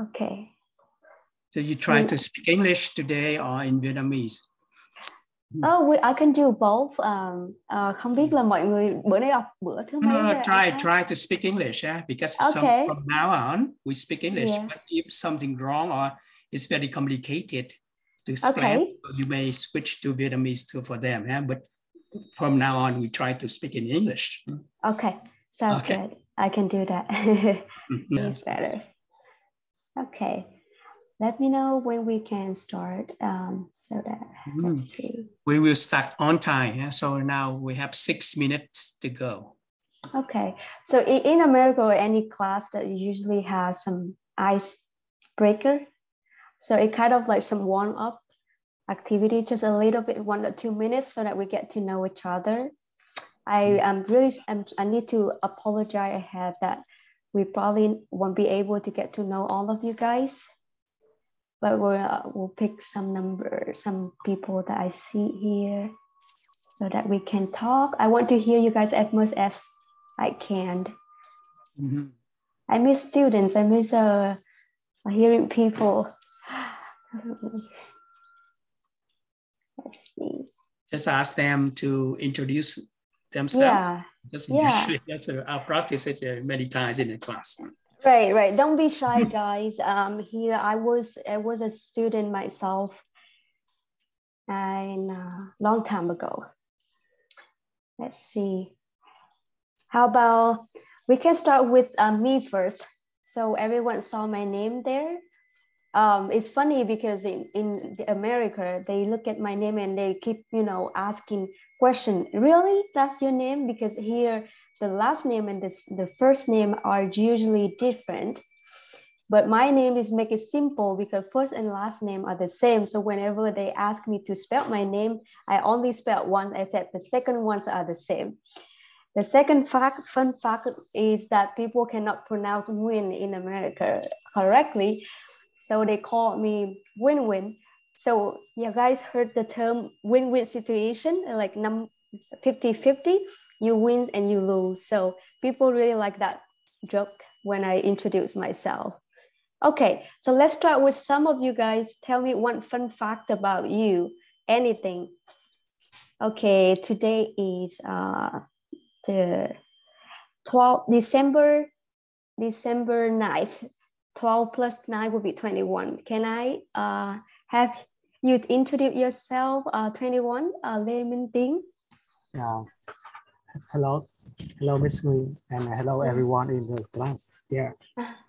Okay. So you try to speak English today or in Vietnamese? Oh, we, I can do both. Um, uh, không biết là mọi người bữa nay học bữa thứ mấy? No, no, rồi? try Okay. try to speak English, yeah, because some, from now on we speak English. Yeah. But if something wrong or it's very complicated to explain, Okay. you may switch to Vietnamese too for them. Yeah, but from now on we try to speak in English. Okay, sounds Okay. good. I can do that. Mhm. It's better. Okay. Let me know when we can start um, so that Mm. let's see. We will start on time. Yeah? So now we have six minutes to go. Okay. So in, America any class that usually has some icebreaker. So it kind of like some warm up activity, just a little bit, one or two minutes so that we get to know each other. I am really, I'm, I need to apologize ahead that we probably won't be able to get to know all of you guys. But we'll, uh, we'll pick some number, some people that I see here so that we can talk. I want to hear you guys as much as I can. Mhm. I miss students. I miss uh, hearing people. Let's see. Just ask them to introduce themselves. Yeah, Because yeah. usually that's uh, I practice it uh, many times in the class. right, right. Don't be shy, guys. Um, here I was. I was a student myself, and uh, long time ago. Let's see. How about we can start with uh, me first, so everyone saw my name there. um, it's funny because in, in America, they look at my name and they keep, you know, asking question, really, that's your name? Because here, the last name and this, the first name are usually different. But my name is make it simple because first and last name are the same. So whenever they ask me to spell my name, I only spell once, i said the second ones are the same. The second fact, fun fact is that people cannot pronounce win in America correctly. So they call me win-win. So you guys heard the term win-win situation, like num 50-50, you win and you lose. So people really like that joke when I introduce myself. Okay, so let's start with some of you guys. Tell me one fun fact about you, anything. Okay, today is uh, the 12 December, December 9th. 12 plus 9 will be 21. Can I uh, have you introduce yourself, uh, 21, uh, Minh Tiến? Yeah. Hello, hello, Miss Nguyen, and hello everyone in the class. Yeah.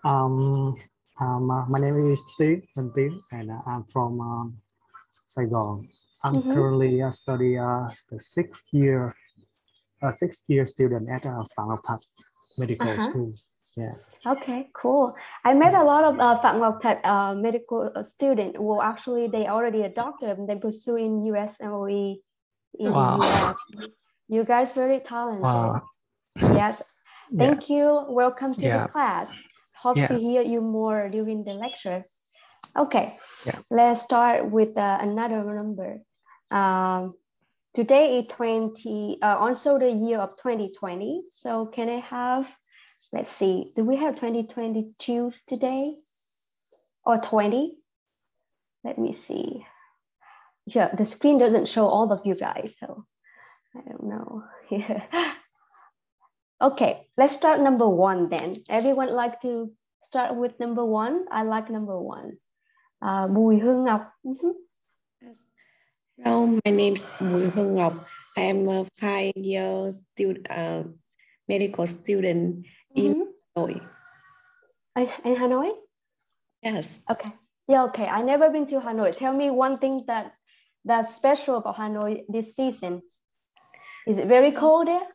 Um, um, uh, my name is Minh Tiến, and uh, I'm from um, Saigon. I'm Mhm. currently uh, study uh, the sixth year, uh, sixth year student at uh, Ngọc Medical Uh-huh. School. Yeah. Okay, cool. I met a lot of uh, Ngọc uh, medical uh, student. Well, actually, they already a doctor and they pursue in USMLE in Wow. US. You guys very talented. Wow. Yes. Thank you. Welcome to Yeah. the class. Hope Yeah. to hear you more during the lecture. Okay. Yeah. Let's start with uh, another number. Um, today is 20, uh, also the year of 2020. So can I have, let's see, do we have 2022 today or 20? Let me see. Yeah, the screen doesn't show all of you guys, so I don't know. okay, let's start number one then. Everyone like to start with number one? I like number one. Bùi Hương Ngọc. Hello, my name is Bùi Hương Ngọc. I am a five year student, uh, medical student in Mhm. Hanoi. In, in Hanoi? Yes. Okay. Yeah, okay. I never been to Hanoi. Tell me one thing that that's special about Hanoi this season. Is it very cold there?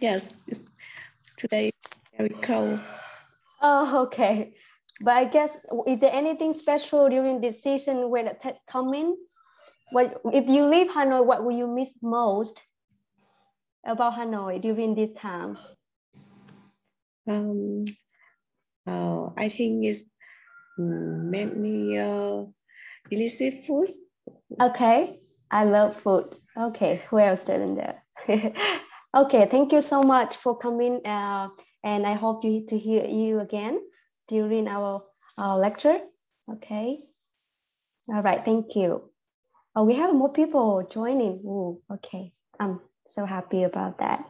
Yes. Today very cold. Oh, okay. But I guess is there anything special during this season when the tests come in? What if you leave Hanoi, what will you miss most about Hanoi during this time? Um, uh, I think it's many uh, delicious foods. Okay, I love food. Okay, who else didn't there? okay, thank you so much for coming, uh, and I hope you to hear you again during our lecture. Okay. All right, thank you. Oh, we have more people joining. Ooh, okay. I'm so happy about that.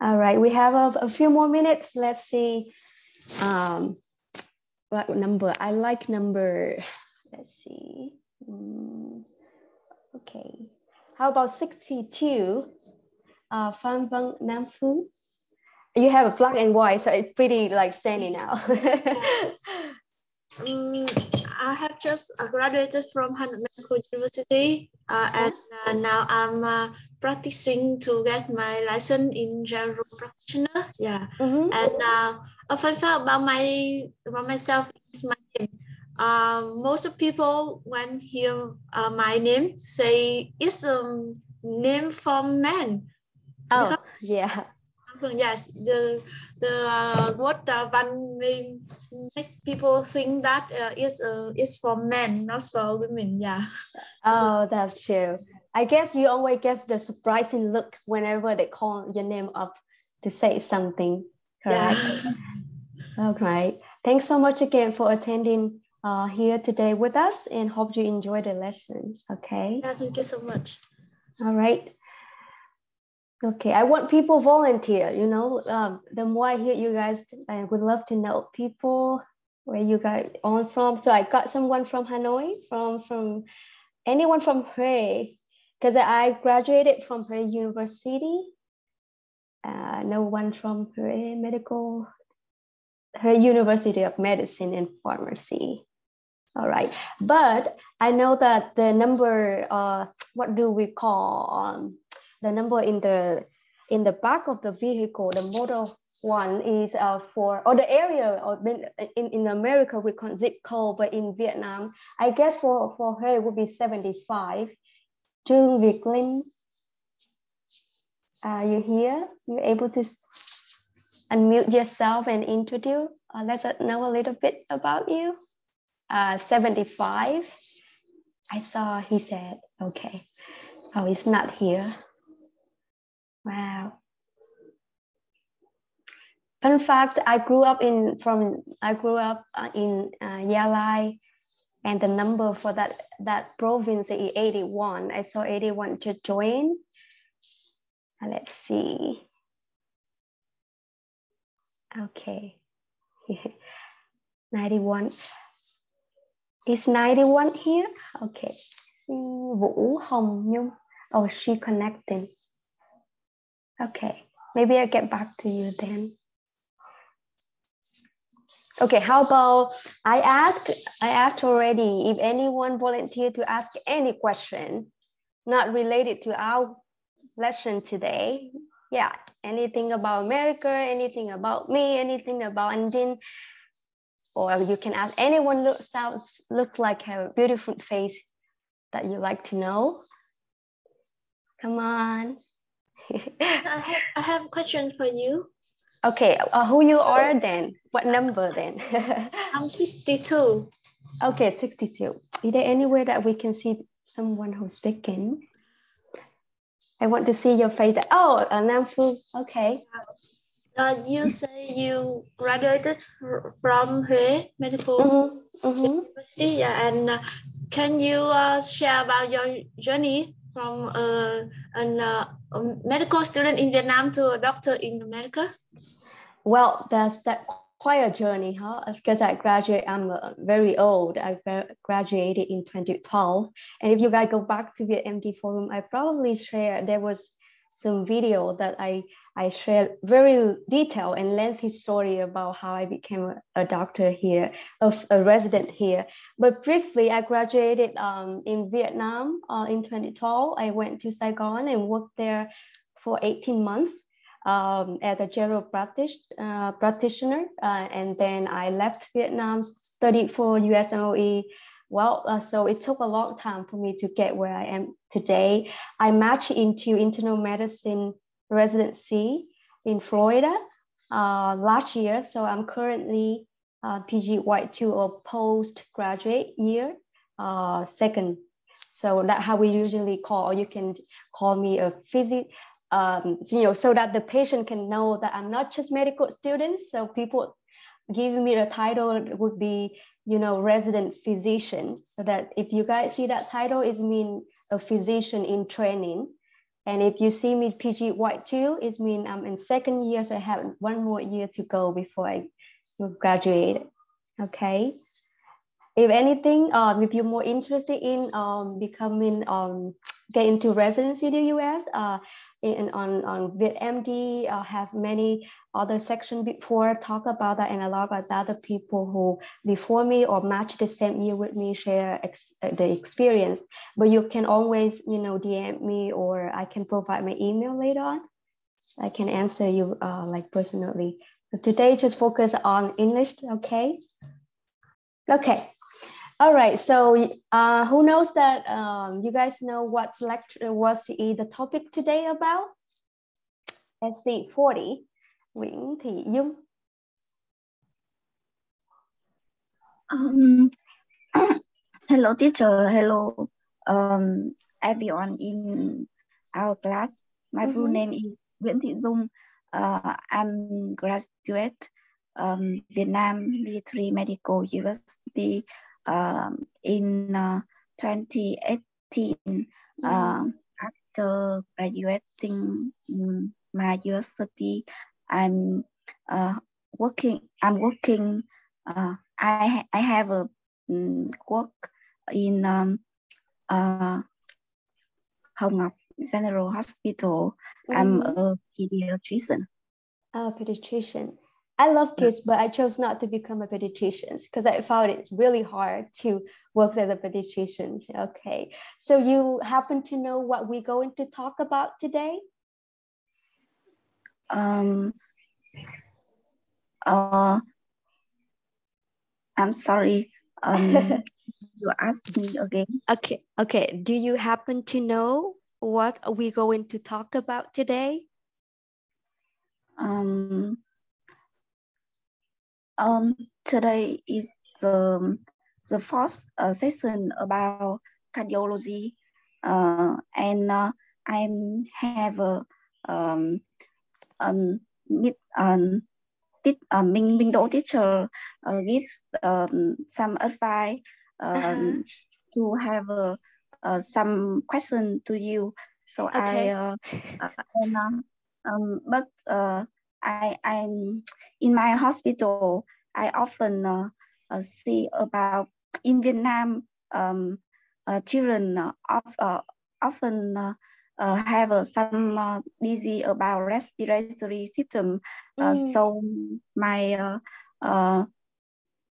All right, we have a, a few more minutes. Let's see. Um, what number? I like number, let's see. Mm, okay. How about 62? Uh, Phan Văn Nam Phu. You have a black and white, so it's pretty like standing now. um, I have just graduated from Hanoi Medical University, uh, and uh, now I'm uh, practicing to get my license in general practitioner. Yeah, mm-hmm. and uh, a fun fact about my about myself is my name. Uh, most of people when hear uh, my name say it's a name for man. Oh, because yeah yes the the uh, what uh, one may make people think that uh, is uh, is for men not for women yeah. Oh that's true. I guess you always get the surprising look whenever they call your name up to say something correct? Yeah. okay thanks so much again for attending uh, here today with us and hope you enjoy the lessons okay? Yeah thank you so much. All right Okay, I want people volunteer. You know, um, the more I hear you guys, I would love to know people where you guys on from. So I got someone from Hanoi, from from anyone from Hue, because I graduated from Hue University. Uh, no one from Hue Medical, Hue University of Medicine and Pharmacy. All right, but I know that the number, uh, what do we call? Um, the number in the in the back of the vehicle, the model one is uh, for or the area or in, in America we call zip code, but in Vietnam, I guess for, for her it would be 75. Trương Việt Linh, are you here? You're able to unmute yourself and introduce? Uh, let us know a little bit about you. Uh, 75. I saw he said, okay. Oh, he's not here. Wow. Fun fact: I grew up in from I grew up uh, in uh, Gia Lai, and the number for that that province is 81. I saw 81 to join. Uh, let's see. Okay, 91. Is 91 here? Okay. Vũ Hồng Nhung. Oh, she connecting. Okay, maybe I'll get back to you then. Okay, how about I asked I asked already if anyone volunteered to ask any question not related to our lesson today. Yeah, anything about America, anything about me, anything about Andin, or you can ask anyone looks out look like a beautiful face that you like to know. Come on. I, have, I have a question for you. Okay, uh, who you are then? What number then? I'm 62. Okay, 62. Is there anywhere that we can see someone who's speaking? I want to see your face. Oh, uh, Nam Phu. Okay. Uh, you say you graduated from Hue Medical mm-hmm. Mm-hmm. University, yeah, and uh, can you uh, share about your journey from uh, an, uh, a medical student in Vietnam to a doctor in America? Well, that's that quite a journey, huh? Because I graduate, I'm uh, very old. I graduated in 2012, and if you guys go back to the MD forum, I probably share there was some video that I I shared very detailed and lengthy story about how I became a, doctor here, of a resident here. But briefly, I graduated um, in Vietnam uh, in 2012. I went to Saigon and worked there for 18 months um, as a general practice, uh, practitioner. Uh, and then I left Vietnam, studied for USMLE, well, uh, so it took a long time for me to get where I am today. I matched into internal medicine residency in Florida uh, last year. So I'm currently uh, PGY 2 or postgraduate year, uh, second. So that's how we usually call, or you can call me a physic, um, you know, so that the patient can know that I'm not just medical students. So people giving me the title would be, you know, resident physician. So that if you guys see that title, it mean a physician in training. And if you see me PGY too, it means I'm in second year, so I have one more year to go before I graduate. Okay. If anything, um, if you're more interested in um, becoming, um, get into residency in the US, uh, in, on, on VietMD, I have many other section before talk about that and a lot of other people who before me or match the same year with me share ex, the experience. But you can always, you know, DM me or I can provide my email later on. I can answer you uh, like personally. But today just focus on English, okay? Okay. All right, so uh, who knows that um, you guys know what's lecture was the topic today about? Let's see, 40. Nguyễn Thị Dung. Um, hello, teacher. Hello, um, everyone in our class. My mm -hmm. full name is Nguyễn Thị Dung. Uh, I'm graduate um, Vietnam Military Medical University um, in uh, 2018. Mm -hmm. uh, after graduating um, my university, I'm uh, working. I'm working. Uh, I I have a um, work in um, uh, Hồng Ngọc General Hospital. Mm. I'm mm-hmm. a pediatrician. Oh, pediatrician. I love kids, but I chose not to become a pediatrician because I found it really hard to work as a pediatrician. Okay, so you happen to know what we're going to talk about today? Um, uh, I'm sorry. Um, you asked me again. Okay. Okay. Do you happen to know what we're going to talk about today? Um, um, today is the the first uh, session about cardiology, uh, and uh, I have a um, um, meet, um, tit, uh, Minh Minh Đỗ teacher uh, gives um, some advice um, uh-huh. to have uh, uh, some question to you. So okay. I, uh, uh, and, um, um, but uh, I, I'm in my hospital. I often uh, uh, see about in Vietnam, um, uh, children uh, of, uh, often uh, uh, have some uh, disease about respiratory system. Uh, mm. So my uh, uh,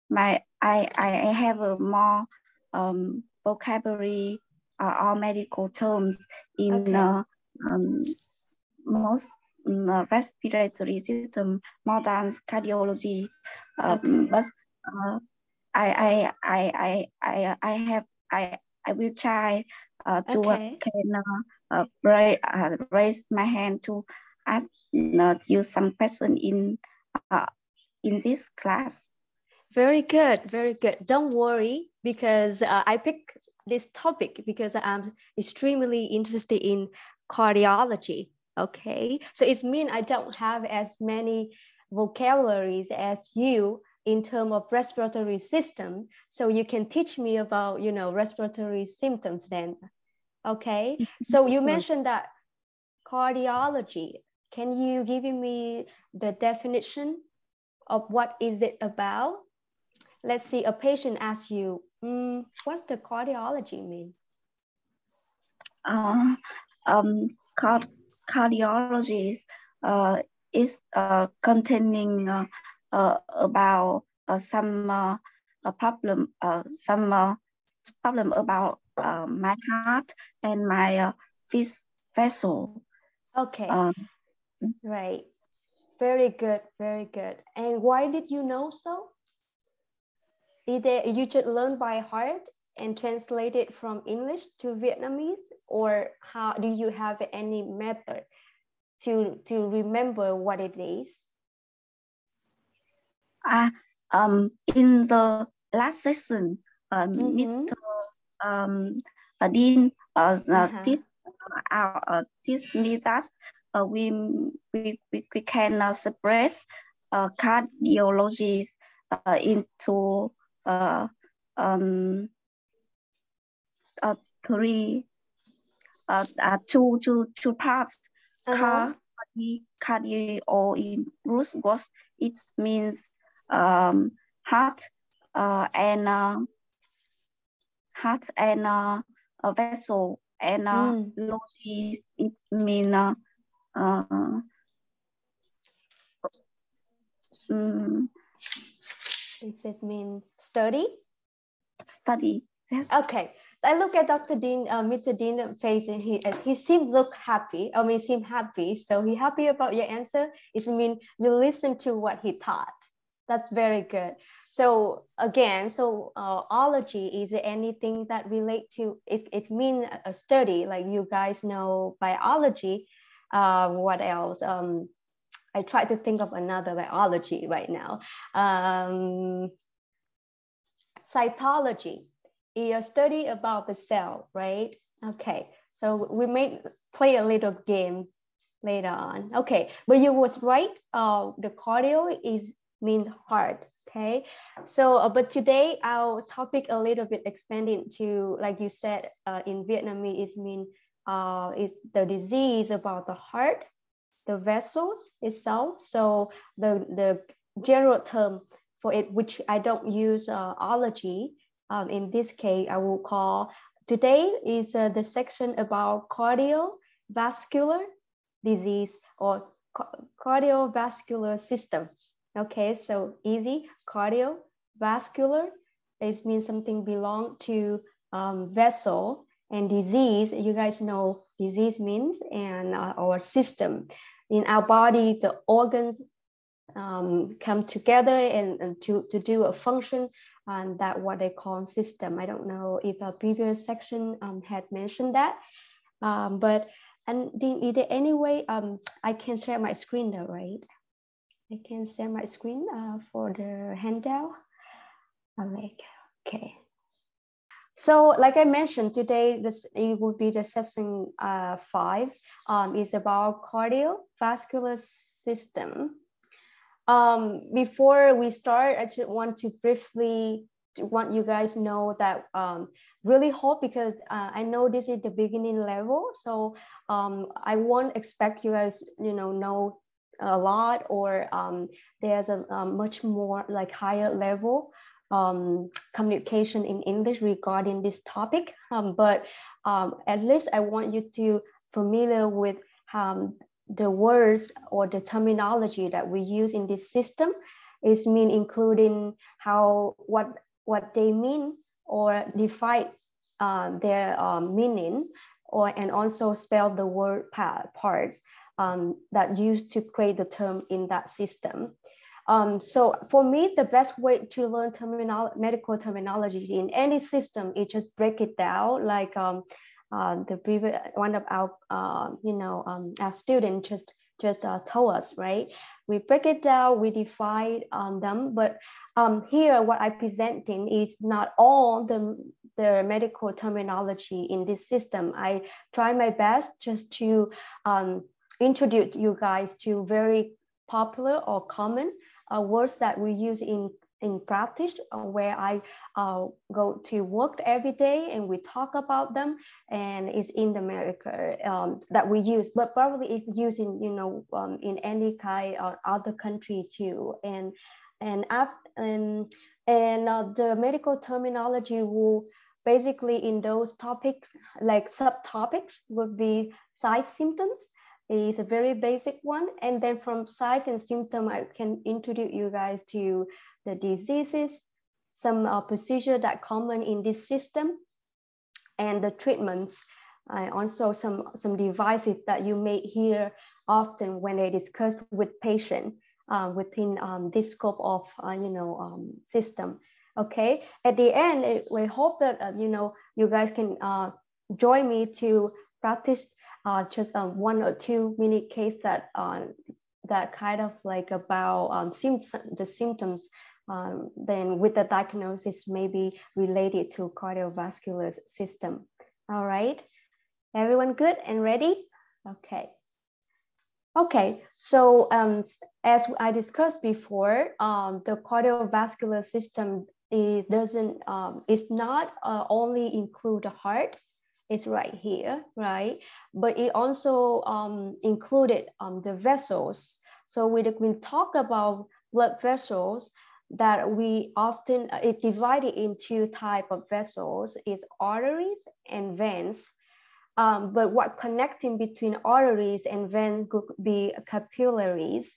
my I I have a more um, vocabulary uh, or medical terms in okay. uh, um, most respiratory system more than cardiology. Um, okay. But uh, I, I I I I I have I I will try uh, to okay. can uh, uh, raise, uh, raise my hand to ask uh, you some question in uh, in this class. Very good, very good. Don't worry because uh, I picked this topic because I'm extremely interested in cardiology. Okay, so it means I don't have as many vocabularies as you in terms of respiratory system. So you can teach me about you know respiratory symptoms then. Okay, so you mentioned that cardiology. Can you give me the definition of what is it about? Let's see, a patient asks you, mm, what's the cardiology mean? Uh, um, card cardiology uh, is uh, containing uh, uh, about uh, some uh, problem, uh, some uh, problem about uh, my heart and my uh, vessel. Okay. Um, right. Very good. Very good. And why did you know so? Either you just learn by heart and translate it from English to Vietnamese, or how do you have any method to to remember what it is? Uh, um, in the last session, uh, mm -hmm. Mr um, Dean uh, uh-huh. this uh, uh, this means that uh, we, we, we, we can uh, express uh, cardiology uh, into uh, um, uh, three, uh, uh, two, two, two parts. Uh-huh. Cardio in Bruce was it means um, heart uh, and uh, heart and uh, a vessel and uh, mm. logis it mean uh, uh, um, does it mean study study yes okay I look at Dr. Dean, uh, Mr. Dean face and he, he seemed look happy. I mean, seem happy. So he happy about your answer. It mean you listen to what he taught. That's very good. So again, so uh, ology is anything that relate to it. It mean a study like you guys know biology. Uh, what else? Um, I try to think of another biology right now. Um, cytology is a study about the cell, right? Okay, so we may play a little game later on. Okay, but you was right. Uh, the cardio is means heart. Okay, so uh, but today our topic a little bit expanded to like you said uh, in Vietnamese is mean uh, is the disease about the heart, the vessels itself. So the the general term for it, which I don't use uh, ology. Um, in this case, I will call today is uh, the section about cardiovascular disease or cardiovascular system. Okay, so easy, cardiovascular is means something belong to um, vessel and disease. You guys know disease means and uh, our system. In our body, the organs um, come together and, and, to, to do a function and that what they call system. I don't know if a previous section um, had mentioned that, um, but and is there any way um, I can share my screen though, right? I can share my screen uh, for the handout. like, okay. So like I mentioned today, this it will be the session uh, five. Um, is about cardiovascular system. Um, before we start, I just want to briefly want you guys know that um, really hope because uh, I know this is the beginning level. So um, I won't expect you guys, you know, know a lot or um, there's a, a, much more like higher level um, communication in English regarding this topic. Um, but um, at least I want you to familiar with um, the words or the terminology that we use in this system is mean including how what what they mean or define uh, their uh, meaning or and also spell the word parts um, that used to create the term in that system. Um, so for me, the best way to learn terminal medical terminology in any system is just break it down. Like um, uh, the previous one of our uh, you know um, our student just just uh, told us, right? We break it down, we define um, them, but um, here what i'm presenting is not all the the medical terminology in this system. I try my best just to um, introduce you guys to very popular or common uh, words that we use in in practice uh, where I uh, go to work every day and we talk about them and it's in the America um, that we use, but probably it's used in, you know, um, in any kind of other country too. And, and, and, and uh, the medical terminology will basically in those topics, like subtopics would be size symptoms, is a very basic one. And then from signs and symptom, I can introduce you guys to the diseases, some uh, procedure that common in this system, and the treatments, uh, also some, some devices that you may hear often when they discuss with patient uh, within um, this scope of, uh, you know, um, system. Okay, at the end, it, we hope that, uh, you know, you guys can uh, join me to practice uh, just uh, one or two minute case that uh, that kind of like about um, the symptoms um, then with the diagnosis may be related to cardiovascular system. All right, everyone good and ready? Okay. Okay, so um, as I discussed before, um, the cardiovascular system it doesn't um, it's not uh, only include the heart, it's right here, right? But it also um, included um, the vessels. So we we talk about blood vessels that we often uh, it divided into type of vessels is arteries and veins um, but what connecting between arteries and veins could be capillaries,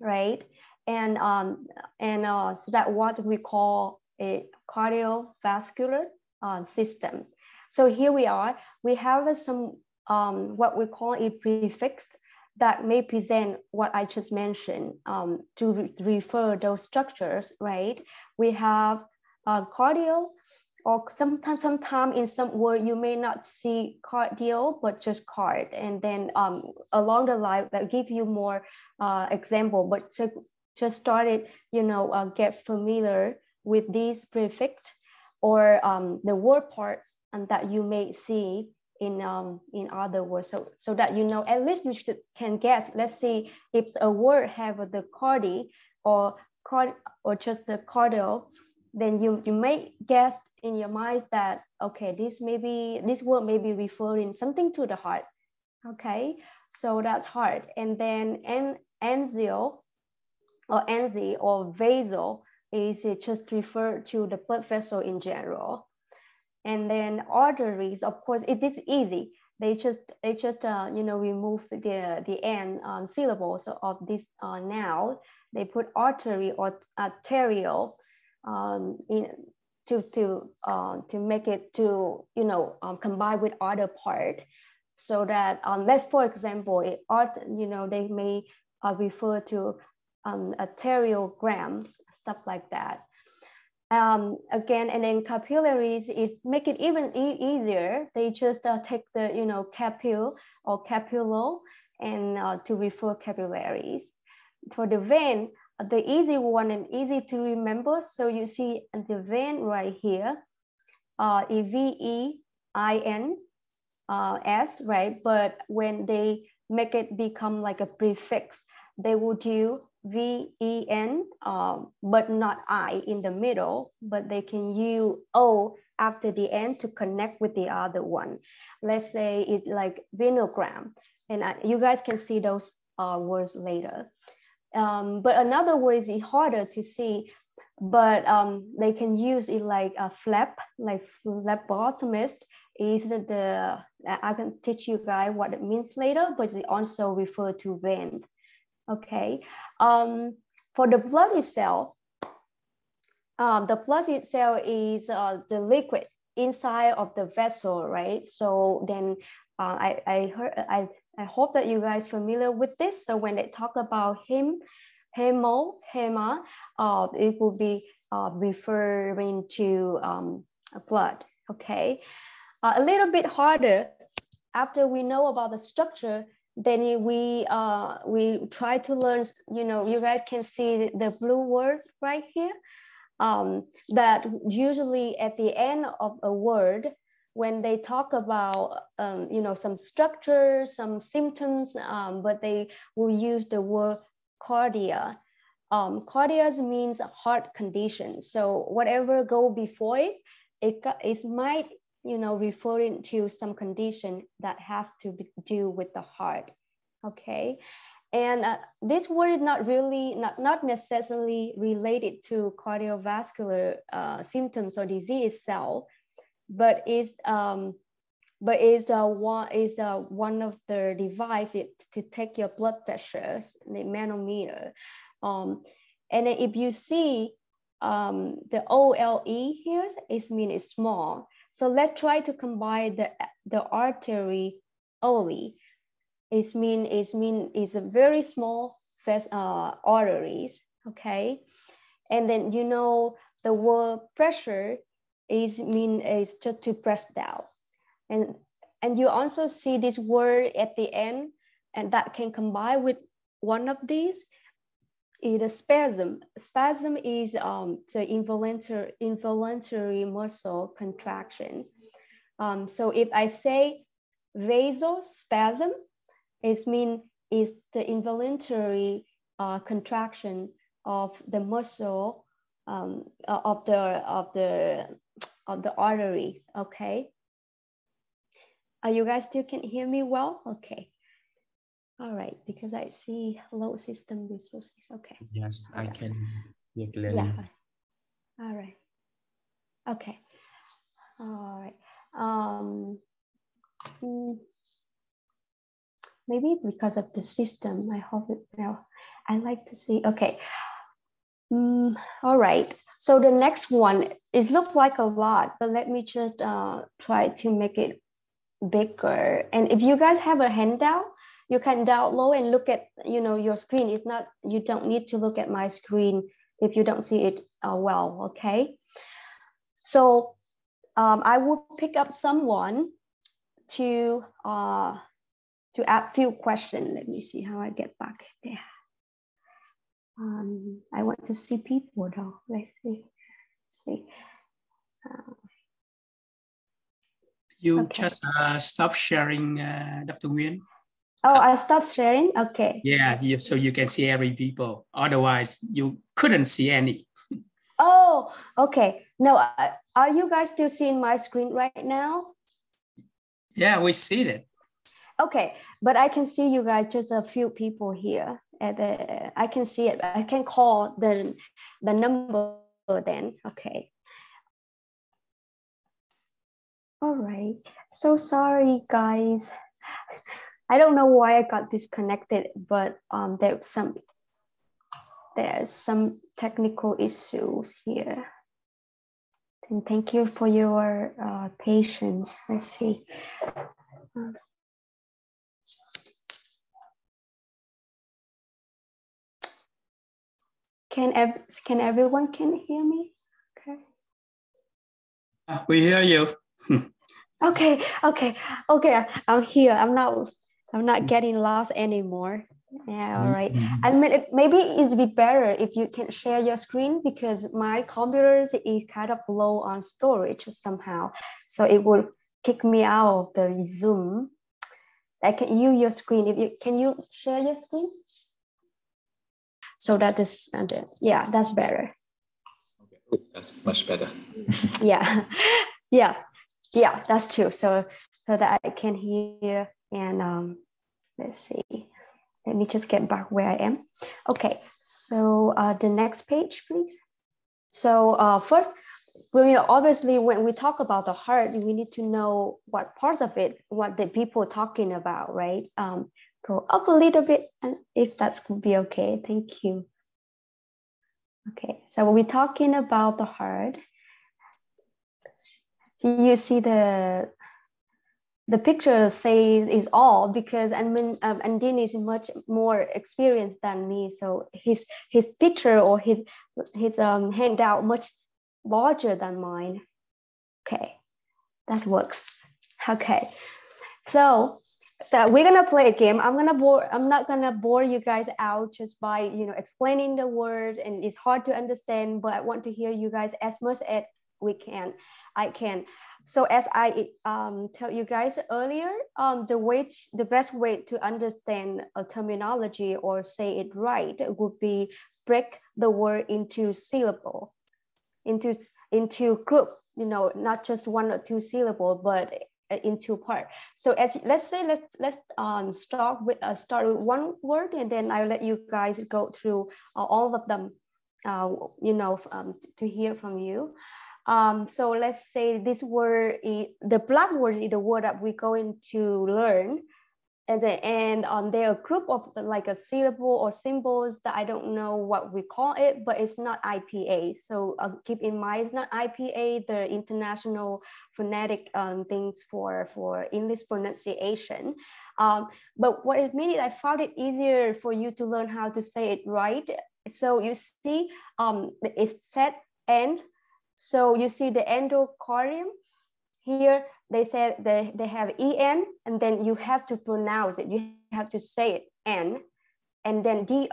right? And um, and uh, so that what we call a cardiovascular uh, system. So here we are. We have some um, what we call a prefix that may present what I just mentioned um, to re refer those structures, right? We have uh, cardio, or sometimes sometime in some word you may not see cardio but just card and then um, along the line that give you more uh, example but to just started you know uh, get familiar with these prefix or um, the word parts and that you may see in um, in other words. So so that you know at least you can guess let's see if a word have the cardi or card or just the cardio then you you may guess in your mind that okay this may be this word may be referring something to the heart okay? So that's heart. And then an angio or angi or vasal is just refer to the blood vessel in general and then arteries of course it is easy. They just they just uh, you know remove the the end um, syllables of this uh, noun. They put artery or arterial um, in to to uh, to make it to you know um, combine with other part. So that um, let's for example it art you know they may uh, refer to um, arteriograms stuff like that um, again and then capillaries it make it even e easier they just uh, take the you know capule or capullo and uh, to refer capillaries for the vein the easy one and easy to remember. So you see the vein right here, uh, V-E-I-N uh, S, right? But when they make it become like a prefix, they will do V-E-N, um, but not I in the middle, but they can use O after the end to connect with the other one. Let's say it's like venogram, and I, you guys can see those uh, words later. Um, but another word is harder to see, but um, they can use it like a phleb, like phlebotomist is the, I can teach you guys what it means later, but it also refer to vein. Okay. Um, for the blood itself, uh, the blood itself is uh, the liquid inside of the vessel, right? So then uh, I, I heard, I I hope that you guys familiar with this. So when they talk about hem, hemo, hema, uh, it will be uh, referring to um, blood, okay? Uh, a little bit harder, after we know about the structure, then we uh, we try to learn, you know, you guys can see the blue words right here, um, that usually at the end of a word, when they talk about um, you know some structure, some symptoms, um, but they will use the word cardia. Um, cardias means heart condition. So whatever go before it, it, it might you know referring to some condition that has to do with the heart. Okay, and uh, this word is not really not, not necessarily related to cardiovascular uh, symptoms or disease itself but is um, but is uh, one is uh, one of the devices to take your blood pressure, the manometer. Um, and if you see um, the OLE here, it means it's small. So let's try to combine the, the artery only. It's mean it's mean it's a very small uh, arteries, okay? And then you know the word pressure is mean is just to press down. And, and you also see this word at the end and that can combine with one of these is a spasm. Spasm is um, the involuntary, involuntary muscle contraction. Um, so if I say vasospasm, it means is the involuntary uh, contraction of the muscle um, of the of the of the arteries. Okay. Are you guys still can hear me well? Okay. All right, because I see low system resources. Okay. Yes, I can hear clearly. Yeah. All right. Okay. All right. Um, hmm. maybe because of the system, I hope it now. I like to see. Okay. Mm, all right. So the next one is look like a lot, but let me just uh, try to make it bigger. And if you guys have a handout, you can download and look at you know your screen. It's not you don't need to look at my screen if you don't see it uh, well. Okay. So um, I will pick up someone to uh, to ask few questions. Let me see how I get back there. Um, I want to see people though. Let's see. Let's see. Uh, you okay. just uh, stop sharing, uh, Dr. Nguyen. Oh, I stopped sharing. Okay. Yeah, you, so you can see every people. Otherwise, you couldn't see any. Oh, okay. No, uh, are you guys still seeing my screen right now? Yeah, we see it. Okay, but I can see you guys just a few people here at the, I can see it. I can call the, the number then. Okay. All right. So sorry, guys. I don't know why I got disconnected, but um, there's some there's some technical issues here. And thank you for your uh, patience. Let's see. Um, Can ev can everyone can hear me? Okay. Uh, we hear you. okay, okay, okay. I'm here. I'm not. I'm not getting lost anymore. Yeah, all right. Mm-hmm. I mean, it, maybe it'd be better if you can share your screen because my computer is kind of low on storage somehow, so it will kick me out of the Zoom. I can use your screen. If you can you share your screen? So that is, and yeah, that's better. Okay, that's much better. yeah, yeah, yeah, that's true. So, so that I can hear and um, let's see. Let me just get back where I am. Okay, so uh, the next page, please. So uh, first, we obviously when we talk about the heart, we need to know what parts of it, what the people talking about, right? Um, go up a little bit and if that's be okay thank you okay so we're talking about the heart Do you see the the picture says is all because um, Andin is much more experienced than me so his his picture or his his um handout much larger than mine okay that works okay so so we're gonna play a game. I'm gonna bore. I'm not gonna bore you guys out just by you know explaining the word, and it's hard to understand. But I want to hear you guys as much as we can. I can. So as I um, tell you guys earlier, um, the way to, the best way to understand a terminology or say it right would be break the word into syllable, into into group. You know, not just one or two syllable, but uh, into part. So as let's say let's let's um, start with uh, start with one word, and then I'll let you guys go through uh, all of them. Uh, you know, um, to hear from you. Um, so let's say this word, is, the black word is the word that we're going to learn and then, and um, there a group of like a syllable or symbols that I don't know what we call it, but it's not IPA. So uh, keep in mind, it's not IPA, the international phonetic um, things for, for English pronunciation. Um, but what it means is I found it easier for you to learn how to say it right. So you see, um, it's set and so you see the endocardium? Here they said they, they have en and then you have to pronounce it. You have to say it n and then do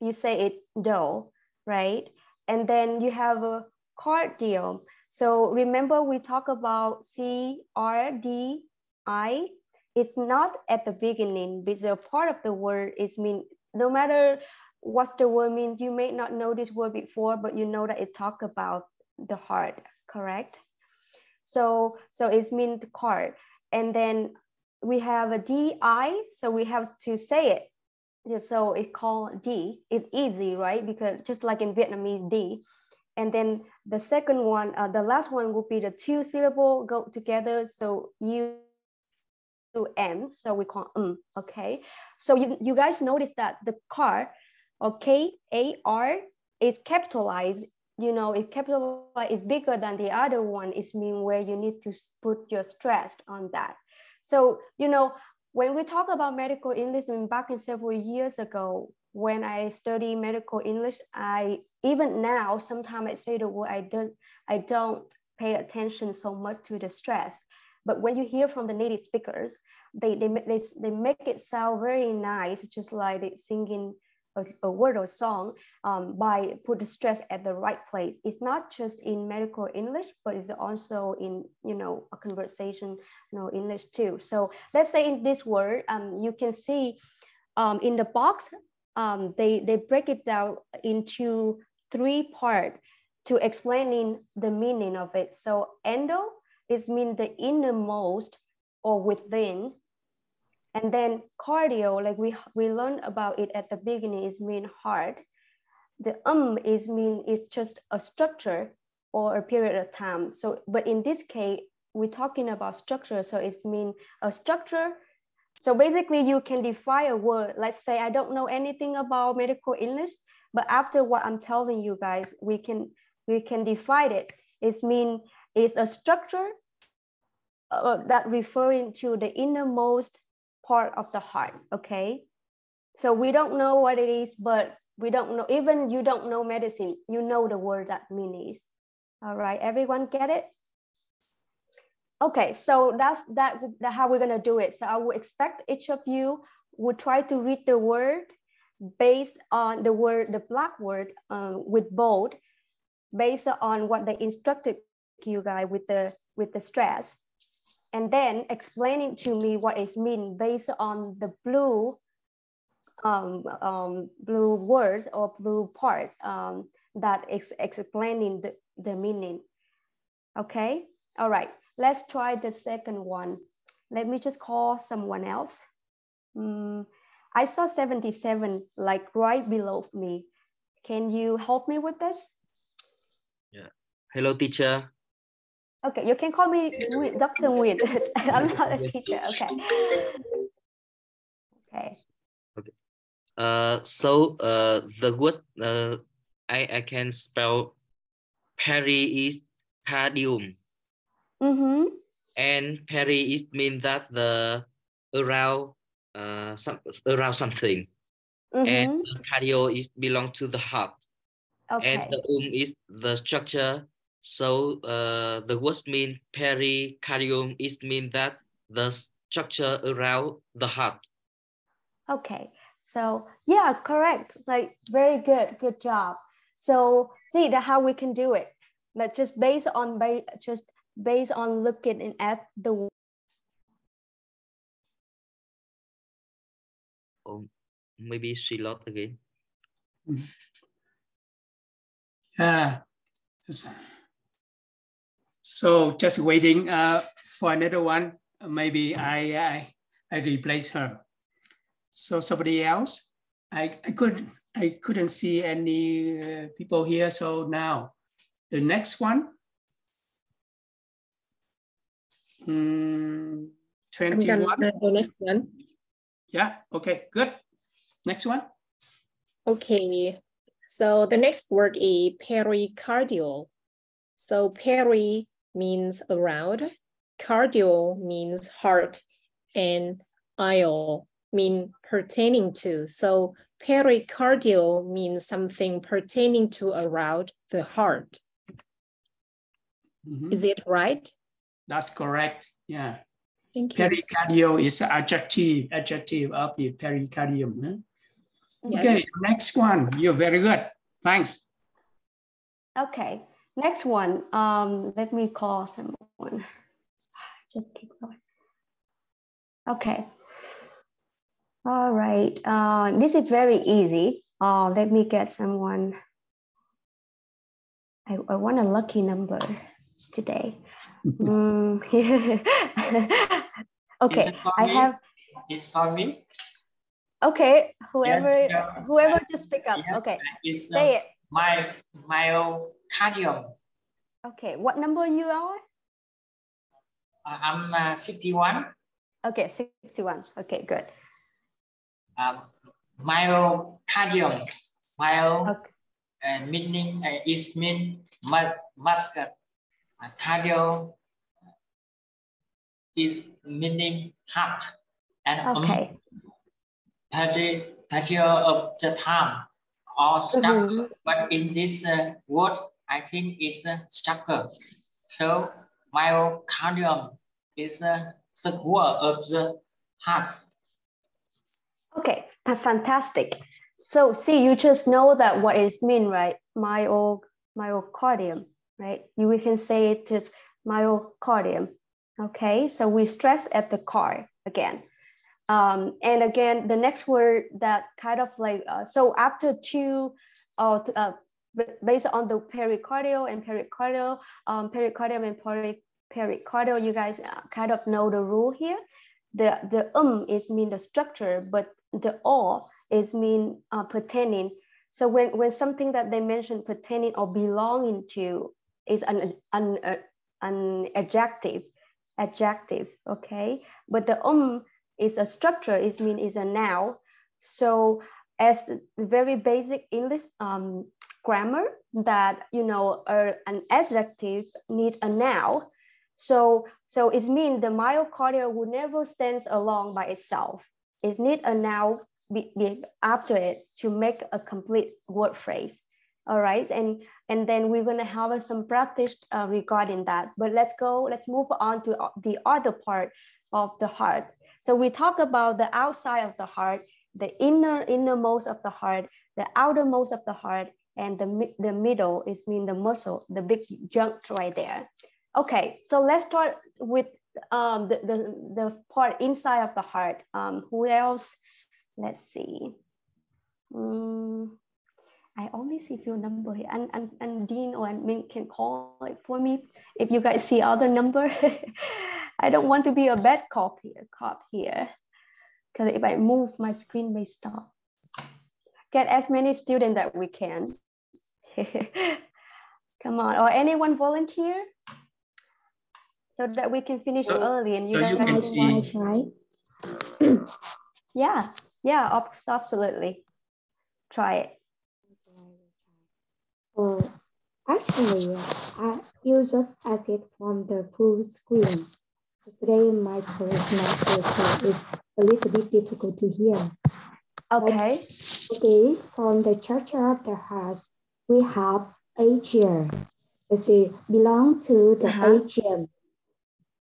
you say it do right? And then you have a cardium so remember we talk about c r d i? It's not at the beginning, but the part of the word. Is mean, no matter what the word means, you may not know this word before, but you know that it talk about the heart, correct? So, so it's mean the card. And then we have a DI, so we have to say it. So it's called D. It's easy, right? Because just like in Vietnamese, D. And then the second one, uh, the last one will be the two syllable go together. So you M, so we call um, okay. So you, you guys notice that the car, okay, A-R is capitalized, you know, it capitalized is bigger than the other one, is mean where you need to put your stress on that. So, you know, when we talk about medical English, back in several years ago, when I study medical English, I even now sometimes I say the word I don't I don't pay attention so much to the stress. But when you hear from the native speakers, they they they, they make it sound very nice, just like singing a, a word or song um, by put the stress at the right place. It's not just in medical English, but it's also in you know a conversation you know English too. So let's say in this word, um, you can see um, in the box, um, they they break it down into three part to explaining the meaning of it. So endo is mean the innermost or within and then cardio, like we, we learned about it at the beginning, is mean heart. The um is mean it's just a structure or a period of time. So, but in this case, we're talking about structure. So it's mean a structure. So basically you can define a word. Let's say I don't know anything about medical English, but after what I'm telling you guys, we can we can define it. It's mean it's a structure uh, that referring to the innermost part of the heart, okay? So we don't know what it is, but we don't know, even you don't know medicine, you know the word that means. All right, everyone get it? Okay, so that's that, that how we're gonna do it. So I would expect each of you would try to read the word based on the word, the black word um, with bold, based on what they instructed you guys with the with the stress and then explaining to me what it means based on the blue um, um, blue words or blue part um, that is explaining the, the meaning. Okay, all right, let's try the second one. Let me just call someone else. Mm, I saw 77 like right below me. Can you help me with this? Yeah. Hello, teacher. Okay, you can call me Dr. Nguyen. I'm not a teacher. Okay. Okay. Okay. Uh, so uh, the word uh, I I can spell peri is cardium. Mm-hmm. And peri is mean that the around uh some around something. Mm-hmm. And cardio is belong to the heart. Okay. And the um is the structure so uh, the word mean pericardium is mean that the structure around the heart. Okay, so yeah, correct. Like very good, good job. So see that how we can do it. But just based on by just based on looking at the oh, maybe she lost again. Yeah. So just waiting uh, for another one. Maybe I, I, I replace her. So somebody else, I, I could I couldn't see any uh, people here. So now the next one, mm, 21. The next one. Yeah, okay, good. Next one. Okay, so the next word is pericardial. So peri means around, cardio means heart, and io mean pertaining to. So pericardial means something pertaining to around the heart. Mm -hmm. Is it right? That's correct. Yeah. Thank you. Pericardial is adjective, adjective of the pericardium. Huh? Yes. Okay, next one. You're very good. Thanks. Okay. Next one, um, let me call someone. Just keep going. Okay. All right. Uh, this is very easy. Uh, let me get someone. I, I want a lucky number today. mm, okay, I have. It's for me. Okay, whoever yeah. whoever just pick up. Yeah, okay, say it. my myocardium. Okay, what number you are? Uh, I'm uh, 61. Okay, 61. Okay, good. Um, myocardium. Myo Okay. uh, meaning uh, is mean mu- muscle. Uh, cardio is meaning heart. And um, Okay. peri- period of the time or stuck. Mhm. But in this uh, word, I think it's a stucker. So myocardium is uh, the word of the heart. Okay, uh, fantastic. So see, you just know that what it mean, right? Myo, myocardium, right? You we can say it is myocardium. Okay, so we stress at the car again. Um, and again, the next word that kind of like, uh, so after two, uh, uh, b- based on the pericardial and pericardial, um, pericardium and peri- pericardial, you guys uh, kind of know the rule here. The, the um is mean the structure, but the or is mean uh, pertaining. So when, when something that they mentioned pertaining or belonging to is an, an, uh, an adjective, adjective, okay? But the um is a structure, is mean is a noun. So as very basic English um, grammar that, you know, uh, an adjective needs a noun. So, so it means the myocardial will never stands alone by itself. It needs a noun be, be after it to make a complete word phrase. All right, and and then we're gonna have some practice uh, regarding that. But let's go. Let's move on to the other part of the heart. So we talk about the outside of the heart, the inner innermost of the heart, the outermost of the heart, and the the middle is mean the muscle, the big junk right there. Okay, so let's start with um, the, the, the part inside of the heart. Um, who else? Let's see. Mm, I only see few number here. And, and, and Dean or Min can call it for me if you guys see other number. I don't want to be a bad cop here, cop here. Because if I move, my screen may stop. Get as many students that we can. Come on, or anyone volunteer? So that we can finish So- early and you so guys you can can see- try. yeah, yeah, ab- absolutely. Try it. Uh, actually, I, you just asked it from the full screen. Today my colleague not so it's a little bit difficult to hear. Okay. Okay, from the structure of the heart, we have atrium. Let's see, belong to the Uh-huh. atrium.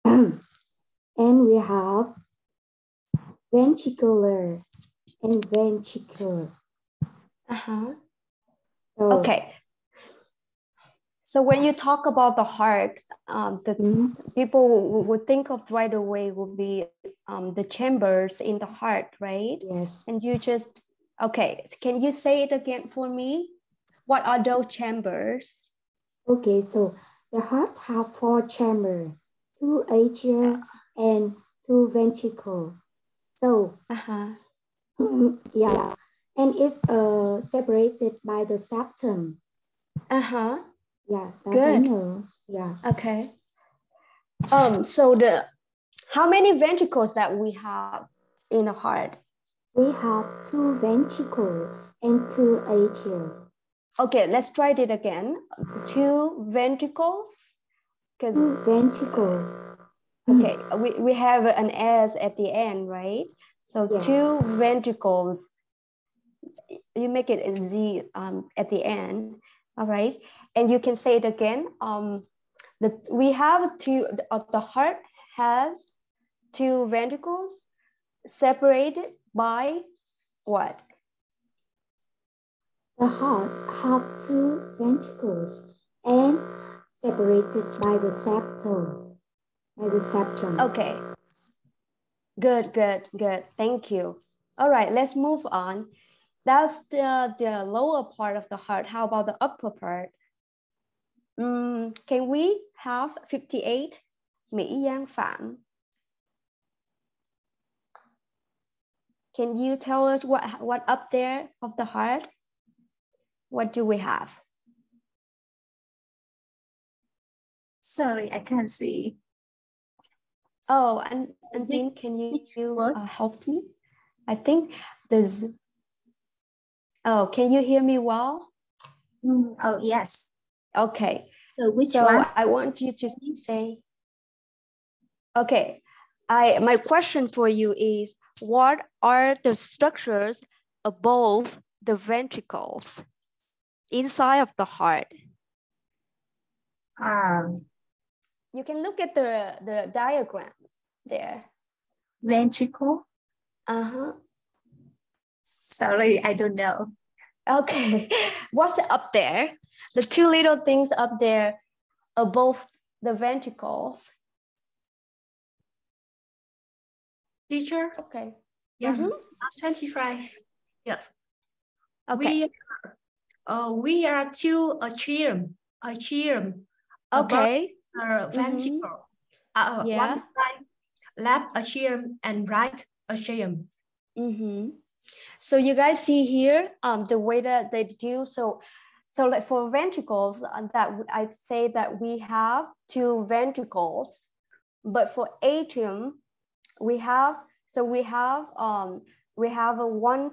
and we have ventricular and ventricular. Uh-huh. So, Okay. So when you talk about the heart, um, the Mhm. people would think of right away would be um, the chambers in the heart, right? Yes. And you just, okay, can you say it again for me? What are those chambers? Okay, so the heart have four chambers, two atria and two ventricle. So Uh-huh. mm, yeah, and it's uh, separated by the septum. Uh-huh. Yeah, that's Good. Yeah. Okay. Um, so the how many ventricles that we have in the heart? We have two ventricle and two atria. Okay, let's try it again. Two ventricles. Because ventricle. okay, we, we have an S at the end, right? So Yeah. two ventricles. You make it a Z um, at the end, all right? And you can say it again. Um, the, we have two, the, uh, the heart has two ventricles separated by what? The heart have two ventricles and separated by the septum. By the septum. Okay. Good, good, good. Thank you. All right, let's move on. That's the, the lower part of the heart. How about the upper part? Um, can we have 58? Mỹ Giang Phạm. Can you tell us what, what up there of the heart? What do we have? Sorry, I can't see. Oh, and, and Dean, can you, you uh, help me? I think there's, oh, can you hear me well? Mm, oh, yes. Okay. So which so one? I want you to say, okay, I my question for you is, what are the structures above the ventricles inside of the heart? Um, you can look at the, the diagram there. Ventricle? Uh-huh. Sorry, I don't know. Okay, what's up there? The two little things up there above the ventricles. Teacher? Okay. Yeah, Mhm. 25. Yes. Okay. We, uh, we are two atrium, atrium. above Okay. The ventricle. Uh, Yeah. One side, left atrium and right atrium. Mm-hmm. So you guys see here um, the way that they do. So, so like for ventricles, uh, that I'd say that we have two ventricles, but for atrium, we have so we have um, we have a one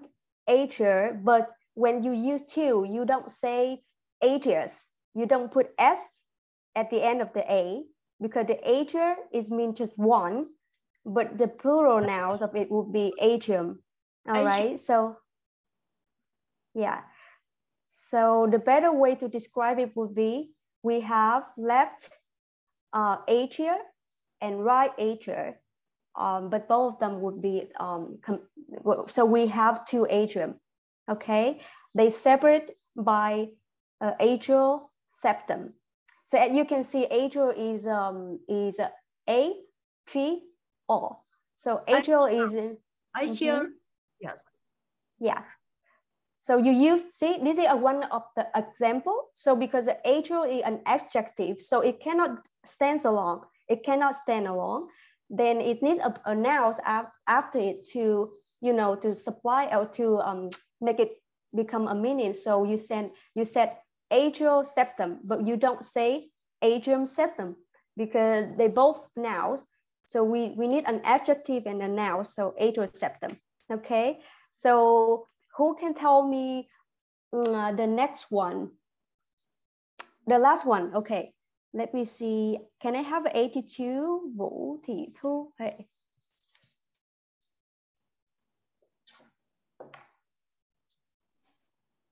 atria, but when you use two, you don't say atrius. You don't put s at the end of the a because the atria is mean just one, but the plural nouns of it would be atrium. All Atrium. right. So yeah. So the better way to describe it would be we have left uh, atria and right atria, um, but both of them would be um, so we have two atrium. Okay, they separate by uh, atrial septum. So as you can see, atrial is um, is a tree so atrial is in Atrium. Mhm. Yes. yeah. So you use, see, this is a one of the example. So because atrial is an adjective, so it cannot stand alone. It cannot stand alone. Then it needs a, a noun after it to, you know, to supply or to um, make it become a meaning. So you send, you said atrial septum, but you don't say atrium septum because they both nouns. So we, we need an adjective and a noun. So atrial septum. Okay. So who can tell me mm, uh, the next one? The last one. Okay. Let me see. Can I have 82 Vũ Thị Thu? Hey.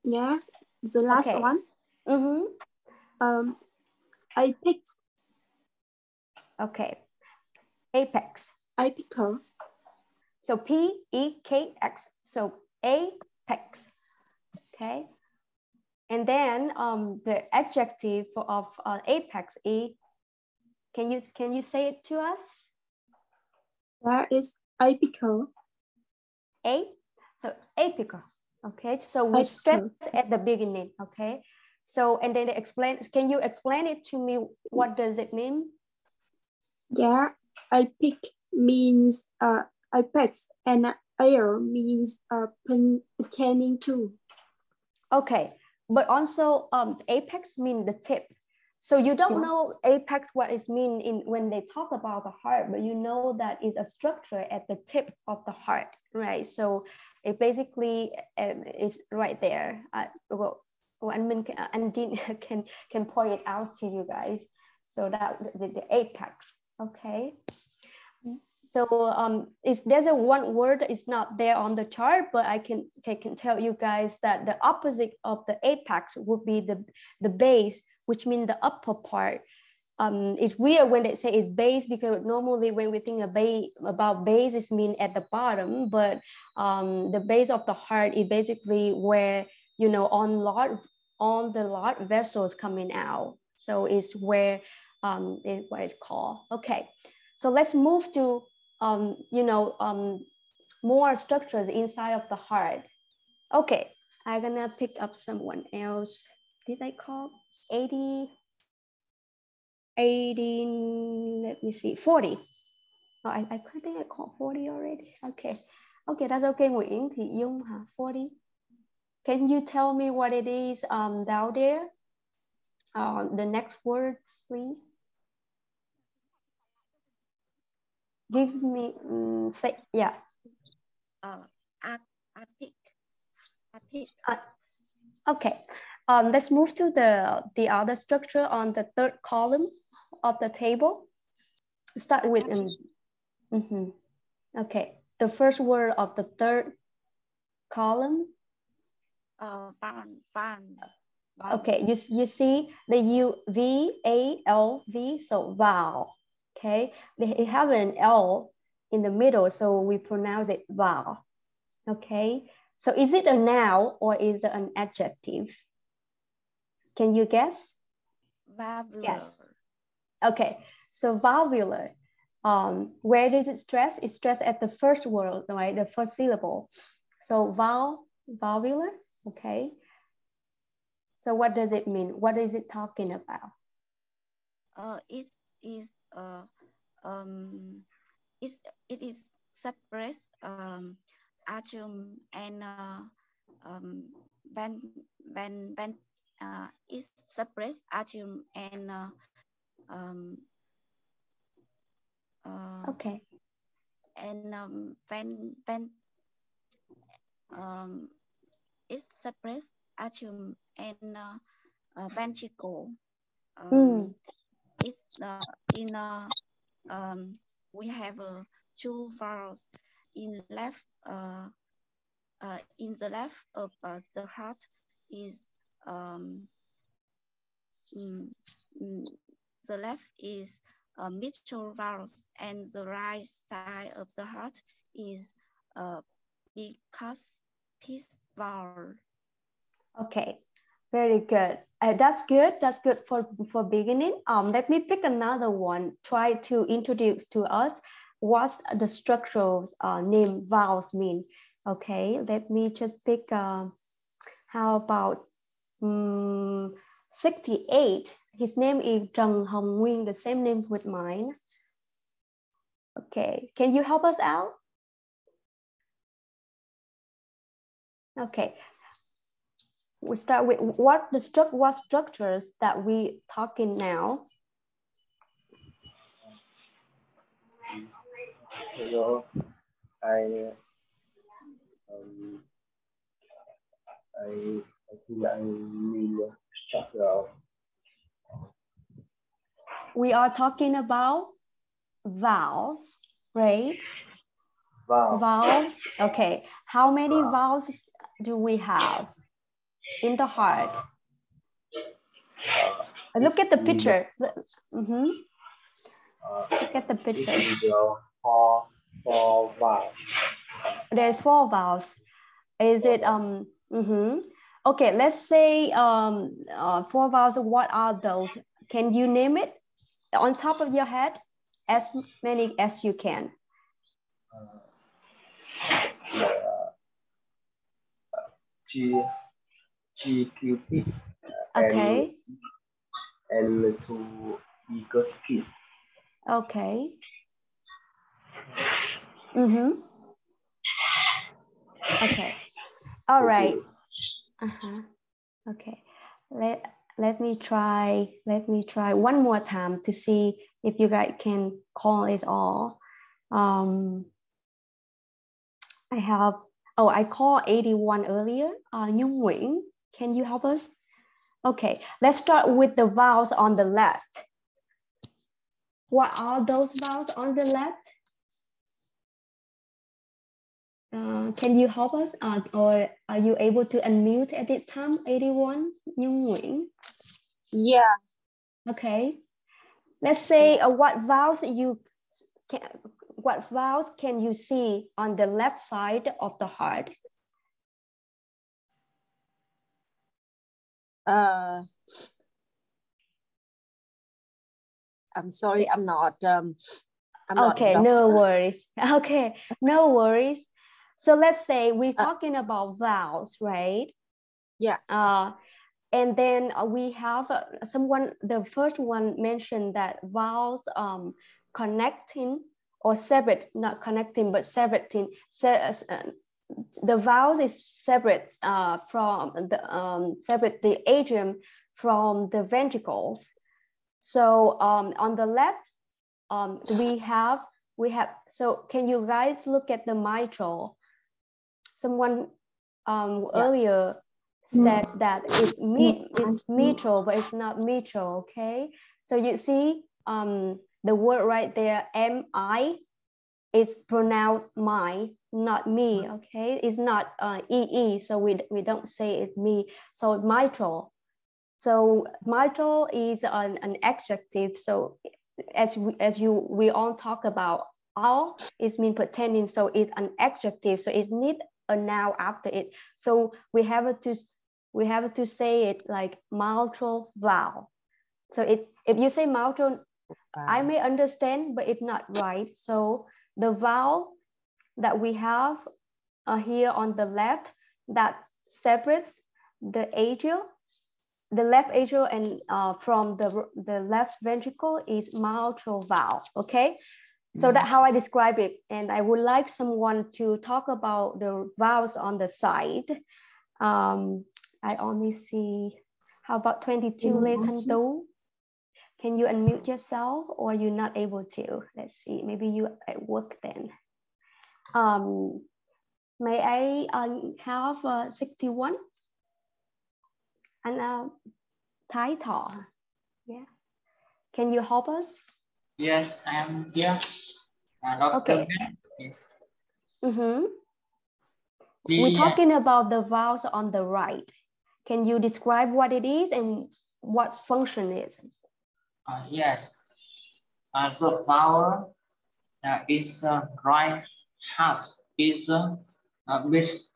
Yeah, the last Okay. one. Mm-hmm. Um, apex, Okay. Apex. apical, So P E K X. So apex. Okay. And then um, the adjective of uh, apex is. Can you can you say it to us? that is apical, A. So apical. Okay. So we stress at the beginning. Okay. So and then they explain. Can you explain it to me? What does it mean? yeah, apic means uh, apex and air means uh, pertaining to. Okay, but also um, apex mean the tip. So you don't Yeah. know apex what it mean in when they talk about the heart, but you know that is a structure at the tip of the heart, right? So it basically um, is right there. Uh, well, well, and can, Dean can can point it out to you guys. So that the, the apex, okay. So um, is there's a one word is not there on the chart, but I can, I can tell you guys that the opposite of the apex would be the, the base, which means the upper part. Um, it's weird when they say it's base because normally when we think about base, it mean at the bottom, but um, the base of the heart is basically where, you know, on lot, on the lot vessels coming out. So it's where, um, is what it's called. Okay, so let's move to um, you know, um, more structures inside of the heart. Okay, I'm gonna pick up someone else. Did I call 80? 80, let me see, 40. Oh, I, I think I called 40 already. Okay. Okay, that's okay, Nguyễn Thị Dung, huh? 40. Can you tell me what it is um, down there? Uh, the next words, please. Give me, um, say, yeah. Uh, I, I pick. I pick. Uh, okay, um, let's move to the, the other structure on the third column of the table. Start with, um, mm -hmm. okay, the first word of the third column. Uh, van, van. Okay, you, you see the U, V, A, L, V, so val, okay? They have an L in the middle, so we pronounce it val, okay? So is it a noun or is it an adjective? Can you guess? Valvular. Yes. Okay, so valvular. Um, where does it stress? It stress at the first word, right? The first syllable. So val, valvular, okay. So what does it mean? What is it talking about? Uh, it is uh, um, it's, it is suppressed um, atrium and uh, um, when when when uh, is suppressed atrium and uh, um, uh, okay and um, when when um, is suppressed atrium and uh, uh, ventricle. Um, mm. It's uh, in uh, um, we have uh, two valves in left uh, uh, in the left of uh, the heart is um, mm, mm, the left is uh, mitral valves and the right side of the heart is uh, because peace valve. Okay, very good. Uh, that's good. That's good for, for beginning. Um, let me pick another one. Try to introduce to us what the structural uh, name vowels mean. Okay, let me just pick, uh, how about um, 68. His name is Trần Hồng the same name with mine. Okay, can you help us out? Okay, we start with what the stru what structures that we talking now. Hello, I um, I I think I mean structure. We are talking about vowels, right? Vowels. Vowels. Okay. How many vowels do we have? in the heart. Look at the picture. Mm -hmm. Look at the picture. Four, four vowels. There's four vowels. Is it um? Mm -hmm. Okay, let's say um uh, four vowels. What are those? Can you name it on top of your head? As many as you can. G Cupid. Okay. And, and to Eagle Kid. Okay. Mm-hmm. Okay. All right. Uh-huh. Okay. Let let me try, let me try one more time to see if you guys can call it all. Um, I have, oh, I called 81 earlier, uh, Nguyễn. Can you help us? Okay, let's start with the vowels on the left. What are those vowels on the left? Uh, can you help us uh, or are you able to unmute at this time, 81, Nhung Nguyễn? Yeah. Okay. Let's say uh, what vowels you can, what vowels can you see on the left side of the heart? uh, I'm sorry, I'm not um, I'm not okay, no worries. Okay, no worries. So let's say we're Uh, talking about vowels, right? Yeah. Uh, and then uh, we have uh, someone, the first one mentioned that vowels um, connecting or separate, not connecting, but separating. Se- uh, the vowels is separate uh, from the um, separate the atrium from the ventricles. So um, on the left, um, we have we have. So can you guys look at the mitral? Someone um, earlier said that it's me it's mitral, but it's not mitral. Okay, so you see um, the word right there, M I, it's pronounced my, not me. Okay, it's not uh, E E, so we we don't say it's me. So mitral. So mitral is an, an adjective. So as we, as you we all talk about all is mean pertaining. So it's an adjective. So it need a noun after it. So we have to we have to say it like mitral vowel. So it if you say mitral, I may understand, but it's not right. So the vowel that we have uh, here on the left that separates the atrial the left atrial and uh, from the, the left ventricle is mitral valve, okay? So that's how I describe it. And I would like someone to talk about the valves on the side. Um, I only see, how about 22 Lê Thanh Tú? Can you unmute yourself or you're not able to? Let's see, maybe you at work then. Um, may I uh, have uh, 61? And uh, Thọ, yeah. Can you help us? Yes, I am here. Uh, Okay. Ben. Mm-hmm. The, We're talking about the vowels on the right. Can you describe what it is and what function is? Uh, yes. Uh, the vowel uh, is uh, right has is uh, uh, bis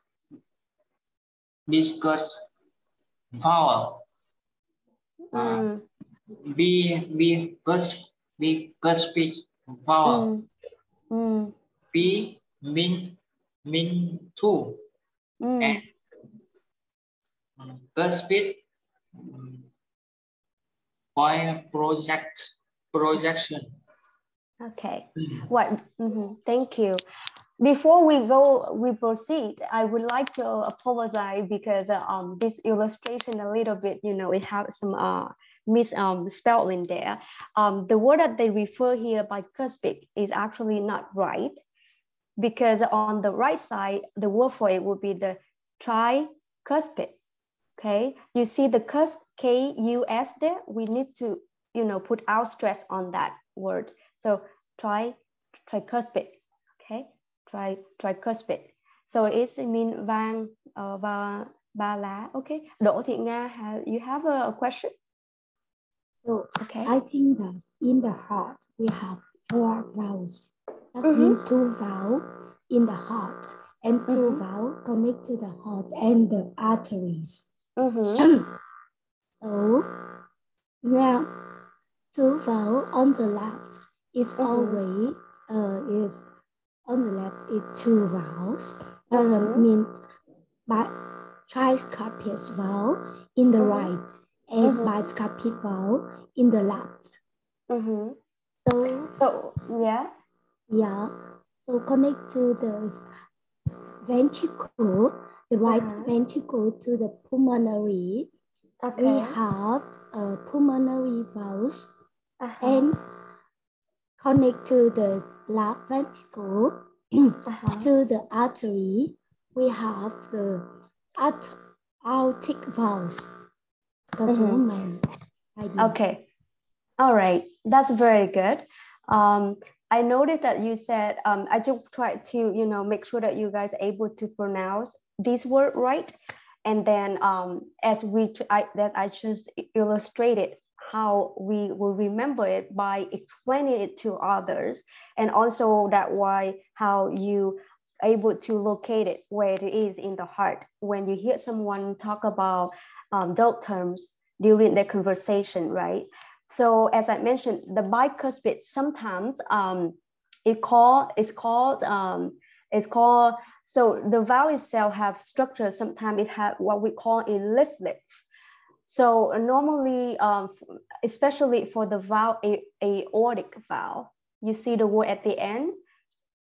viscous vowel. Mm. B B cus B cuspid vowel. Mm. Mm. B mean mean two. Mm. And cuspid um, project projection. Okay. What? mhm, Thank you. Before we go, we proceed. I would like to apologize because uh, um this illustration a little bit, you know, it has some uh mis um spelling there. Um, the word that they refer here by cuspid is actually not right, because on the right side, the word for it would be the tricuspid. Okay, you see the cusp K U S there. We need to, you know, put our stress on that word. So tri tricuspid. Okay, tri tricuspid. So it's mean van uh, ba ba lá. Okay, Đỗ Thị Nga, you have a question? So Okay. I think that in the heart we have four valves. That Mhm. means two valves in the heart and 2 Mhm. valves connect to the heart and the arteries. Mm-hmm. so now two valves on the left is Mhm. always uh, is on the left is two valves. That Mhm. means by tricuspid valve in the right and Mhm. bicuspid valve in the left. Mm-hmm. So So yeah. yeah, so connect to the ventricle, the right Uh-huh. ventricle to the pulmonary. Okay. We have uh, pulmonary valves Uh-huh. and connect to the left ventricle Uh-huh. to the artery. We have the aortic valves. That's idea. Okay. All right. That's very good. Um, I noticed that you said, um, I just tried to, you know, make sure that you guys are able to pronounce this word right. And then um, as we, I, that I just illustrated how we will remember it by explaining it to others. And also that why, how you able to locate it where it is in the heart. When you hear someone talk about um, those terms during the conversation, right? So as I mentioned, the bicuspid sometimes um, it called it's called um, it's called so the vowel itself have structure. Sometimes it have what we call a leaflets. So normally, um, especially for the vowel a, aortic vowel, you see the word at the end,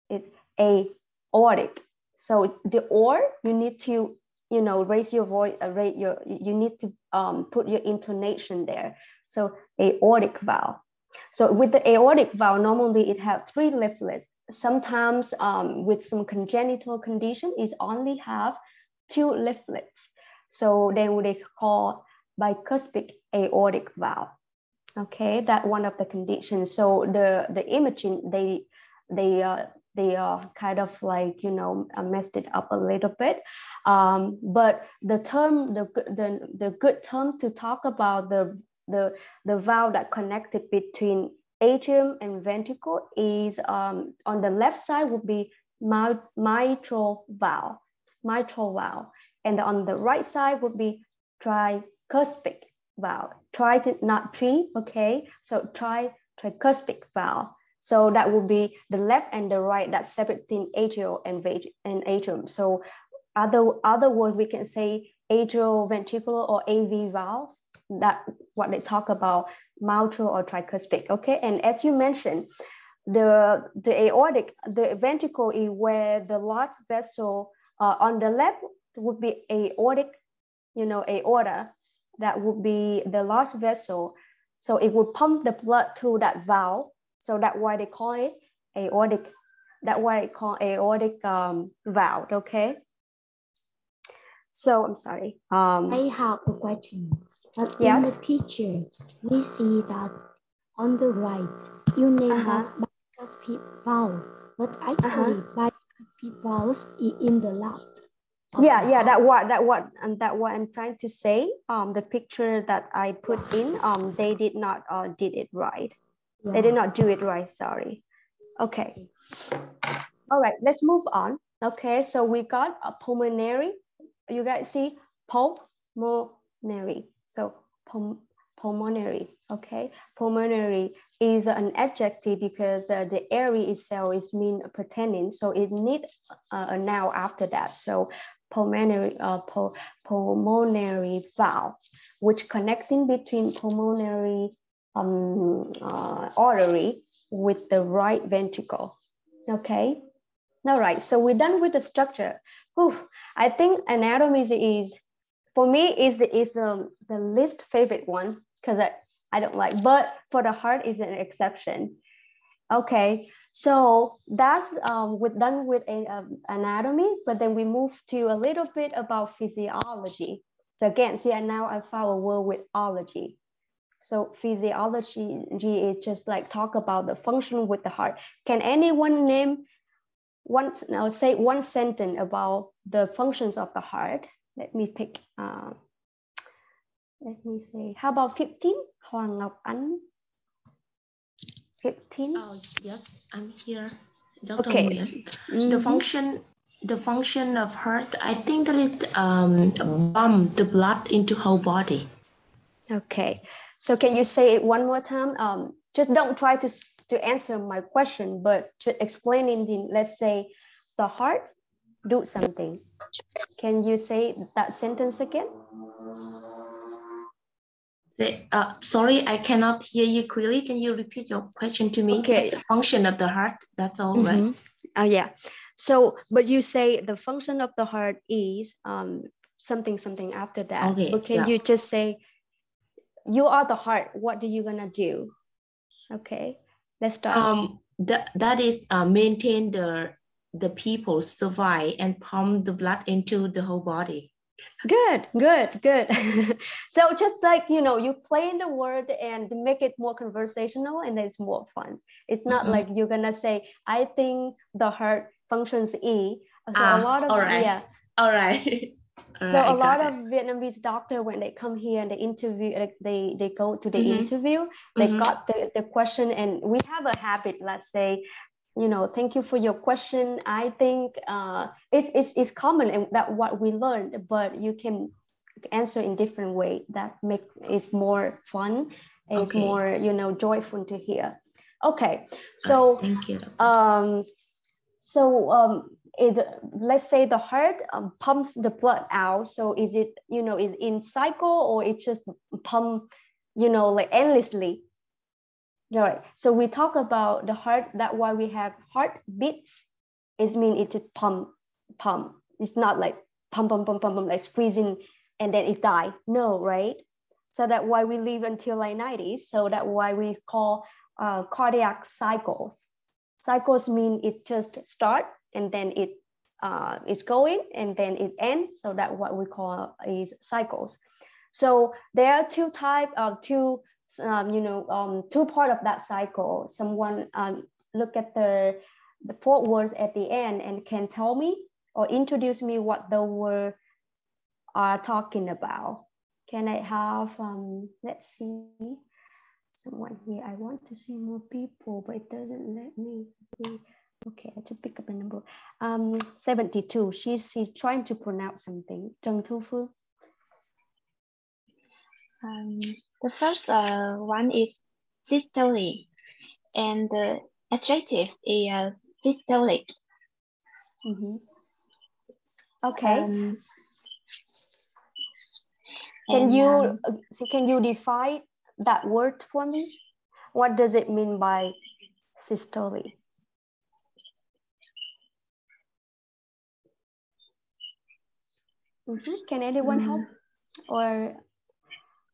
it's aortic. So the or you need to you know raise your voice, uh, rate your you need to um, put your intonation there. So aortic vowel. So with the aortic vowel, normally it has three leaflets sometimes um, with some congenital condition is only have two leaflets. So they call bicuspid aortic valve. Okay, that one of the conditions. So the the imaging they they uh, they are kind of like you know uh, messed it up a little bit. Um, but the term the the the good term to talk about the the the valve that connected between atrium and ventricle is um, on the left side would be mitral valve, mitral valve. And on the right side would be tricuspid valve. To not tree, okay? So try tricuspid valve. So that would be the left and the right that separating atrial and, and atrium. So other, other words, we can say atrial ventricular or AV valves. That what they talk about mitral or tricuspid. Okay, and as you mentioned, the the aortic, the ventricle is where the large vessel uh, on the left would be aortic, you know, aorta. That would be the large vessel. So it would pump the blood to that valve. So that's why they call it aortic. That's why it called aortic um, valve. Okay. So I'm sorry. Um, I have a question. But yes. in the picture, we see that on the right, your name uh -huh. was bicuspid valve, but actually uh -huh. bicuspid valve is in the left. Yeah, yeah, that what that what and that what I'm trying to say. Um, the picture that I put in, um, they did not uh did it right. They did not do it right. Sorry. Okay. All right, let's move on. Okay, so we got a pulmonary. You guys see pulmonary. So pul pulmonary, okay? Pulmonary is an adjective because uh, the area itself is mean pertaining, so it needs uh, a noun after that. So pulmonary, uh, pul pulmonary valve, which connecting between pulmonary um, uh, artery with the right ventricle, okay? All right, so we're done with the structure. Whew, I think anatomy is for me is is the the least favorite one because I, I don't like but for the heart is an exception okay so that's um, we're done with a, um, anatomy but then we move to a little bit about physiology so again see and now i found a word with ology so physiology is just like talk about the function with the heart can anyone name one now say one sentence about the functions of the heart let me pick, uh, let me say, how about 15? Hoàng Ngọc Ánh. 15? Oh, yes, I'm here. Dr. Okay. Mm -hmm. The function the function of heart, I think that it um, pump the blood into whole body. Okay. So can you say it one more time? Um, just don't try to, to answer my question, but to explain in the, let's say, the heart do something. Can you say that sentence again? The, uh, sorry, I cannot hear you clearly. Can you repeat your question to me? Okay. The function of the heart, that's all, mm -hmm. right? Oh, yeah. So, but you say the function of the heart is um, something, something after that. Okay. But can yeah. you just say, you are the heart, what do you gonna do? Okay, let's start. Um, that, that is uh, maintain the the people survive and pump the blood into the whole body. Good, good, good. so just like you know, you play in the word and make it more conversational, and it's more fun. It's not mm-hmm. like you're gonna say, "I think the heart functions E." So ah, a lot of all right. yeah, all right. All so a lot of Vietnamese doctor when they come here and they interview, they they go to the mm-hmm. interview, they mm-hmm. got the, the question, and we have a habit. Let's say you know, thank you for your question. I think uh, it's, it's, it's common and that what we learned, but you can answer in different way that make it more fun. It's okay. more, you know, joyful to hear. Okay, so thank you. Um, so um, it, let's say the heart um, pumps the blood out. So is it you know is in cycle or it just pump you know like endlessly? All right. So we talk about the heart. That why we have heart beats. It mean it just pump pump. It's not like pump pump pump pump pump like squeezing and then it die. No, right? So that why we live until like 90. So that why we call uh, cardiac cycles. Cycles mean it just start and then it uh, is going and then it ends. So that what we call is cycles. So there are two type of two, um, you know, um, two part of that cycle. Someone um, look at the, the four words at the end and can tell me or introduce me what the word are talking about. Can I have, um, let's see, someone here. I want to see more people, but it doesn't let me see. Okay, I just pick up a number. Um, 72, she's, she's trying to pronounce something. Trần Thu Phương. Um, the first uh, one is systolic, and the adjective is uh, systolic. Mm -hmm. Okay. Um, can and, you um, can you define that word for me? What does it mean by systole? Mm -hmm. Can anyone mm. help? Or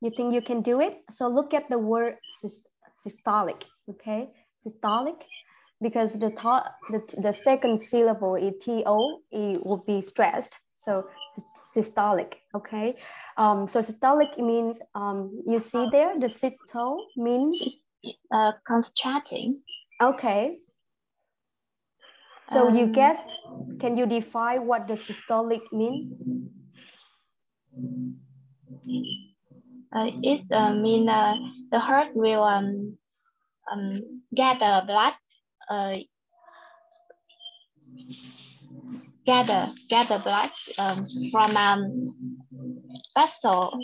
you think you can do it? So look at the word systolic, okay? Systolic, because the, the, the second syllable is T-O, it will be stressed. So systolic, okay? Um, so systolic means, um, you see there, the systole means? Uh, contracting. Okay. So um, you guess, can you define what the systolic mean? Uh, it uh, mean uh, the heart will um, um, gather blood uh, gather gather blood um, from um, vessel.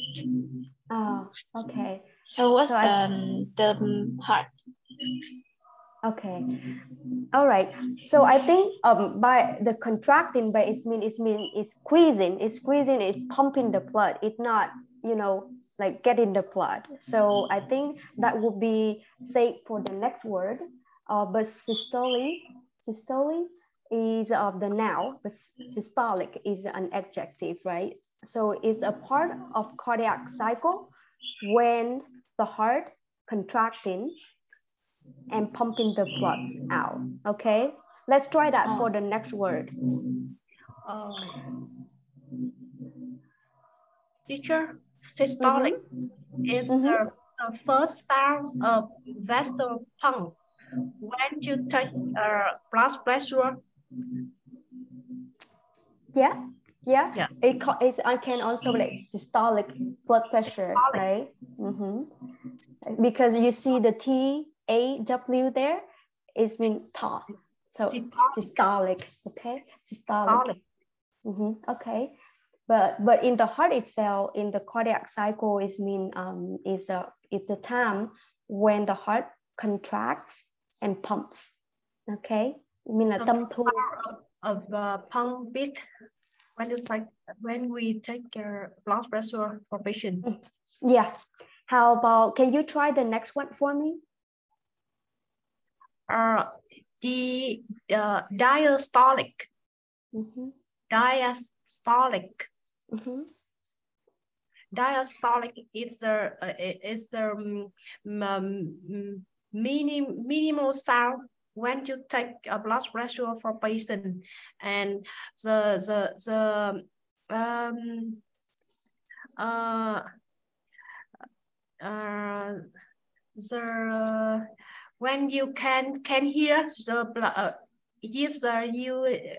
Oh, okay. So what's so um, the heart? Okay. All right. So I think um by the contracting by it mean it mean it's squeezing, it's squeezing, it's pumping the blood. It's not, you know, like getting the blood. So I think that would be safe for the next word. Uh, but systole, systole is of the noun, but systolic is an adjective, right? So it's a part of cardiac cycle when the heart contracting and pumping the blood out, okay? Let's try that for the next word. Uh, teacher, systolic mm -hmm. is mm -hmm. the, the first sound of vessel pump when you take uh, blood pressure yeah, yeah. Yeah. It is. I can also like systolic blood pressure, systolic. right? Mm -hmm. Because you see the T A W there is mean top. So systolic. okay, systolic. Mm -hmm. Okay, but but in the heart itself, in the cardiac cycle, is mean um is a is the time when the heart contracts and pumps. Okay, mean là tâm thu of uh, pump beat when it's like when we take uh, blood pressure for patients. Mm, yeah. How about can you try the next one for me? Uh, the uh, diastolic. Mm -hmm. Diastolic. Mm -hmm. Diastolic is the uh, is the um, um, minim, minimal sound when you take a blood pressure for patient and the the the um uh uh the when you can can hear the blood uh, if the you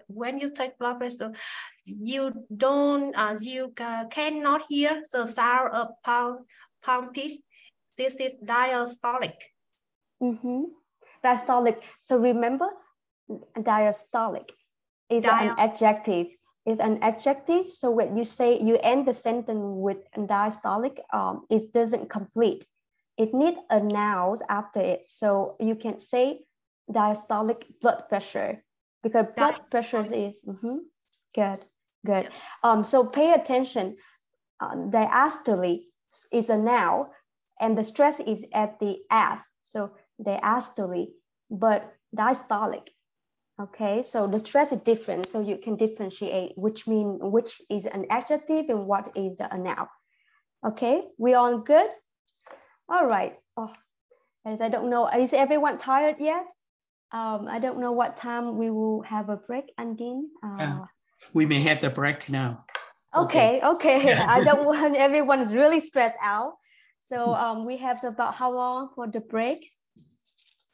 when you take blood pressure you don't uh, you uh, cannot hear the sound of pump pumping this is diastolic mm -hmm diastolic. So remember, diastolic is Diast an adjective. Is an adjective. So when you say you end the sentence with diastolic, um, it doesn't complete. It needs a noun after it. So you can say diastolic blood pressure because blood pressure is mm-hmm, good, good. Um, so pay attention. Uh, diastole is a noun, and the stress is at the S. So diastole, but diastolic. Okay, so the stress is different, so you can differentiate which mean which is an adjective and what is a noun. Okay, we all good? All right. Oh, as I don't know, is everyone tired yet? Um, I don't know what time we will have a break, Andine. Uh, we may have the break now. Okay, okay. okay. I don't want everyone really stressed out. So um, we have about how long for the break?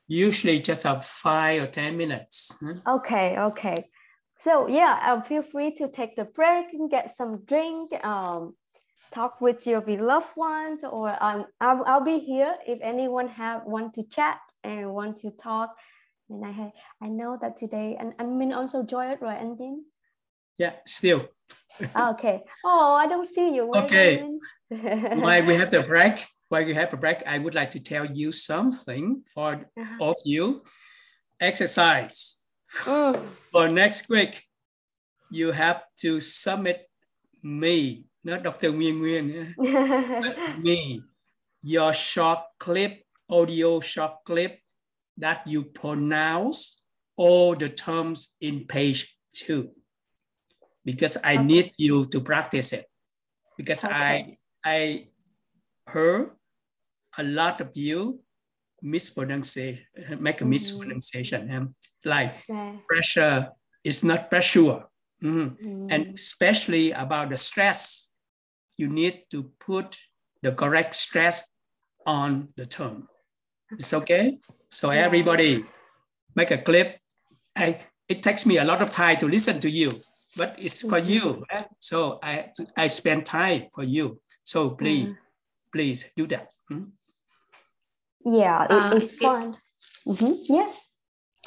Usually just a five or 10 minutes. Okay, okay. So yeah, um, feel free to take the break and get some drink, um, talk with your beloved ones, or um, I'll, I'll be here if anyone have want to chat and want to talk. And I have, I know that today, and I mean also joy it, right, Andine? Yeah, still. okay. Oh, I don't see you. Where okay. While we have the break, while you have a break, I would like to tell you something for uh-huh. of you. Exercise. Oh. For next week, you have to submit me, not Dr. Nguyen Nguyen, me, your short clip, audio short clip that you pronounce all the terms in page two because I okay. need you to practice it because okay. I I heard a lot of you mispronunciation make a mm-hmm. mispronunciation um, like pressure is not pressure mm. Mm. and especially about the stress you need to put the correct stress on the term it's okay so yeah. everybody make a clip I, it takes me a lot of time to listen to you but it's for mm-hmm. you. Right? So I I spend time for you. So please, mm-hmm. please do that. Hmm? Yeah, it, uh, it's fun. Mm-hmm. Yes.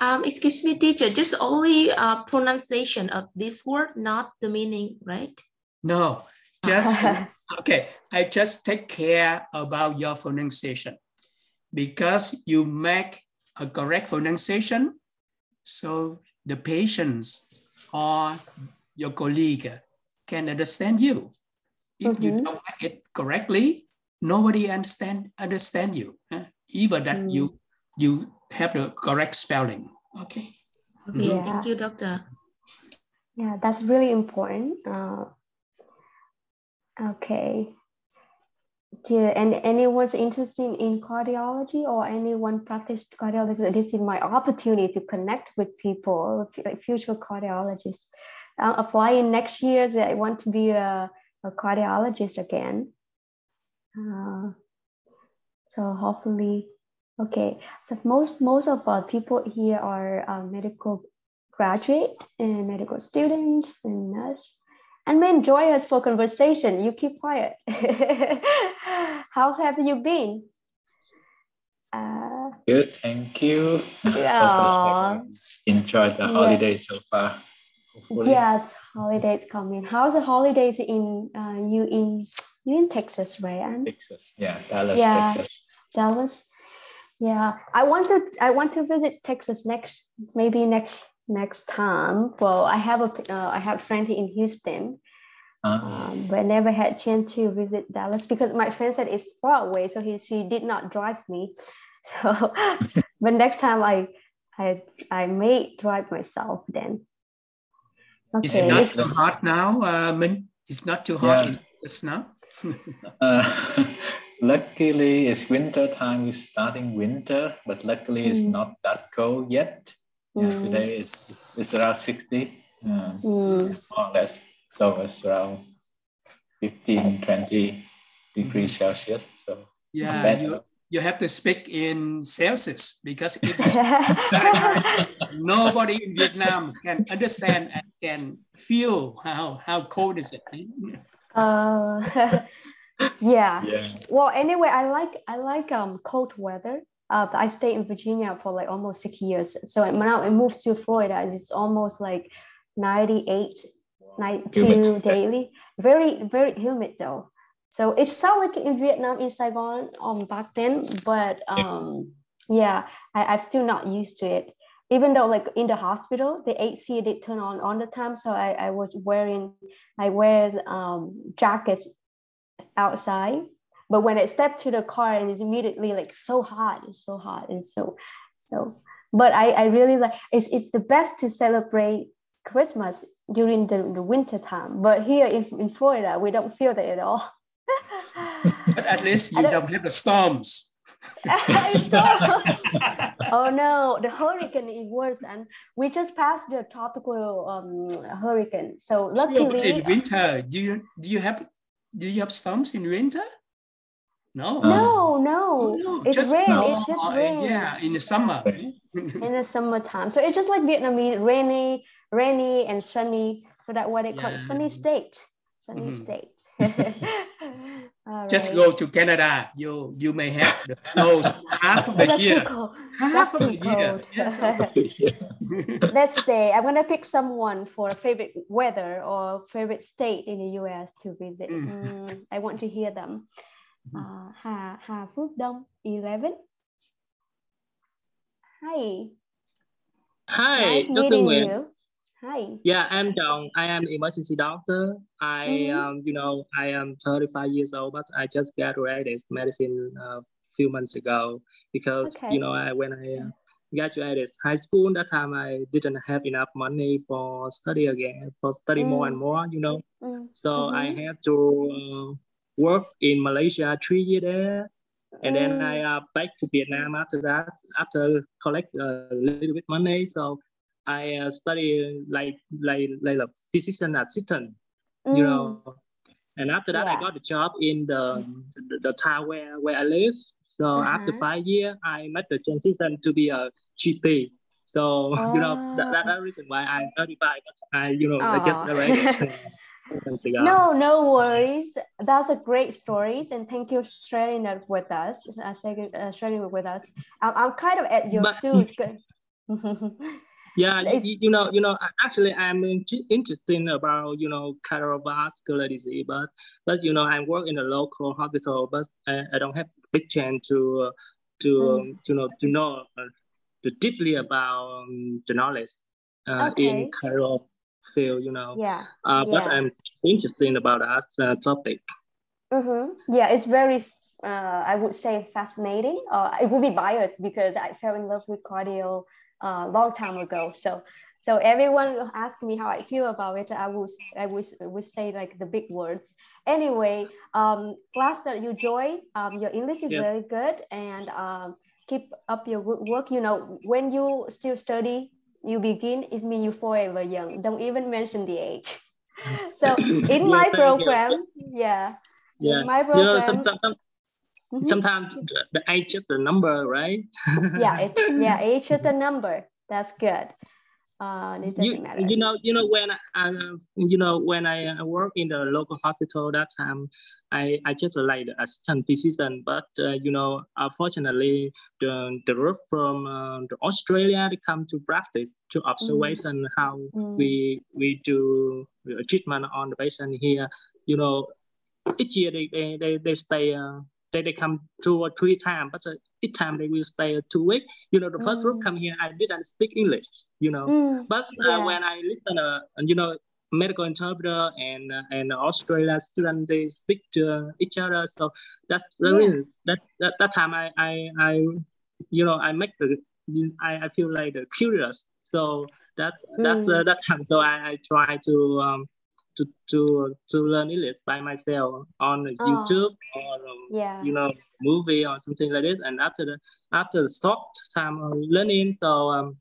Um, excuse me, teacher. Just only uh, pronunciation of this word, not the meaning, right? No, just okay. I just take care about your pronunciation because you make a correct pronunciation. So the patients or your colleague can understand you. If mm-hmm. you don't make it correctly, nobody understand understand you. Even that mm. you you have the correct spelling. Okay. okay. Yeah. Thank you, doctor. Yeah, that's really important. Uh, okay. Do, and anyone's interested in cardiology or anyone practiced cardiology, this is my opportunity to connect with people, future cardiologists. Applying next year. I want to be a, a cardiologist again. Uh, so hopefully, okay. So most most of our people here are uh, medical graduate and medical students and nurse. And may join us for conversation. You keep quiet. How have you been? Uh, Good, thank you. Yeah. Enjoy the holiday yeah. so far. Hopefully. Yes, holidays coming. How's the holidays in uh, you in you in Texas, right? Anne? Texas, yeah, Dallas, yeah, Texas. Dallas. Yeah, I want to I want to visit Texas next maybe next next time. Well, I have a uh, I have a friend in Houston, um, but I never had chance to visit Dallas because my friend said it's far away, so he she did not drive me. So, but next time I I I may drive myself then. Okay. Is it not too hot now, uh, Min? It's not too hot yeah. just now. uh, luckily, it's winter time. We're starting winter, but luckily, mm. it's not that cold yet. Mm. Yesterday, it's, it's around 60, uh, mm. more or less. So it's around 15, 20 degrees Celsius. So yeah, you, you have to speak in Celsius because nobody in Vietnam can understand and can feel how, how cold is it. Uh, yeah. yeah. Well, anyway, I like I like um cold weather. Uh, I stayed in Virginia for like almost six years. So now I moved to Florida. It's almost like 98, 92 daily. Very, very humid though. So it sounded like in Vietnam, in Saigon um, back then, but um, yeah, I, I'm still not used to it. Even though like in the hospital, the AC did turn on all the time. So I, I was wearing, I wear um, jackets outside. But when I step to the car and it's immediately like so hot, it's so hot. And so, so, but I, I really like, it's, it's the best to celebrate Christmas during the, the winter time. But here in, in Florida, we don't feel that at all. but at least you don't, don't have the storms. oh no, the hurricane is worse, and we just passed the tropical um, hurricane. So luckily, in winter, do you do you have do you have storms in winter? No. No, no. No. It's just, rain. No, it's just uh, rain. Yeah, in the summer. in the summertime. So it's just like Vietnamese, rainy, rainy and sunny. So that's what they call Yeah. sunny state. Sunny Mhm. state. All Just right. go to Canada. You you may have the snow half of the That's year. Half That's of the year. Yes. Let's say I'm gonna pick someone for favorite weather or favorite state in the US to visit. Mm. Mm, I want to hear them. Uh, Hà Hà Phước Đông, 11. Hi. Hi, nice Dr. Nguyen. you. Hi. Yeah, I'm Dong. I am emergency doctor. I Mhm. um, you know, I am 35 years old, but I just graduated medicine a few months ago because Okay. you know, I when I uh, graduated high school that time I didn't have enough money for study again, for study more and Mm. more, you know. Mm. So I Mhm. had to uh, work in Malaysia three years there. And then Mm. I uh, back to Vietnam after that, after collect a little bit money. So I uh, study like like like a physician assistant, you know. And after that, I Mm. Got a job in the the, the town where, where I live. So after Uh-huh. five years, I made the transition to be a GP. So you know that, that, that reason why I'm 35, but I you know I just graduated. No, no worries. That's a great stories, and thank you for sharing that with us. Uh, sharing uh, with us. I'm, I'm kind of at your But- shoes. good. Yeah, you, you know, you know. Actually, I'm in- interested about you know cardiovascular disease, but but you know, I work in a local hospital, but I, I don't have big chance to uh, to Mm. um, to know to know uh, to deeply about um, the knowledge uh, Okay. in cardio field. You know, yeah. uh, but yeah. I'm interested about that uh, topic. Mm-hmm. Yeah, it's very, uh, I would say, fascinating. Uh, it would be biased because I fell in love with cardio a long time ago. So, so everyone will ask me how I feel about it. I would, I would, would say like the big words. Anyway, um, glad that you joined. Um, your English is Yeah. very good, and um, keep up your good work. You know, when you still study, you begin. It means you forever young. Don't even mention the age. So in Yeah, my you. program, yeah. Yeah, In my you know, program, sometimes Mhm. sometimes the, the age is the number, right? yeah, it's, yeah, age is the number. That's good. Uh, it doesn't you, matter. you know you know when I, uh, you know when I uh, work in the local hospital that time I, I just like the assistant physician but uh, you know unfortunately the the group from uh, the Australia they come to practice to observation how Mm. we we do treatment on the patient here you know each year they they, they, they stay uh, they, they come two or three times but uh, each time they will stay two weeks you know the first group Mm. come here I didn't speak English you know Mm, but uh, yeah. when I listen, uh, you know, medical interpreter and uh, and Australia student, they speak to each other. So that's the Yeah. that, that that time I I I you know I make the I, I feel like the curious. So that that uh, Mm. that time, so I, I try to um to to to learn English by myself on Oh. YouTube or um, Yeah. you know movie or something like this. And after the after the short time of learning, so um.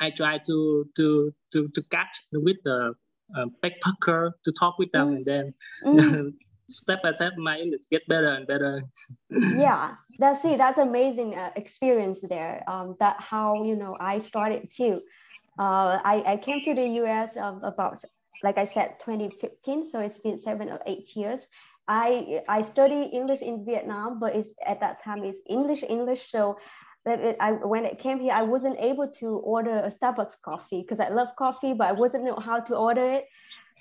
I try to to to to catch with the uh, backpacker to talk with them, Mm. and then Mm. step by step, my English get better and better. yeah that's it that's amazing uh, experience there um, that how you know i started too uh, I, I came to the us um, about like i said 2015 so it's been seven or eight years i i study english in vietnam but it's at that time it's english english so that it, I, when it came here i wasn't able to order a starbucks coffee because i love coffee but i wasn't know how to order it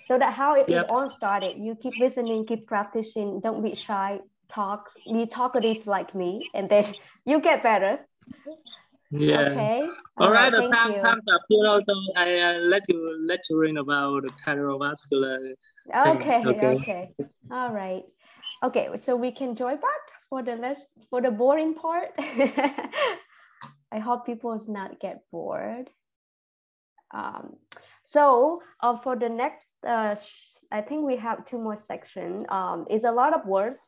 So that how it, Yep. it all started. You keep listening, keep practicing. Don't be shy. Talk. Be talkative like me, and then you get better. Yeah. Okay. All right, the thank time, you. time's up. So I uh, let you lecturing about the cardiovascular. thing. Okay, okay, All right. Okay, so we can join back for the less for the boring part. I hope people does not get bored. Um, so uh, for the next, uh, I think we have two more section. Um, it's a lot of words,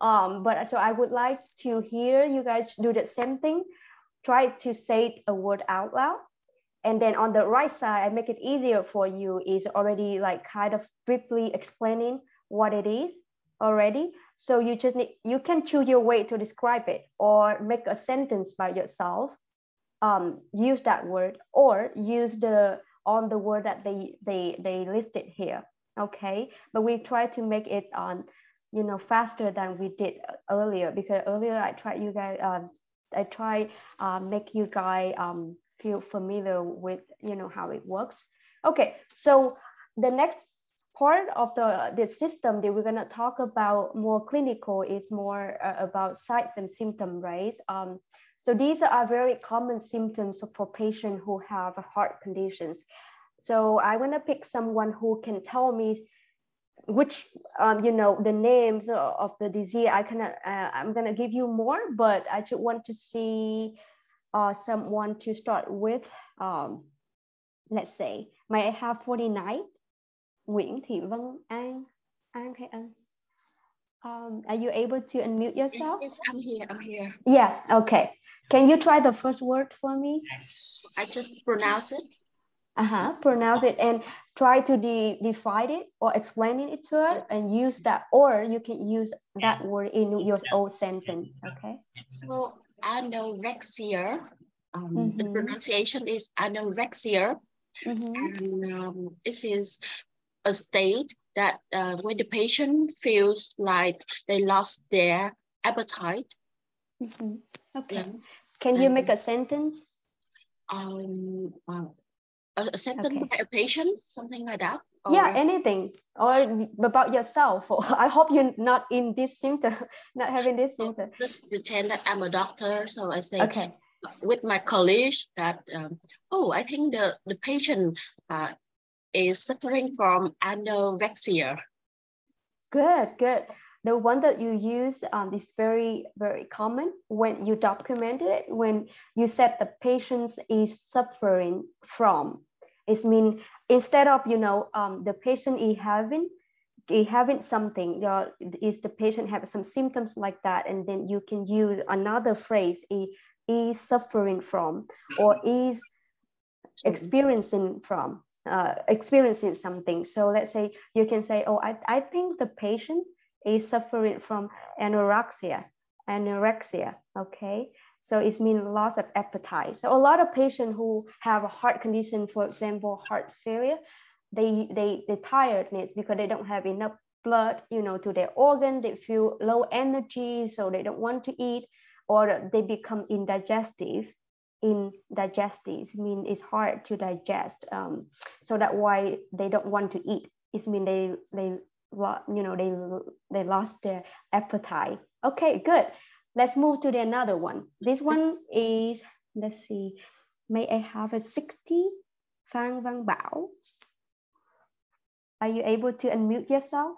um, but so I would like to hear you guys do the same thing. Try to say a word out loud and then on the right side, I make it easier for you is already like kind of briefly explaining what it is already. So you just need, you can choose your way to describe it or make a sentence by yourself. Um, use that word or use the on the word that they they they listed here. Okay, but we try to make it on, you know, faster than we did earlier because earlier I tried you guys. Um, I try uh, make you guys um, feel familiar with you know how it works. Okay, so the next part of the, the system that we're gonna talk about more clinical is more uh, about signs and symptoms, right? Um, so these are very common symptoms for patients who have heart conditions. So I wanna pick someone who can tell me which um, you know the names of the disease i cannot uh, i'm gonna give you more but i just want to see uh, someone to start with um, let's say may i have 49 nguyễn thị vân an an hay ân um, are you able to unmute yourself Yes, I'm here. I'm here. yes okay can you try the first word for me I just pronounce it. Uh-huh pronounce it and try to de- define it or explaining it to her and use that or you can use that word in your own sentence okay So anorexia. Um, The Mhm. pronunciation is anorexia, Mhm. and um, this is a state that uh, when the patient feels like they lost their appetite. Mhm. okay Yeah. can you make a sentence um, uh, a, sentence Okay. by a patient, something like that. yeah anything or about yourself i hope you're not in this symptom not having this symptom just pretend that I'm a doctor. So I say okay with my colleagues that, um, oh, I think the, the patient uh, is suffering from anorexia. Good, good. The one that you use um, is very, very common when you document it, when you said the patient is suffering from. It means instead of, you know, um, the patient is having, is having something, is the patient have some symptoms like that, and then you can use another phrase, is, is suffering from, or is experiencing from uh, experiencing something so let's say you can say oh I, I think the patient is suffering from anorexia anorexia okay? So it means loss of appetite. So a lot of patients who have a heart condition for example heart failure they they they tiredness because they don't have enough blood you know to their organ. They feel low energy so they don't want to eat or they become indigestive indigestive mean it's hard to digest um, so that why they don't want to eat. It mean they they you know they they lost their appetite okay good let's move to the another one this one is let's see may i have a 60 phan văn bảo are you able to unmute yourself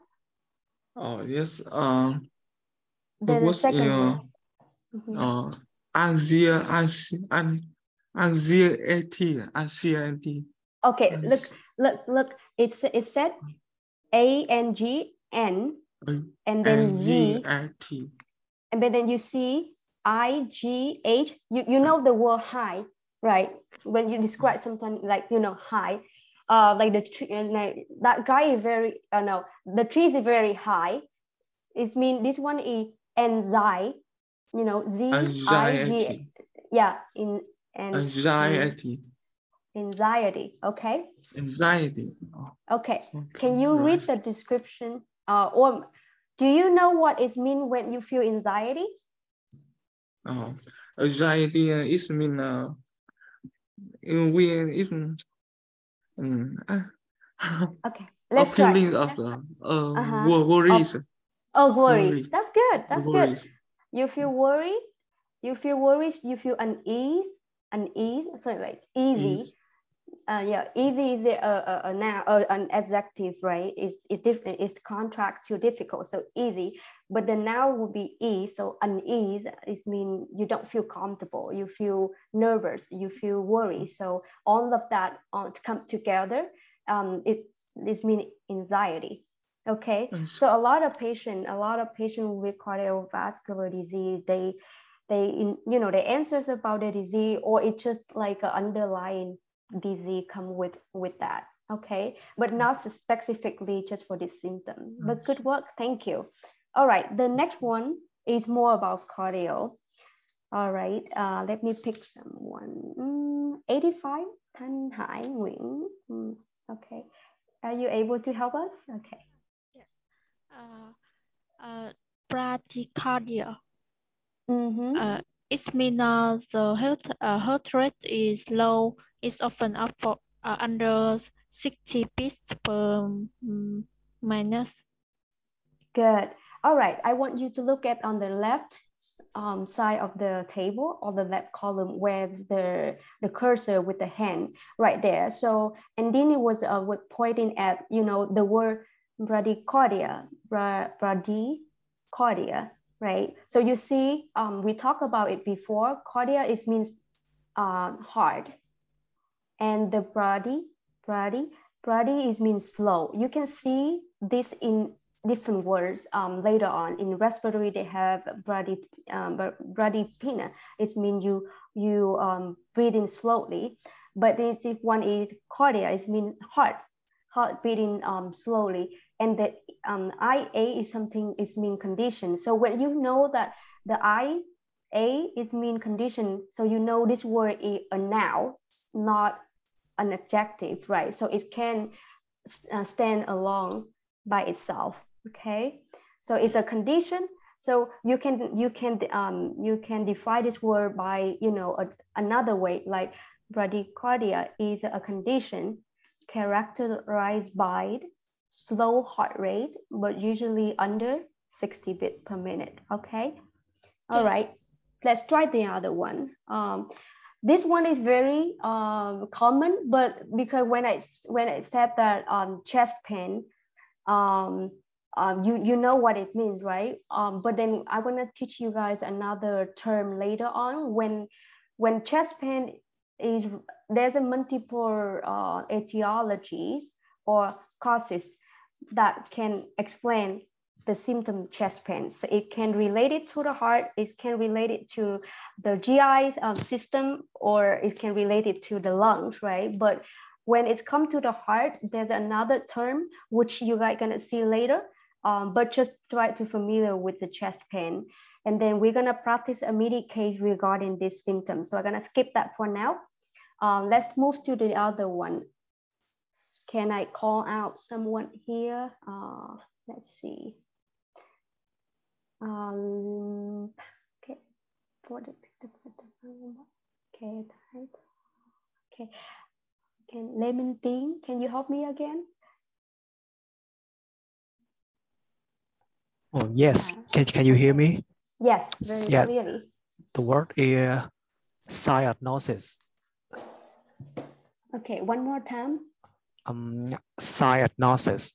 Oh yes. Um, the, the second uh, one Mhm. uh, Asia, Asia, anxiety, anxiety. okay look look look it's it said a n g n and then z and then then you see I G H. You you know the word high, right? When you describe something like you know high, uh, like the tree, uh, like that guy is very. Uh, no, the trees is very high. It mean this one is anxiety. You know Z I G. Yeah, in Anxiety. Anxiety. Okay, Anxiety. okay. Can you read the description? Uh, or do you know what it mean when you feel anxiety? Oh, anxiety uh, is mean uh, we is um, uh, Okay, Let's a try. feeling of uh, uh, wo- worries. Oh, worries. That's good. That's Worries. good. You feel worried. You feel worried. You feel unease. Unease. So like easy. Ease. Uh, yeah, easy is a, a, a noun, uh, an adjective, right? It's it diff- it's contract to difficult, so easy. But the noun would be ease. So unease is mean you don't feel comfortable. You feel nervous. You feel worried. So all of that uh, come together. Um, it this mean anxiety. Okay, Yes. so a lot of patient, a lot of patient with cardiovascular disease, they they you know the answers about the disease or it's just like an underlying disease come with with that okay? But not specifically just for this symptom but good work thank you. All right the next one is more about cardio. All right uh, let me pick someone. Mm, 85 Thanh Hải Nguyễn Mm, okay. Are you able to help us? Okay. Uh, uh, bradycardia. mm-hmm. Uh, it means uh, the heart, uh, heart rate is low. It's often up for, uh, under 60 beats per mm, minute. Good. All right. I want you to look at on the left um, side of the table or the left column where the, the cursor with the hand right there. So, Andini was uh, was pointing at, you know, the word bradycardia, bra, bradycardia, right? So you see, um, we talked about it before. Cardia is means uh, heart. And the brady, brady, brady is means slow. You can see this in different words um, later on. In respiratory, they have brady, um, bradypnea. It means you you um, breathe in slowly. But this if one is cardia, it means heart, heart beating um, slowly. And the um, IA is something is mean condition. So when you know that the IA is mean condition, so you know this word is a noun, not an adjective, right? So it can uh, stand alone by itself. Okay, so it's a condition. So you can you can um, you can define this word by you know a, another way, like bradycardia is a condition characterized by slow heart rate, but usually under 60 beats per minute. Okay, all right. Let's try the other one. Um, this one is very um, common, but because when I when I said that um, chest pain, um, um, you you know what it means, right? Um, but then I want to teach you guys another term later on. When when chest pain is there's a multiple uh, etiologies or causes that can explain the symptom chest pain. So it can relate it to the heart, it can relate it to the GI um, system, or it can relate it to the lungs, right? But when it's come to the heart, there's another term which you guys gonna see later. Um, but just try to familiar with the chest pain. And then we're gonna practice a immediate case regarding this symptom. So I'm gonna skip that for now. Um, let's move to the other one. Can I call out someone here? Uh, let's see. Um, okay, for the okay, okay. Can Lemon Ting, can you help me again? Oh, yes. Can, can you hear me? Yes, very Yeah. clearly. The word is cyanosis. Okay, one more time. Um, cyanosis.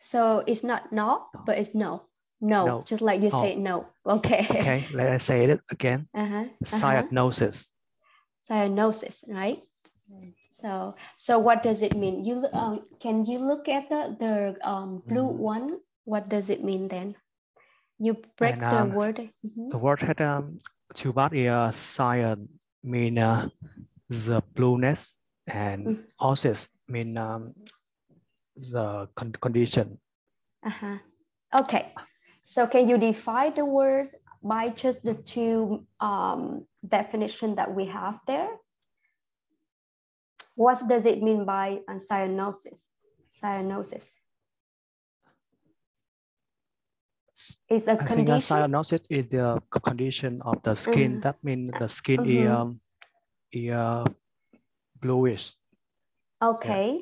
So it's not no, but it's no. No, No. just like you Oh. say no. Okay. Okay, let us say it again. Uh-huh. uh-huh. Cyanosis. Cyanosis, right? So, so what does it mean? You um, can you look at the the um, blue one? What does it mean then? You break And, the um, word. Mhm. The word had um, two here. Cyan mean uh, the blueness and Mm. osis mean um, the con- condition. Uh-huh. Okay. So can you define the words by just the two um, definition that we have there? What does it mean by uh, cyanosis? Cyanosis is a I think uh, condition. cyanosis is the condition of the skin. Mhm. That means the skin is, Mhm. um, is uh, bluish. Okay.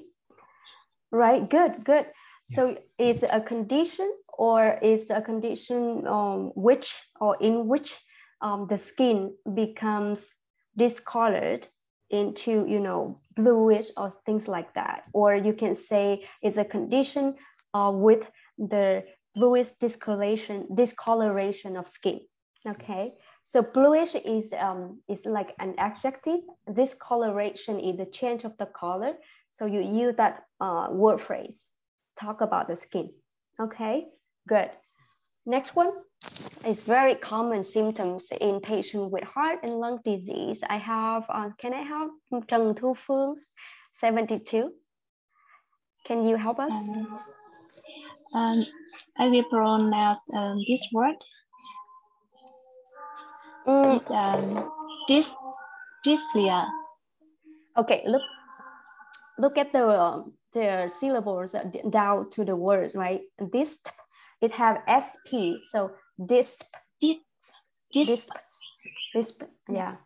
Right, good, good. So is a condition or is a condition um, which or in which um, the skin becomes discolored into you know bluish or things like that. Or you can say it's a condition uh, with the bluish discoloration discoloration of skin. Okay? So bluish is um is like an adjective. Discoloration is the change of the color. So you use that uh, word phrase. Talk about the skin. Okay good next one is very common symptoms in patients with heart and lung disease. I have, uh, can I have Trần Thu Phương, 72? Can you help us? Um, um, I will pronounce um, this word. Mm. It's, um, dys, dyslexia. Okay, look, look at the, uh, the syllables down to the word, right? This, it have SP, so disp, disp, disp, disp, yeah.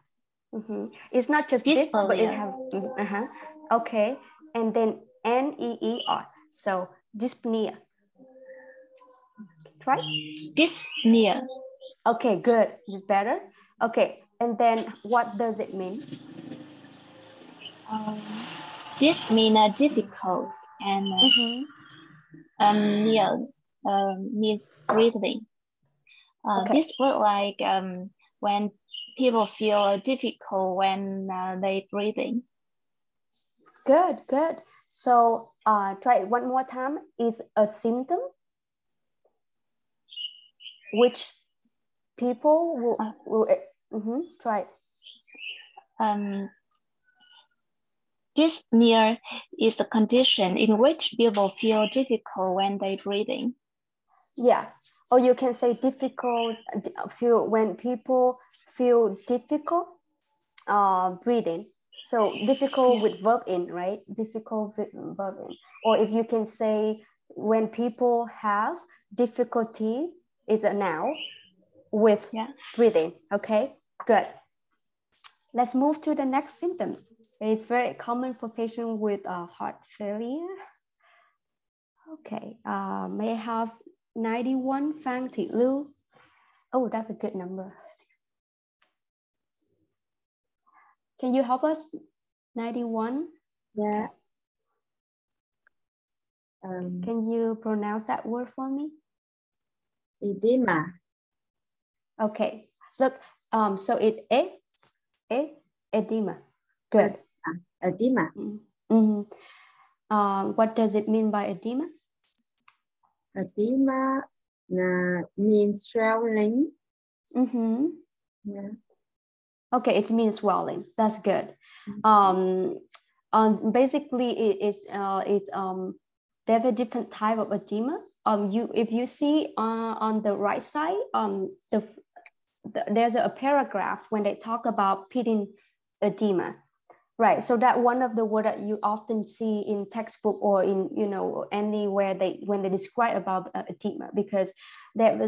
Mm -hmm. It's not just disp, but it have, uh -huh. okay. And then N-E-E-R, so dyspnea. Right? Dyspnea. Okay, good. Is better? Okay, and then what does it mean? Um, this means uh, difficult and uh, mm -hmm. um, yeah, means breathing. Uh, okay. This word like um, when people feel difficult when uh, they breathing. Good, good. So uh, try it one more time. Is a symptom which people will, uh, will mm -hmm, try it. Um, dyspnea is a condition in which people feel difficult when they breathing. Yeah, or you can say difficult feel when people feel difficult uh, breathing. So difficult yeah. with verb in, right? Difficult with verb in. Or if you can say when people have difficulty is a noun with yeah. breathing. Okay, good. Let's move to the next symptom. It's very common for patients with uh, heart failure. Okay, uh, may have 91 Phan Thị Lưu. Oh, that's a good number. Can you help us? 91? Yeah. Um, Can you pronounce that word for me? Edema. Okay. Look, um, so it e, e, edema. Good. Edema. Mm -hmm. um, what does it mean by edema? Edema uh, means swelling. Mm-hmm. Yeah. Okay, it means swelling. That's good. Mm-hmm. Um, um, basically, it is uh, it's um, they have a different type of edema. Um, you if you see uh, on the right side, um, the, the there's a paragraph when they talk about pitting edema. Right. So that one of the word that you often see in textbook or in you know anywhere they when they describe about uh, edema because that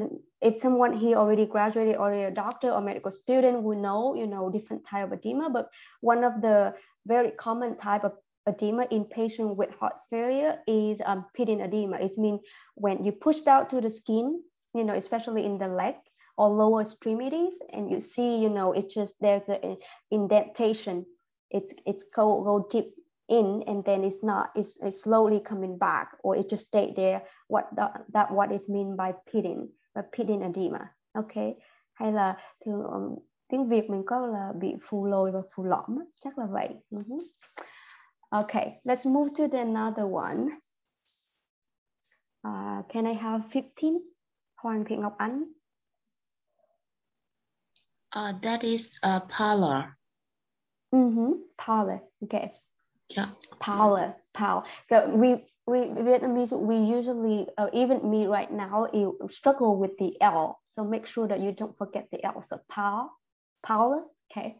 if someone he already graduated or a doctor or medical student will know you know different type of edema, but one of the very common type of edema in patient with heart failure is um, pitting edema. It means when you pushed out to the skin, you know, especially in the leg or lower extremities, and you see, you know, it just there's an indentation it it's go go deep in and then it's not it's, it's slowly coming back or it just stay there. What that, that what it mean by pitting by pitting edema ok hay là thường um, tiếng Việt mình có là bị phù lồi và phù lõm. Chắc là vậy. Uh -huh. okay let's move to the another one. Uh, can I have 15 Hoàng Thị Ngọc Ánh. Uh, that is a parlor Mm-hmm. Power. Okay. Yeah. Power. Power. We we Vietnamese we usually uh, even me right now you struggle with the L. So make sure that you don't forget the L. So pallor. Power. Okay.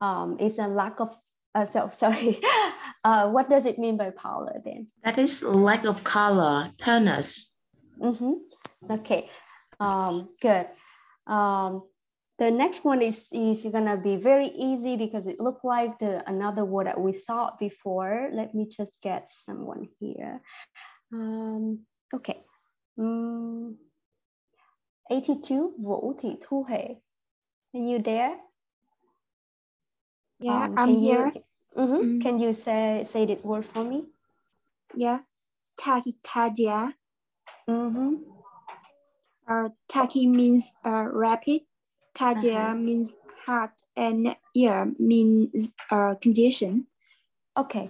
Um, it's a lack of. Uh, so sorry. Uh, what does it mean by pallor then? That is lack of color, paleness. Mm-hmm. Okay. Um, good. Um, the next one is, is gonna be very easy because it looked like the another word that we saw before. Let me just get someone here. Um, okay. Um, 82, Vũ Thị Thu Hề. Are you there? Yeah, Um, I'm you- here. Mhm. Mm. Can you say, say that word for me? Yeah. Tachycardia. Mm-hmm. Uh, tachy means uh, rapid. Cardia Uh-huh. means heart, and ear means uh, condition. Okay,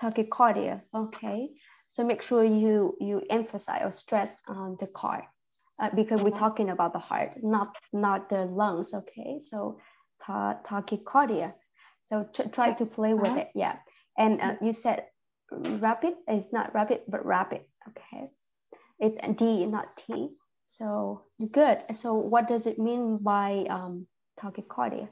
tachycardia. Okay, so make sure you you emphasize or stress on the heart uh, because we're talking about the heart, not not the lungs. Okay, so ta- tachycardia. So try to play with it. Yeah, and uh, you said rapid is not rapid but rapid. Okay, it's D not T. So good. So what does it mean by um, tachycardia?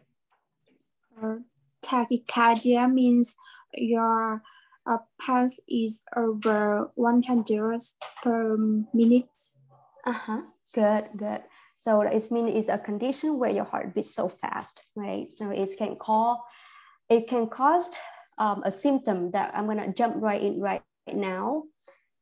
Uh, tachycardia means your uh, pulse is over 100 per minute. Uh-huh. Good, good. So it means it's a condition where your heart beats so fast, right? So it can call, it can cause um, a symptom that I'm gonna jump right in right now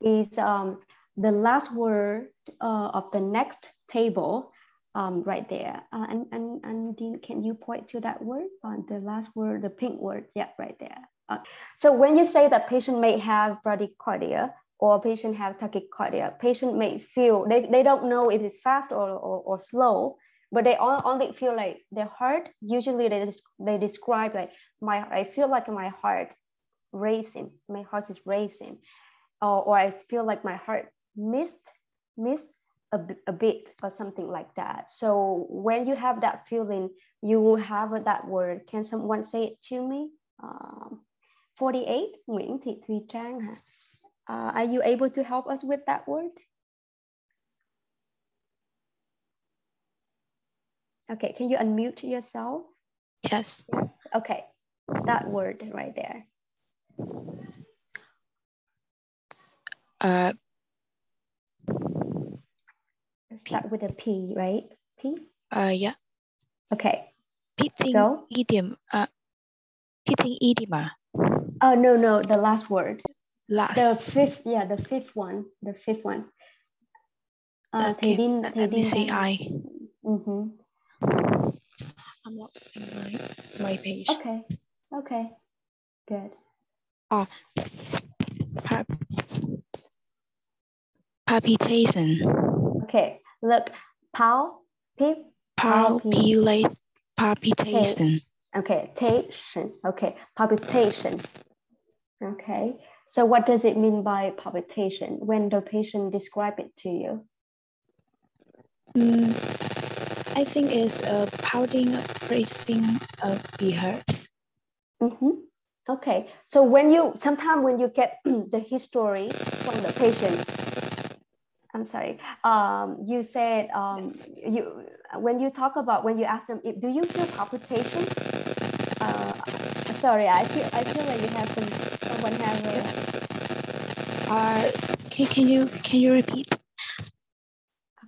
is um, the last word uh, of the next table um, right there. Uh, and, and, and Dean, can you point to that word? Uh, the last word, the pink word, yeah, right there. Uh, so when you say that patient may have bradycardia or patient have tachycardia, patient may feel, they, they don't know if it's fast or, or, or slow, but they all, only feel like their heart, usually they, they describe like, my, I feel like my heart racing, my heart is racing, or, or I feel like my heart missed, missed a, a bit or something like that. So when you have that feeling, you will have that word. Can someone say it to me? Um, 48, Nguyễn Thị Thùy Trang. Uh, are you able to help us with that word? Okay, can you unmute yourself? Yes. Okay, that word right there. Uh, Start with a P, right? P? uh, yeah. Okay. Pitting Go. idiom. Uh, pitting edema. Oh, no, no, the last word. Last. The fifth, yeah, the fifth one, the fifth one. Uh, Okay, Thầy Đinh, let- let me say I. Mhm. I'm not seeing my, my page. Okay, okay, good. Ah, pa- palpitation. Okay, look, pal, pip, Palpulate. Palpitation. Okay, tation. Okay, palpitation. Okay, so what does it mean by palpitation when the patient describe it to you? Mm, I think it's a pounding, racing of the heart. Mhm. Okay, so when you sometimes when you get the history from the patient, I'm sorry. Um, you said um, you when you talk about when you ask them, do you feel palpitation? Uh, sorry, I feel I feel like you have some someone have a Uh, can, can you can you repeat?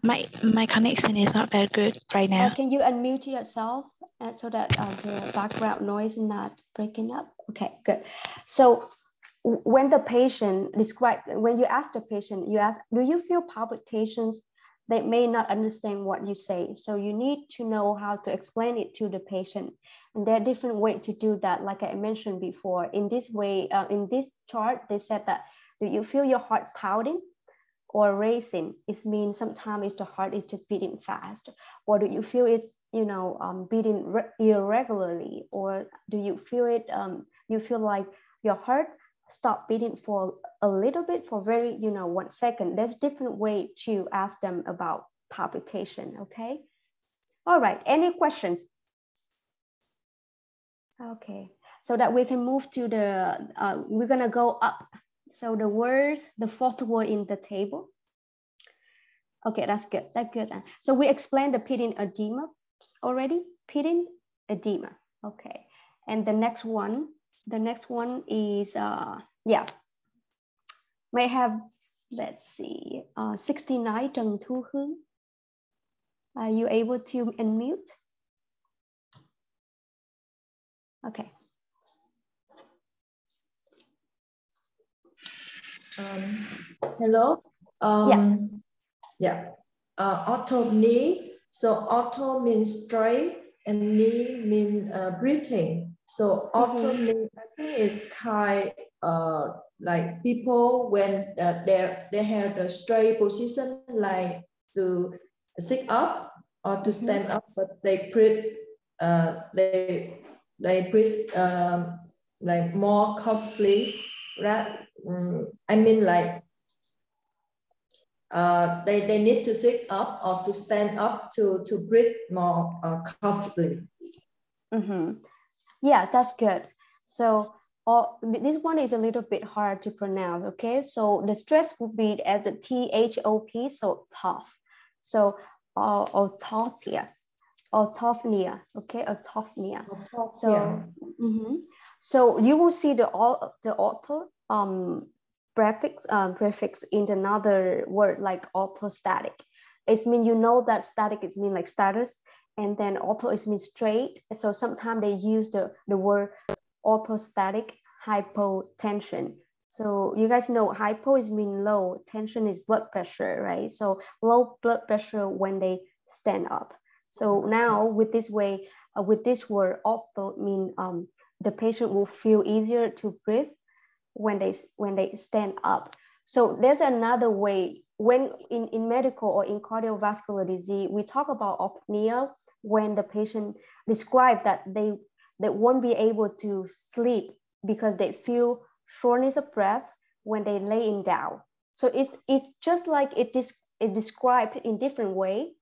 My my connection is not very good right now. Uh, can you unmute yourself uh, so that uh, the background noise is not breaking up? Okay, good. So when the patient describe, when you ask the patient, you ask, do you feel palpitations? They may not understand what you say. So you need to know how to explain it to the patient. And there are different ways to do that. Like I mentioned before, in this way, uh, in this chart, they said that, do you feel your heart pounding? or racing it means sometimes the heart is just beating fast or do you feel it's you know um, beating irregularly or do you feel it um, you feel like your heart stop beating for a little bit for very you know one second there's different way to ask them about palpitation okay all right any questions okay so that we can move to the uh, we're gonna go up so the words, the fourth word in the table. Okay, that's good. That's good. So we explained the pitting edema already. Pitting edema. Okay. And the next one, the next one is uh yeah. May have let's see, uh 69 Trần Thu Hương. Are you able to unmute? Okay. Um, hello. Um, yes. Yeah. Uh, auto knee. So ortho means straight and knee mean uh, breathing. So auto. I think is kind uh like people when uh, they they have the straight position like to sit up or to stand up, but they breathe uh they they breathe um like more comfortably. Right? Mm, I mean like uh, they, they need to sit up or to stand up to, to breathe more uh, comfortably. Mm-hmm. Yes, that's good. So all, this one is a little bit hard to pronounce, okay? So the stress would be at the T-H-O-P, so tough. So uh, autophia, autophnia, okay, autophnia. So, mhm. so you will see the all the ortho um prefix um, prefix in another word like orthostatic. It means you know that static is mean like status, and then ortho is mean straight. So sometimes they use the, the word orthostatic hypotension. So you guys know hypo is mean low, tension is blood pressure, right? So low blood pressure when they stand up. So now with this way, uh, with this word ortho mean um, the patient will feel easier to breathe when they when they stand up. So there's another way when in, in medical or in cardiovascular disease, we talk about apnea when the patient describe that they they won't be able to sleep because they feel shortness of breath when they laying down. So it's it's just like it is is described in different way,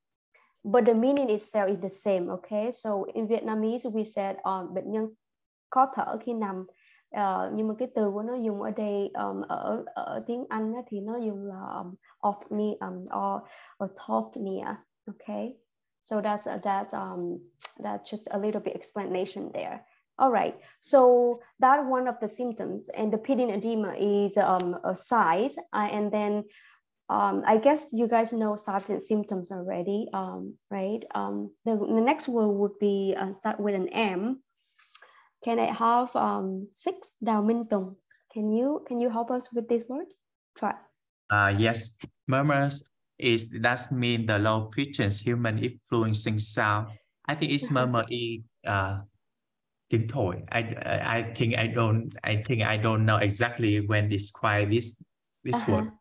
but the meaning itself is the same. Okay, so in Vietnamese we said um, bệnh nhân khó thở khi nằm Ờ, nhưng mà cái từ của nó dùng ở đây um, ở ở tiếng Anh á, thì nó dùng là um, um, or orthopnea okay so that's that's um that's just a little bit explanation there all right so that one of the symptoms and the pitting edema is um, ascites uh, and then um, I guess you guys know certain symptoms already, um, right? Um, the, the next one would be uh, start with an M. Can I have um, six Đào? Can you can you help us with this word? Try. Uh, yes, murmurs is that mean the low pitched human influencing sound. I think it's murmur is uh, tiếng thổi. I, I think I don't I think I don't know exactly when describe this this Uh-huh. word.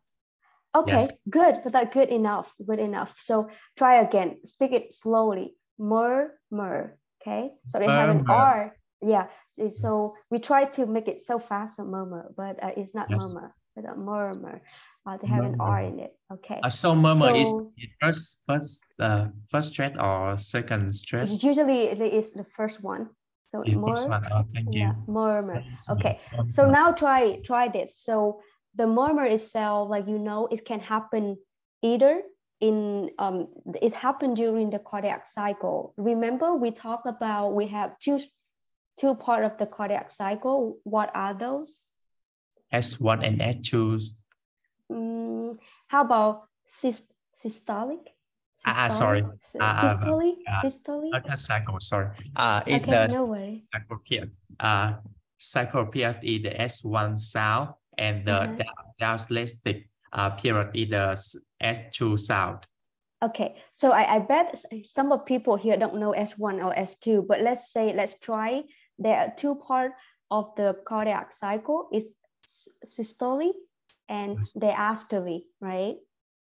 Okay, Yes. good. So that good enough. Good enough. So try again. Speak it slowly. Murmur. Okay. So they have an R. Yeah. So we try to make it so fast, so murmur, but uh, it's not Yes. murmur. But a murmur. Uh, they have an R in it. Okay. Uh, so murmur is So- first first uh, first stress or second stress? Usually it is the first one. So The mur, first one. Oh, thank you. yeah, murmur. Okay. murmur. So now try try this. So the murmur itself, like you know, it can happen either in um it happened during the cardiac cycle. Remember we talked about we have two two part of the cardiac cycle. What are those? S1 and S2. Mm, how about syst systolic? Ah, sorry. Systolic? Sy- Ah, ah, Systole? ah, Systole? Not a cycle, sorry. Uh, it's Okay, the no worries. cycle period. Uh, cycle period is the S1 sound and the Uh-huh. uh, period is the s- S2 sound. Okay, so I, I bet some of people here don't know S1 or S2, but let's say, let's try. There are two part of the cardiac cycle is s- systole and diastole, right?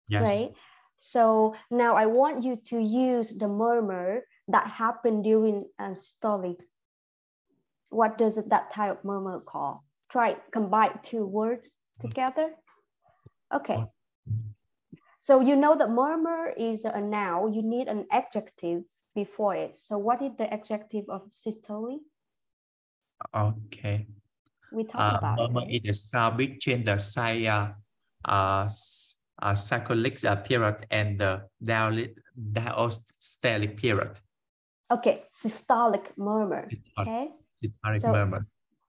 Yes. Right. So now I want you to use the murmur that happened during uh, systole. What does that type of murmur call? Try combine two words together. Okay. So you know that murmur is a noun. You need an adjective before it. So what is the adjective of systole? Okay. We talked Uh, about murmur it. is the sound between the cy- uh, uh, cyclic uh, period and the diastolic period. Okay, systolic murmur. Okay. Systolic So- murmur.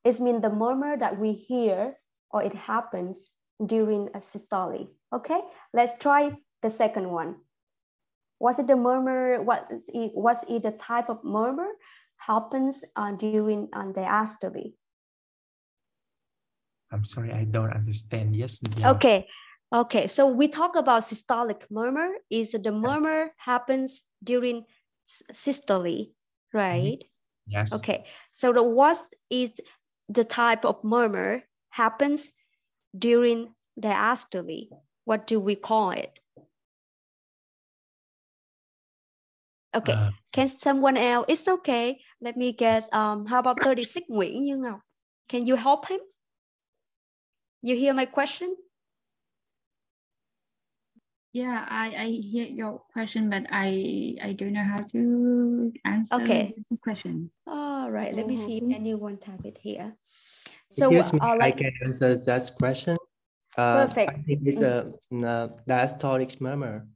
It means the murmur that we hear or it happens during a systole. Okay, let's try the second one. Was it the murmur? What is it, was it the type of murmur happens uh, during uh, diastole? I'm sorry, I don't understand. Yes. Yeah. Okay. Okay. So we talk about systolic murmur. Is the murmur yes. happens during systole, right? Mm-hmm. Yes. Okay. So the what is the type of murmur happens during diastole? What do we call it? Okay, uh, can someone else? It's okay. Let me get, um, how about 36 Nguyễn Như Ngọc? Can you help him? You hear my question? Yeah, I, I hear your question, but I I don't know how to answer okay. this question. All right, let me see if anyone type it here. So Excuse me, uh, I can answer that question. Uh, Perfect. I think it's a, a diastolic murmur.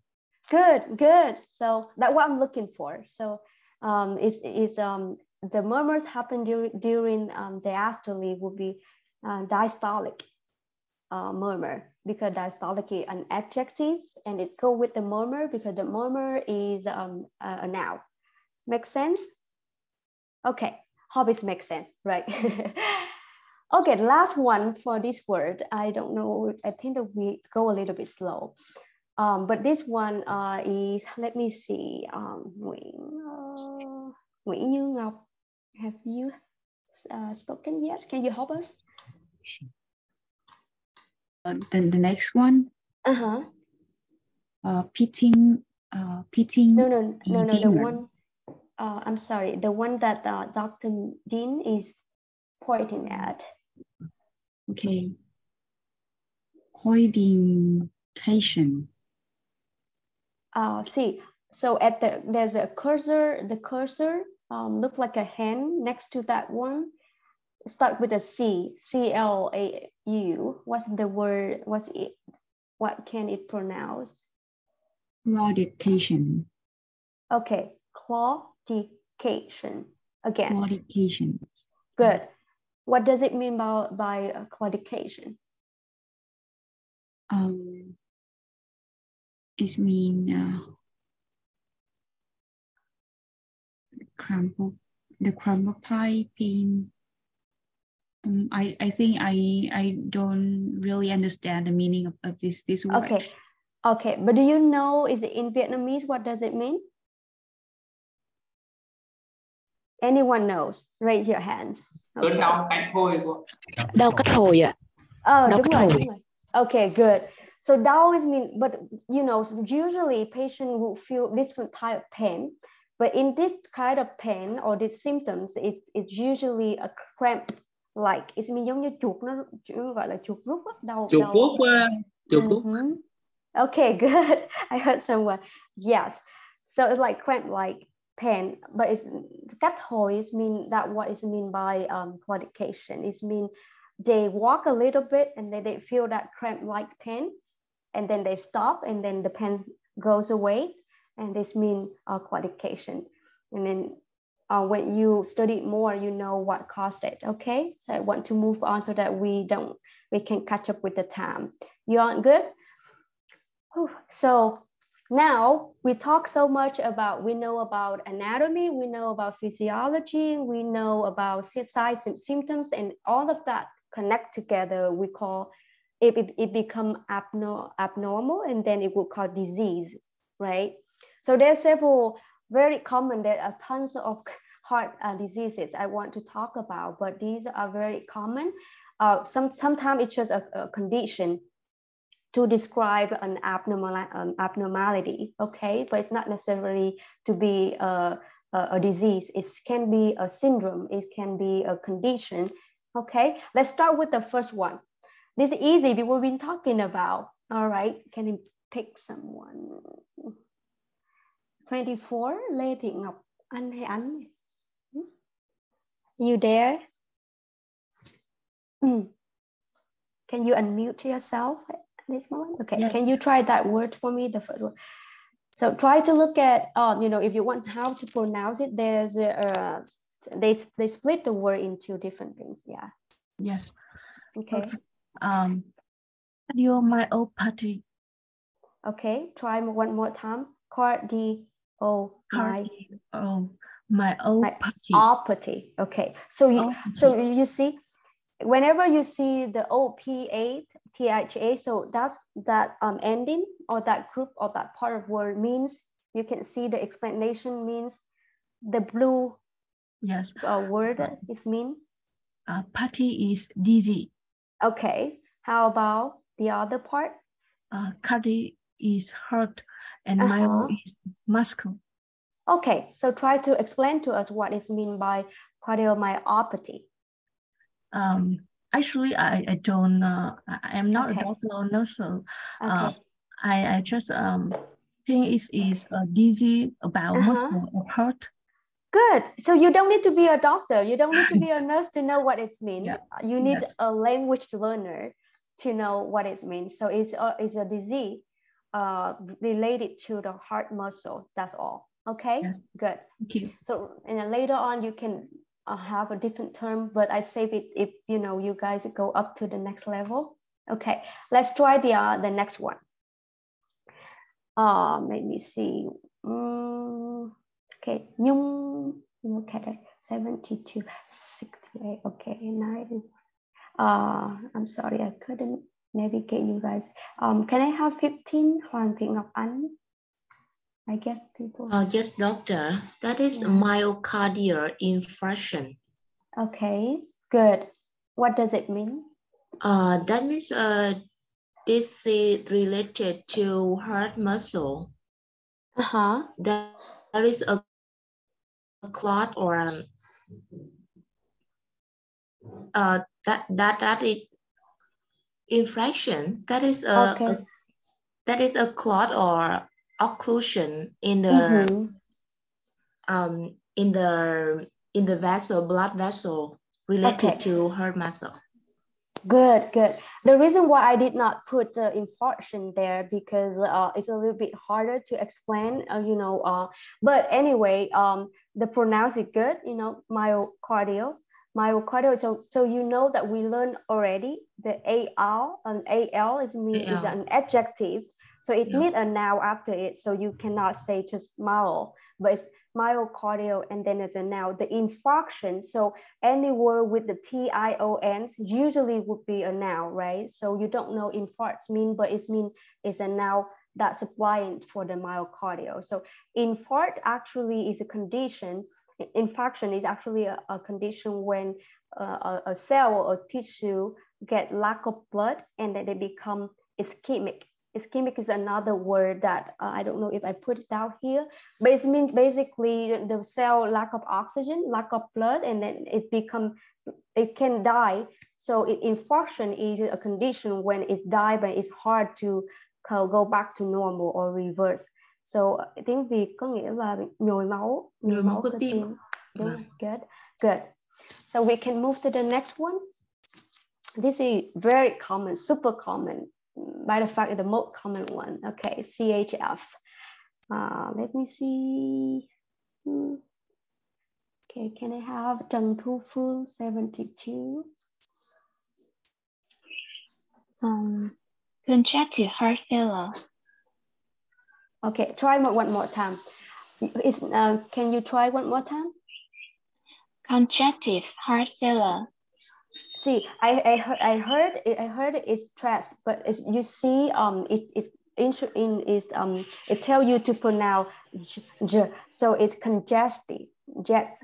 Good, good. So that's what I'm looking for. So um, is is um, the murmurs happen during during um, diastole will be uh, diastolic uh, murmur because diastolic is an adjective and it go with the murmur because the murmur is um, a, noun. Make sense? Okay, hobbies make sense, right? okay, last one for this word. I don't know. I think that we go a little bit slow. Um, but this one uh, is, let me see, um, uh, have you uh, spoken yet? Can you help us? Uh, then the next one. Uh-huh. Uh, pitting, uh, pitting. No, no, no, no, the one, uh, I'm sorry, the one that uh, Dr. Dean is pointing at. Okay. Coidication. Uh, see, so at the, there's a cursor, the cursor um, look like a hand next to that one. Start with a C, C-L-A-U. What's the word, what's it, what can it pronounce? Claudication. Okay, claudication. Again. Claudication. Good. What does it mean by, by uh, claudication? Um, it mean uh, crumble the crumble pie being um, I, I think I I don't really understand the meaning of, of this this word. Okay. Okay, but do you know is it in Vietnamese what does it mean? Anyone knows? Raise your hands. Okay. đau cánh thôi Đau cách hồi ạ. Oh, Đau đúng rồi, đúng rồi. Okay, good. So that is mean, but you know, usually patient will feel different type of pain. But in this kind of pain or these symptoms, it, it's usually a cramp like it's mean giống như chuột nó gọi là chuột rút á, đau chuột rút chuột rút. Okay, good. I heard someone. Yes. So it's like cramp like pain, but it's cắt hồi is mean that what is mean by um, claudication. Is mean they walk a little bit and then they feel that cramp like pain and then they stop and then the pain goes away and this means uh, claudication. And then uh, when you study more, you know what caused it. Okay, so I want to move on so that we don't we can catch up with the time. You aren't good? Whew. So now we talk so much about we know about anatomy, we know about physiology, we know about signs and symptoms, and all of that connect together. We call if it, it become abno- abnormal, and then it will call disease, right? So there's several very common. There are tons of heart uh, diseases I want to talk about, but these are very common. Uh, some sometimes it's just a, a condition to describe an abnormal um, abnormality. Okay, but it's not necessarily to be a, a, a disease. It can be a syndrome. It can be a condition. Okay, let's start with the first one. This is easy. We've been talking about. All right, can you pick someone? 24 Lê Thị? You there? Mm. Can you unmute yourself at this moment? Okay, Yes. can you try that word for me, the first one? So try to look at, um, you know, if you want how to pronounce it, there's a, uh, they, they split the word into different things. Yeah. Yes. Okay. Um, cardiomyopathy. Okay. Try one more time. Cardio. Oh, my. Cardio, myopathy. Okay, so you so you see, whenever you see the OPA THA, so that's that um ending or that group or that part of word means you can see the explanation means the blue yes uh, word is mean. Uh, pathy is dizzy. Okay, how about the other part? Uh, cardi is hurt and uh -huh. is muscle. Okay, so try to explain to us what is mean by cardiomyopathy. Um, actually, I, I don't, uh, I am not okay. a doctor or nurse, so uh, okay. I, I just um, think it is a disease about uh -huh. muscle or heart. Good. So you don't need to be a doctor. You don't need to be a nurse to know what it means. Yeah. You need yes. a language learner to know what it means. So it's a, it's a disease uh, related to the heart muscle. That's all. Okay, yeah. good. Thank you. So and then later on you can uh, have a different term, but I save it if you know you guys go up to the next level. Okay, let's try the uh, the next one. Uh, let me see. Um, okay, nhung. Okay, 72, 68. Okay, nine. Uh, I'm sorry, I couldn't navigate you guys. Um, can I have 15 Hoàng Thị Ngọc Ánh? I guess people. Uh, yes, doctor. That is yeah. myocardial infarction. Okay, good. What does it mean? Uh, that means uh, this is related to heart muscle. Uh-huh. That there is a, a clot or um, uh, that that that is infraction. That is a, okay. a that is a clot or occlusion in the mm-hmm. um, in the in the vessel, blood vessel related okay. to her muscle. Good, good. The reason why I did not put the infarction there because uh, it's a little bit harder to explain, uh, you know. Uh, but anyway, um, the pronounce is good, you know, myocardial, myocardial. So, so you know that we learned already the AL and AL is mean AL. is an adjective. So it yeah. need a noun after it. So you cannot say just myo, but it's myocardial and then as a noun. The infarction, so any word with the T-I-O-N usually would be a noun, right? So you don't know infarcts mean, but it mean it's a noun that's applying for the myocardial. So infarct actually is a condition, infarction is actually a, a condition when uh, a, a cell or a tissue get lack of blood and then they become ischemic ischemic is another word that uh, I don't know if I put it down here, but it means basically the cell lack of oxygen, lack of blood, and then it become, it can die. So it, infarction is a condition when it's die, but it's hard to go back to normal or reverse. So tiếng Việt có nghĩa là nhồi máu, nhồi máu cơ tim. Good, good. So we can move to the next one. This is very common, super common matter of fact, the most common one. Okay, CHF. Uh, let me see. Hmm. Okay, can I have Thu Phương 72? Um, heart failure. Okay, try one more time. Is, uh, can you try one more time? Contractive heart failure see I, I heard I heard I heard it's stressed, but it's, you see um it it is in is um it tell you to pronounce j, j so it's congested jet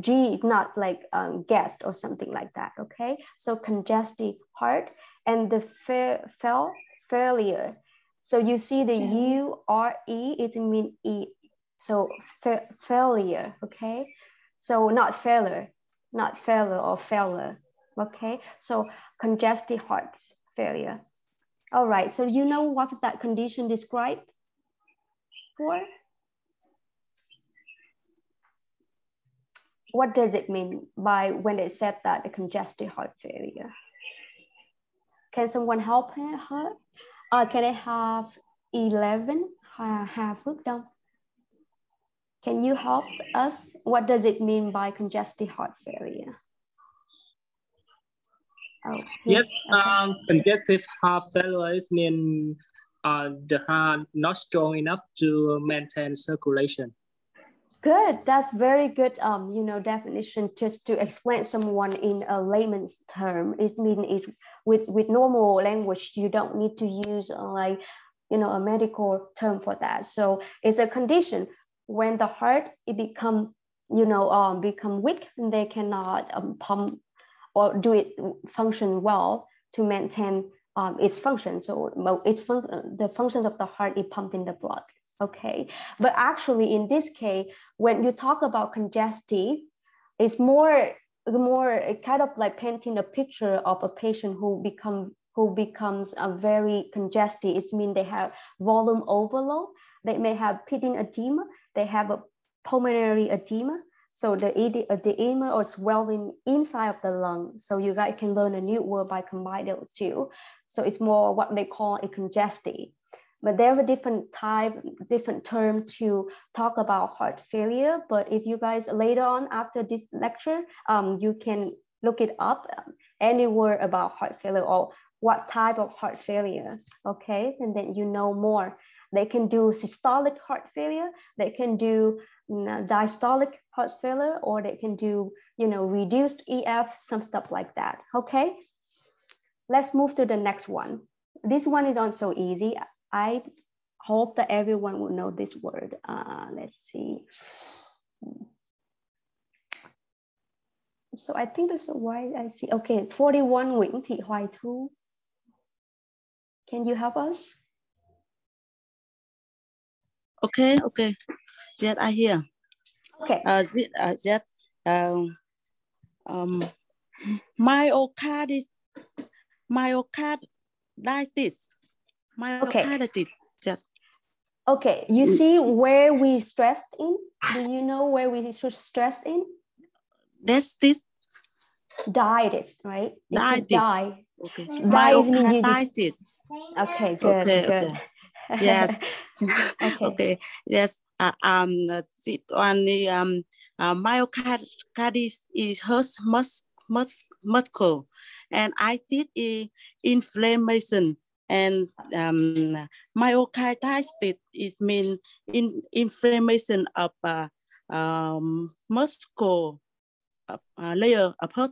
G not like um, guest or something like that. Okay, so congested heart and the fa- fail failure. So you see the yeah. U R E it mean E. So fa- failure. Okay, so not failure, not failure or failure. Okay, so congestive heart failure. All right, so you know what that condition described for? What does it mean by when they said that the congestive heart failure? Can someone help her? Uh, can I have 11? Uh, Hà Phước Đông. Can you help us? What does it mean by congestive heart failure? Oh, yes, okay. um, congestive heart failure is mean uh, the heart not strong enough to maintain circulation. Good. That's very good. Um, you know, definition just to explain someone in a layman's term. It means it with with normal language, you don't need to use uh, like you know a medical term for that. So it's a condition when the heart it become you know um become weak and they cannot um, pump or do it function well to maintain um, its function. So its fun the functions of the heart is pumping the blood. Okay, but actually in this case, when you talk about congestive, it's more more kind of like painting a picture of a patient who become who becomes a very congested. It means they have volume overload. They may have pitting edema. They have a pulmonary edema. So the edema or swelling inside of the lung. So you guys can learn a new word by combining those two. So it's more what they call a congested but there are different type, different term to talk about heart failure. But if you guys later on after this lecture, um, you can look it up um, any word about heart failure or what type of heart failure, okay? And then you know more. They can do systolic heart failure, they can do diastolic heart failure, or they can do, you know, reduced EF, some stuff like that, okay? Let's move to the next one. This one is also easy. I hope that everyone will know this word. Uh, let's see. So I think that's why I see. Okay, 41 Nguyễn Thị Hoài. Can you help us? Okay, okay. Yes, I hear. Okay. Uh, uh, yes, um, um, myocarditis, myocarditis myocarditis. Okay. Just okay. You mm. see where we stressed in? Do you know where we should stress in? That's this. Diatis, right? Diatis. Die. Okay. Myocarditis. Okay, good. Okay, good. okay. yes. okay. okay. Yes. Uh, um, only um, uh, myocarditis is hurts mus mus muscle, and I did uh, inflammation. And um, myocarditis is mean in inflammation of uh, um, muscle uh, layer of heart.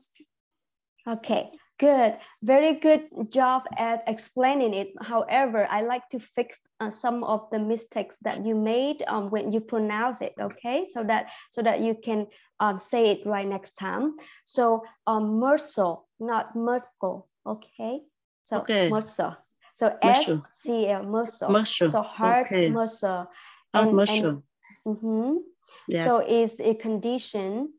Okay, good. Very good job at explaining it. However, I like to fix uh, some of the mistakes that you made um, when you pronounce it. Okay, so that so that you can um, say it right next time. So um, muscle, not muscle. Okay, so okay. muscle. So Muscle. SCL muscle. Muscle. So heart Okay. muscle. Heart muscle. mhm. Yes. So it's a condition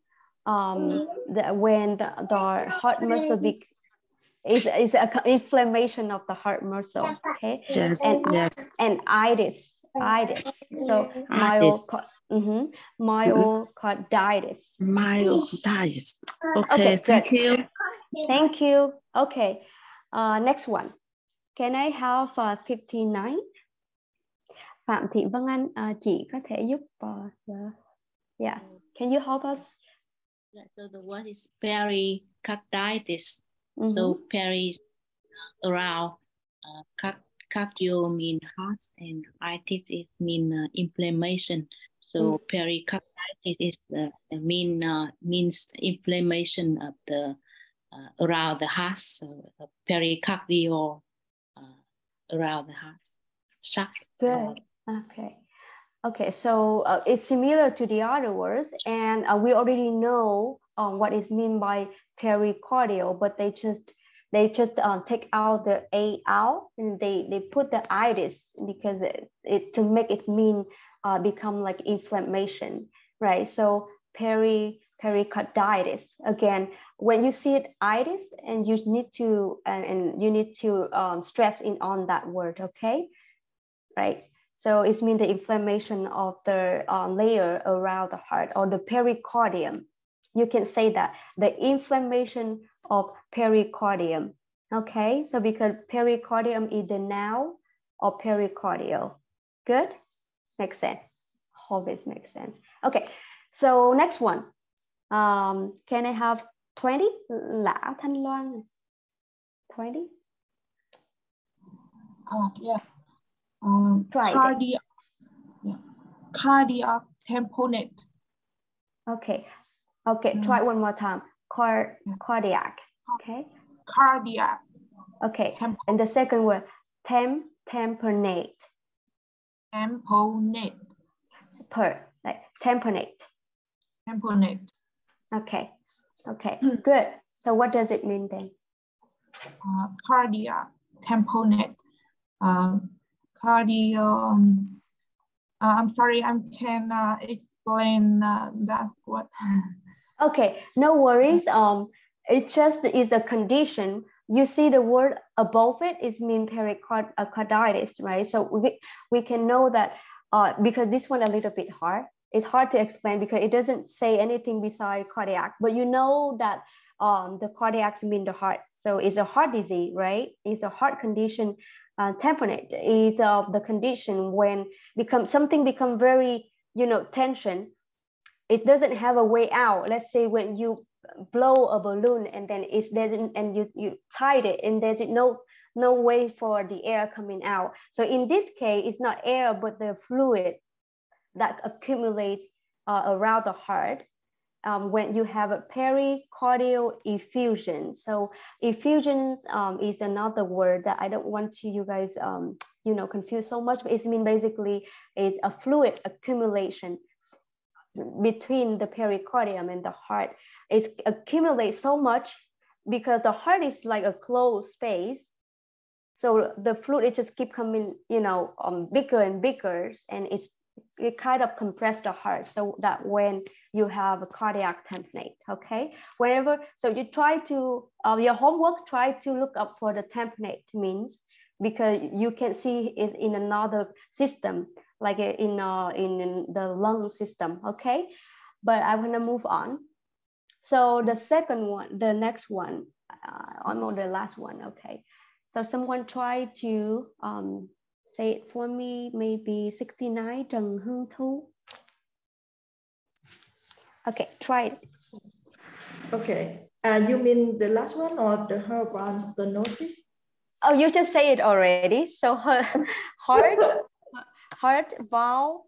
um, that when the, the heart muscle be, is is a inflammation of the heart muscle. Okay. Yes, And yes. and itis, itis. So Itis. myocar- mhm, myocarditis. Myocarditis. Okay, Okay, thank good. you. Thank you. Okay. Uh, next one. Can I have uh, 59? Phạm Thị Vân Anh, uh, chị có thể giúp uh, yeah. Can you help us? Yeah, so the word is pericarditis. Mhm. So peri is around, uh, cardio mean heart, and itis is mean uh, inflammation. So Mm. pericarditis is the uh, mean uh, means inflammation of the uh, around the heart. So uh, pericardial uh, around the heart. Shock. Good. Okay. Okay, so uh, it's similar to the other words, and uh, we already know um, what it mean by pericardial, but they just they just uh, take out the a out and they they put the itis because it, it to make it mean uh, become like inflammation, right? So peri pericarditis again. When you see it itis, and you need to and, and you need to um, stress in on that word, okay? Right. So it's mean the inflammation of the uh, layer around the heart or the pericardium. You can say that the inflammation of pericardium. Okay, so because pericardium is the noun or pericardial. Good? Makes sense. Hope it makes sense. Okay, so next one. Um, can I have 20? Lã Thanh Loan. 20? Uh, yeah. Um, Try it. cardio. Yeah. cardiac tamponade. Okay, okay, mm. try one more time. Car cardiac, okay? Cardiac. Okay, and the second word, tem tamponade. Tamponade. Per, like tamponade. Tamponade. Okay, okay, mm. good. So what does it mean then? Uh, cardiac tamponade. Uh, cardio, um, uh, I'm sorry, I can uh, explain uh, that what. Okay, no worries. Um, it just is a condition. You see the word above it is mean pericarditis, right? So we, we can know that uh, because this one a little bit hard. It's hard to explain because it doesn't say anything beside cardiac, but you know that um, the cardiacs mean the heart. So it's a heart disease, right? It's a heart condition. Uh, is uh, the condition when become something become very, you know, tension. It doesn't have a way out. Let's say when you blow a balloon and then it doesn't, and you you tied it and there's no no way for the air coming out. So in this case, it's not air, but the fluid that accumulate uh, around the heart um, when you have a pericardial effusion. So effusions um, is another word that I don't want to you guys um, you know confuse so much. But it means basically is a fluid accumulation between the pericardium and the heart. It accumulates so much because the heart is like a closed space. So the fluid it just keep coming, you know, um, bigger and bigger, and it's it kind of compress the heart so that when you have a cardiac tamponade, okay? Whenever, so you try to, uh, your homework, try to look up for the tamponade means, because you can see it in another system, like in, uh, in, the lung system, okay? But I wanna move on. So the second one, the next one, uh, almost the last one, okay? So someone try to um, say it for me, maybe 69 Trần Hương Thu. Okay, try it. Okay. Uh, you mean the last one or the Hervan stenosis? Oh, you just say it already. So her heart, heart valve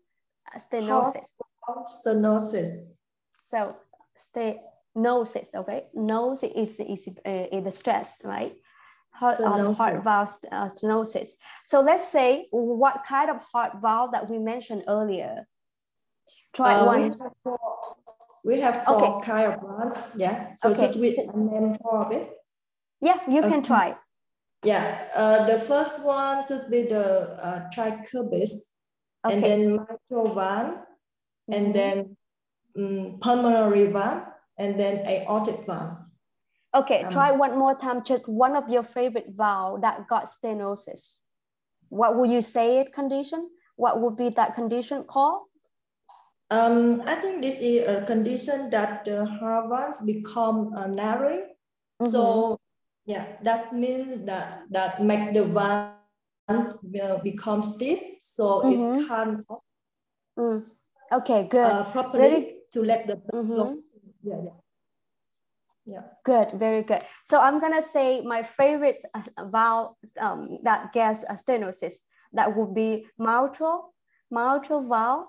stenosis. Heart stenosis. So stenosis, okay? Nose is, is, uh, is the stress, right? Heart, um, heart valve uh, stenosis. So let's say what kind of heart valve that we mentioned earlier. Try uh, one. We have four okay. kind of ones. Yeah. So okay. just a name for a bit. Yeah, you okay. can try. Yeah. Uh, the first one should be the uh, tricuspid, okay. and then mitral valve, mm-hmm. and then um, pulmonary valve, and then aortic valve. Okay, um, try one more time. Just one of your favorite valve that got stenosis. What would you say it condition? What would be that condition called? Um, I think this is a condition that the heart valves become uh, narrowing. Mm -hmm. So yeah, that means that that make the valve become stiff. So mm -hmm. it can't. Mm. Okay, good. Uh, properly very... to let the blood -hmm. Yeah, yeah. Yeah. Good, very good. So I'm gonna say my favorite uh, valve um, that gets a stenosis. That would be mitral, mitral valve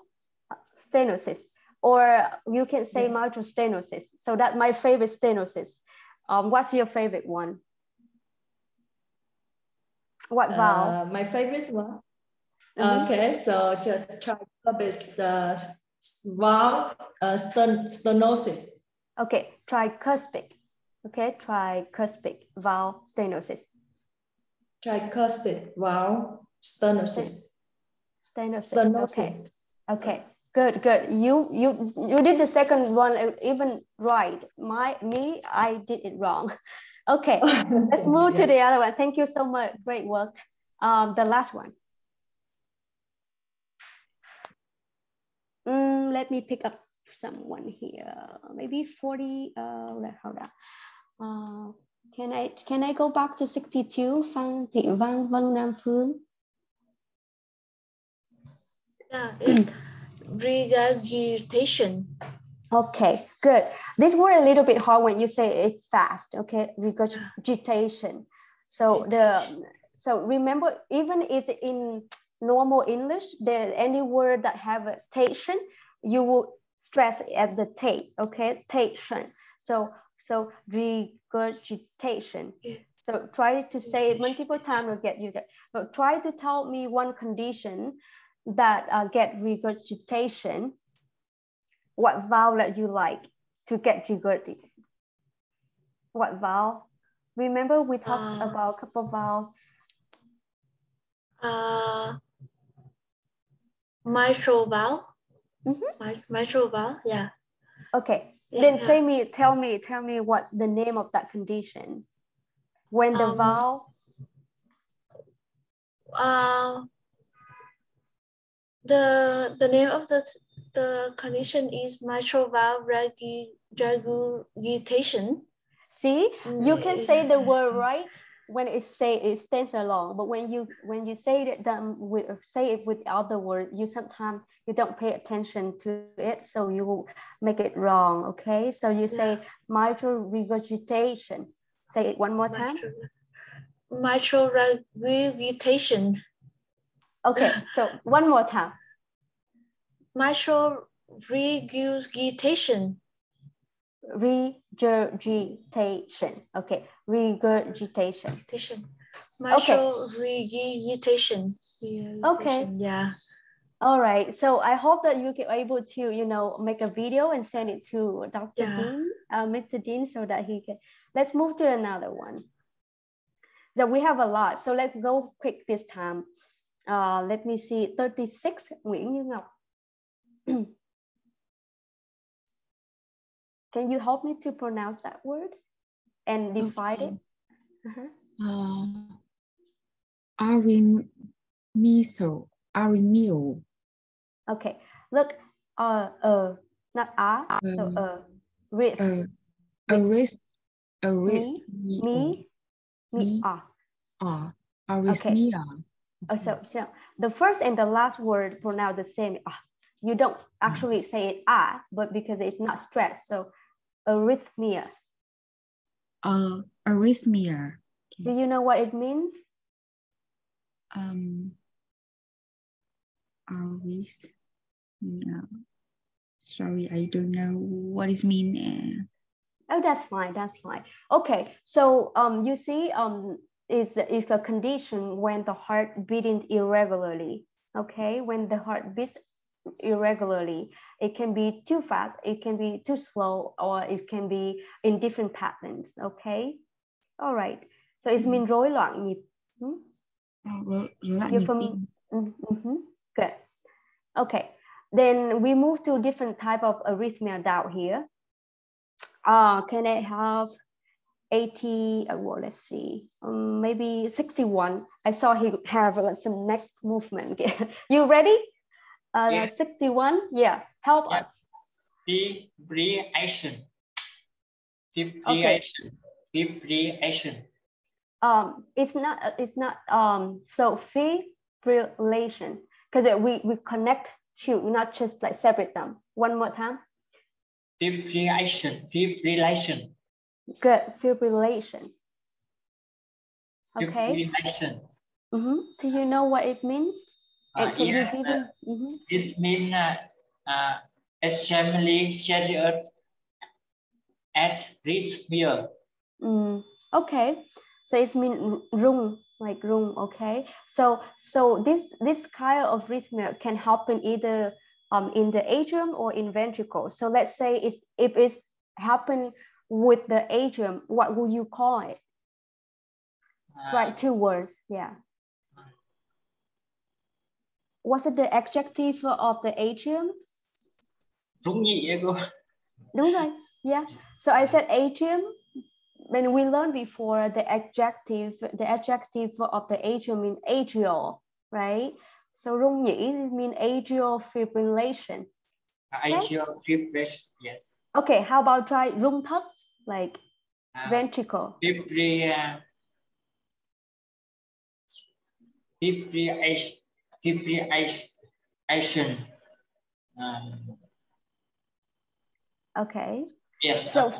stenosis, or you can say yeah. mitral stenosis. So that's my favorite stenosis. Um, what's your favorite one? What vowel? Uh, my favorite one. Mm -hmm. Okay, so tricuspid uh, valve uh, sten stenosis. Okay, tricuspid. Okay, tricuspid valve stenosis. Tricuspid valve stenosis. Stenosis. stenosis. Okay. Okay. Good, good. You you you did the second one even right. My me, I did it wrong. Okay, let's move yeah. to the other one. Thank you so much. Great work. Um, the last one. Mm, let me pick up someone here. Maybe 40. Uh, hold on. Uh, can I can I go back to 62? Phan Thị Văn Vân Nam Phương. Yeah regurgitation. Okay, good. This word a little bit hard when you say it fast. Okay, regurgitation. So the so remember, even is in normal English, there any word that have a tation, you will stress at the tate, okay? Tation. So so regurgitation. Yeah. So try to say it multiple times will get you there. But try to tell me one condition that uh, get regurgitation. What vowel that you like to get regurgitated? What vowel? Remember we talked uh, about a couple vowels. Uh, mitral vowel. Mm -hmm. mitral vowel, yeah. Okay, yeah. then say me, tell me, tell me what the name of that condition. When the um, vowel. Uh, the the name of the the condition is mitral valve regurgitation. See, mm, you can say the word right when it say it stands alone, but when you when you say it done with say it with other word, you sometimes you don't pay attention to it, so you make it wrong. Okay, so you say yeah. mitral regurgitation. Say it one more time. Mitral regurgitation. Okay, so one more time. Mitral regurgitation regurgitation. Okay, regurgitation. Regurgitation. Mitral okay. regurgitation. Okay. Yeah. All right. So I hope that you can able to, you know, make a video and send it to Dr. Yeah. Dean, uh, Mr. Dean, so that he can. Let's move to another one. So we have a lot. So let's go quick this time. Uh, let me see. 36, Nguyễn Như Ngọc. Can you help me to pronounce that word and define okay. it? Uh-huh. Uh, Arimio. Okay, look, uh, uh, not ah, uh, so uh, with. Uh, a wrist, a wrist. Me, me, me, ah. Ah, arrhythmia. Okay. Oh, so, so the first and the last word pronounce the same. Ah. You don't actually say it ah, but because it's not stressed. So arrhythmia? Uh, arrhythmia. Okay. Do you know what it means? Um, arrhythmia. Sorry, I don't know what it mean. Oh, that's fine. That's fine. Okay, so um, you see, um, is is a condition when the heart beating irregularly. Okay, when the heart beats irregularly. It can be too fast, it can be too slow, or it can be in different patterns. Okay. All right. So it's mean rối loạn nhịp. Hmm? You're from, mm -hmm. Good. Okay. Then we move to different type of arrhythmia down here. Uh, can I have 80, uh, well, let's see, um, maybe 61. I saw he have uh, some neck movement. you ready? Uh, yes. 61, yeah, help yeah. us. Fibrillation. Fibrillation. Okay. Fibrillation. Um, it's not, uh, it's not, um, so fibrillation, because we, we connect two, not just like separate them. One more time. Fibrillation. Fibrillation. Good, fibrillation. Okay. Fibrillation. Mm -hmm. Do you know what it means? Uh, yeah, uh, mm -hmm. This means uh, uh, extremely serious as rich meal. Mm, okay, so it's mean room like room. Okay, so so this this kind of rhythm can happen either um in the atrium or in ventricle. So let's say it's, if it's happen with the atrium, what would you call it? Uh, right, two words. Yeah was it the adjective of the atrium? Đúng nhị vậy cô. Đúng rồi. Yeah. So I said atrium. When we learned before the adjective, the adjective of the atrium means atrial, right? So rung nhĩ mean atrial fibrillation. Uh, atrial fibrillation, yes. Okay, how about try rung thấp, like uh, ventricle? Fibrillation fibrillation. Um, okay. Yes. So,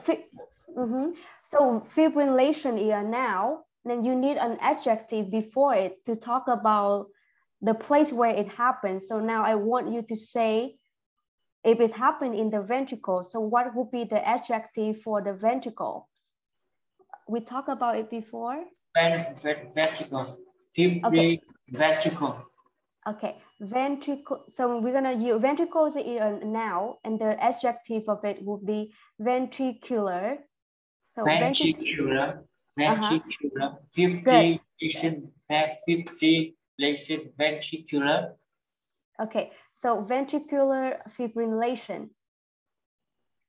mm -hmm. so fibrillation is now, then you need an adjective before it to talk about the place where it happens. So now I want you to say if it happened in the ventricle, so what would be the adjective for the ventricle? We talked about it before. Ventricle, okay. ventricle. Okay, ventricle. So we're gonna use ventricles is a noun, and the adjective of it would be ventricular. So ventricular, ventricular, uh -huh. fibrillation, fibrillation, ventricular. Okay, so ventricular fibrillation.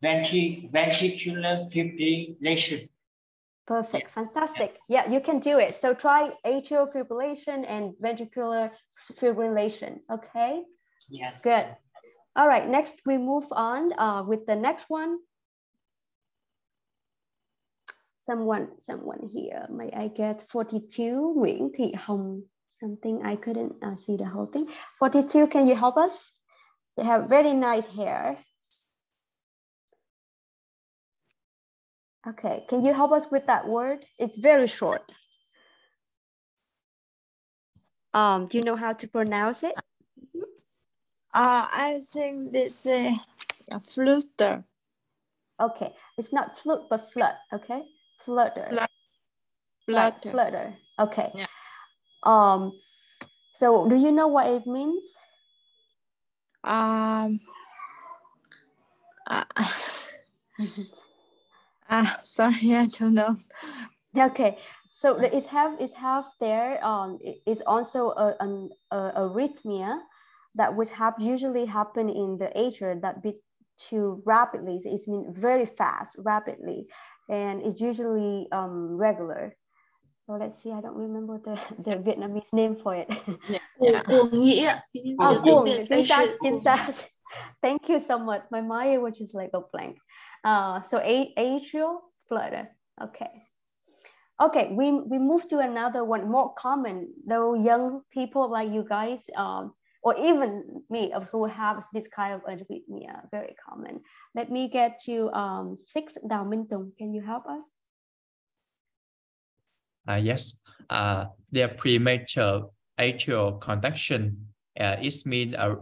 Ventri ventricular fibrillation. Perfect, fantastic. Yeah, you can do it. So try atrial fibrillation and ventricular fibrillation, okay? Yes. Good. All right, next we move on uh, with the next one. Someone, someone here, may I get 42, Nguyễn Thị Hồng, something I couldn't uh, see the whole thing. 42, can you help us? They have very nice hair. Okay, can you help us with that word? It's very short. Um, do you know how to pronounce it? Uh, I think this is a flutter. Okay, it's not flute, but flut, okay? Flutter. Flutter. Flutter. Flutter. Okay. Yeah. Um, so do you know what it means? Um, uh, Ah, sorry, I don't know. Okay, so the is have is have there um is also a, an a, arrhythmia that would have usually happen in the atria that beats too rapidly. So it's mean very fast, rapidly, and it's usually um regular. So let's see, I don't remember the, the Vietnamese name for it. Yeah. yeah. oh, Thank you so much. My mind was just like a blank. Uh, so atrial flutter. Okay. Okay, we, we move to another one more common, though young people like you guys, um, or even me who have this kind of arrhythmia, very common. Let me get to um, six, Minh Tùng. Can you help us? Uh, yes, uh, their premature atrial contraction uh, is mean a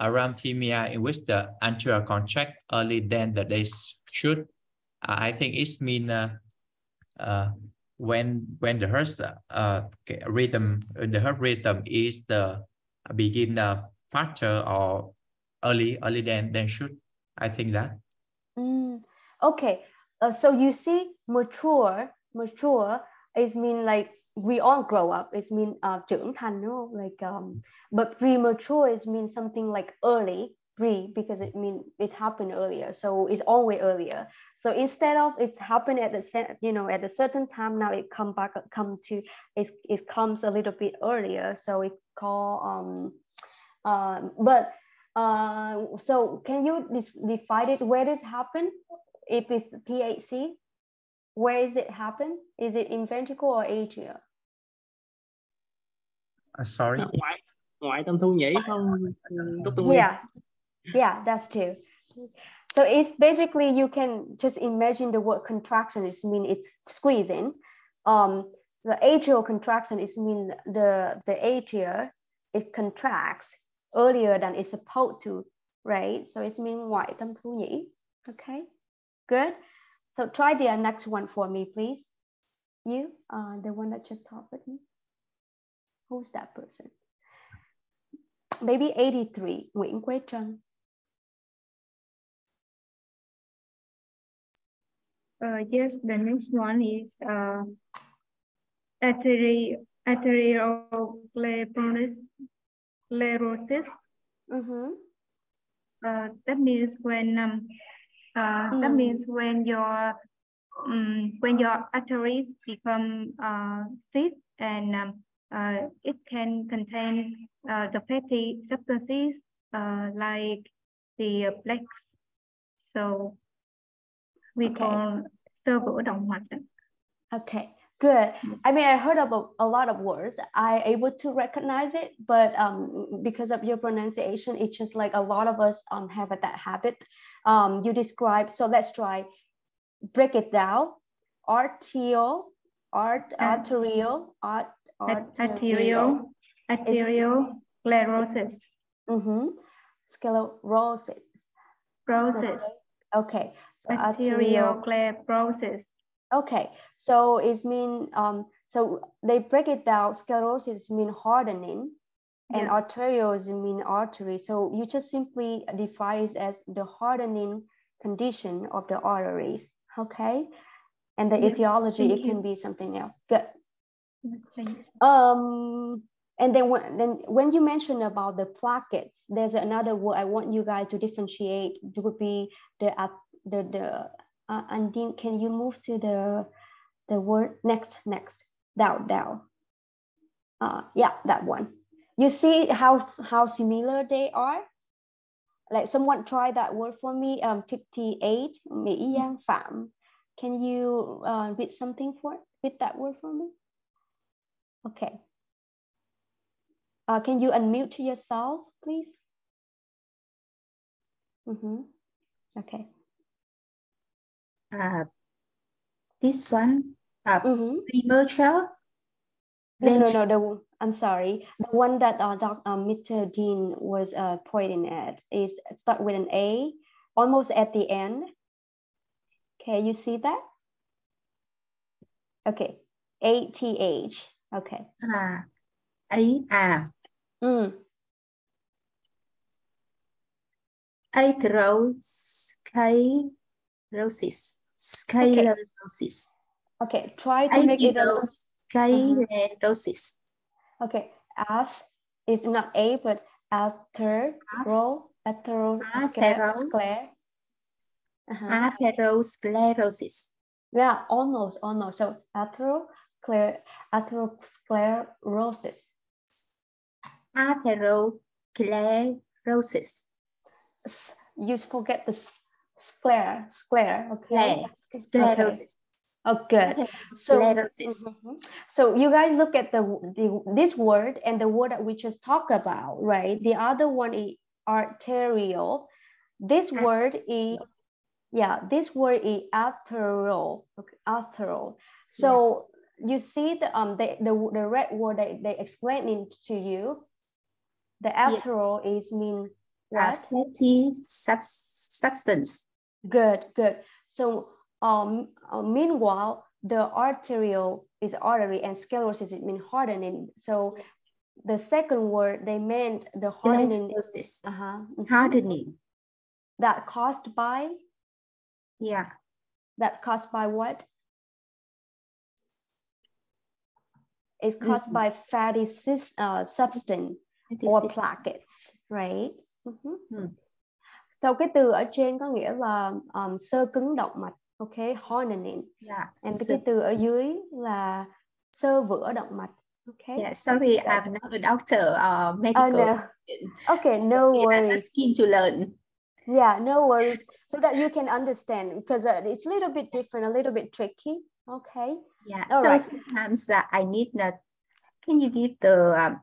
arrhythmia in which the atrial contract early than the they should. Uh, I think it means uh, uh, when when the heart uh, rhythm the heart rhythm is the begin the faster or early early than than should. I think that. Mm, okay, uh, so you see, mature mature it mean like we all grow up. It mean uh, trưởng thành no? like um but premature is mean something like early pre because it mean it happened earlier. So it's always earlier. So instead of it's happened at the you know at a certain time now it come back come to it, it comes a little bit earlier. So it call um uh, but uh so can you define it where this happen if it's PHC where is it happen? Is it in ventricle or atria? Uh, sorry. Ngoại, ngoại tâm thu nhĩ không? Yeah, yeah, that's true. So it's basically you can just imagine the word contraction is mean it's squeezing. Um, the atrial contraction is mean the the atria it contracts earlier than it's supposed to, right? So it's mean ngoại tâm thu nhĩ. Okay, good. So try the next one for me, please. You, uh, the one that just talked with me. Who's that person? Maybe 83, Nguyễn Quế Trân. Uh, yes, the next one is uh, arterial, arteriosclerosis. Mm -hmm. uh, that means when um, uh, mm. That means when your um, when your arteries become uh, stiff and um, uh, it can contain uh, the fatty substances uh, like the plaques. So we okay. call vữa động mạch. Okay, good. I mean, I heard of a, a, lot of words. I able to recognize it, but um, because of your pronunciation, it's just like a lot of us um, have that habit um, you describe. So let's try break it down. Arterial, art, arterial, art, arterial, arterial, sclerosis. Mm-hmm. Sclerosis. Sclerosis. Okay. So arteriosclerosis. Okay. So it mean um so they break it down. Sclerosis mean hardening and Yeah. arterials mean artery. So you just simply define it as the hardening condition of the arteries. Okay. And the Yeah, etiology, thank it can be something else. Good. Thanks. Um, and then when, then when you mention about the plaquettes, there's another word I want you guys to differentiate. It would be the the the. Uh, and then can you move to the the word next next down down. Uh, yeah, that one. You see how how similar they are. Like someone try that word for me. Um, fifty eight. Mỹ Giang Phạm. Can you uh, read something for read that word for me? Okay. Uh, can you unmute yourself, please? Mm-hmm. Okay. Uh, this one, uh, Mm-hmm. premature. No, no, no. The I'm sorry. The one that uh, doc, uh, Mr. Dean was uh, pointing at is start with an A, almost at the end. Okay, you see that? Okay, A T H. Okay. À, ấy à, Mm. atherosclerosis. Sclerosis. Okay, try to make it a little. Atherosclerosis. Okay, F is not A, but after row, Athero- atherosclere. Uh-huh. Atherosclerosis. Yeah, almost, almost. So atherosclere, atherosclerosis. Atherosclerosis. You forget the s- sclere, sclere, okay? Sclere, sclerosis. Oh, good. So. Mhm. so you guys look at the, the this word and the word that we just talked about, right? The other one is arterial. This word is, yeah, this word is arterial. Okay, arterial. So you see the um the, the, the red word that they explained it to you. The arterial is mean what? fatty subs- substance. Good, good. So um, uh, meanwhile, the arterial is artery and sclerosis it means hardening. So the second word they meant the hardening. Uh-huh. mhm. Hardening. That caused by Yeah. that's caused by what? It's caused by fatty uh, substance Fatty or substance. plaquettes, right? Mhm. Ừ. Sau cái từ ở trên có nghĩa là um, sơ cứng động mạch, ok, hardening. Yeah. And So- cái từ ở dưới là sơ vữa động mạch. Okay. Yeah, sorry, I'm not a doctor or Oh medical. no. Okay, no So, worries. just keen to learn. Yeah, no worries. So that you can understand because uh, it's a little bit different, a little bit tricky. Okay. Yeah. All so right. sometimes uh, I need that. Can you give the um,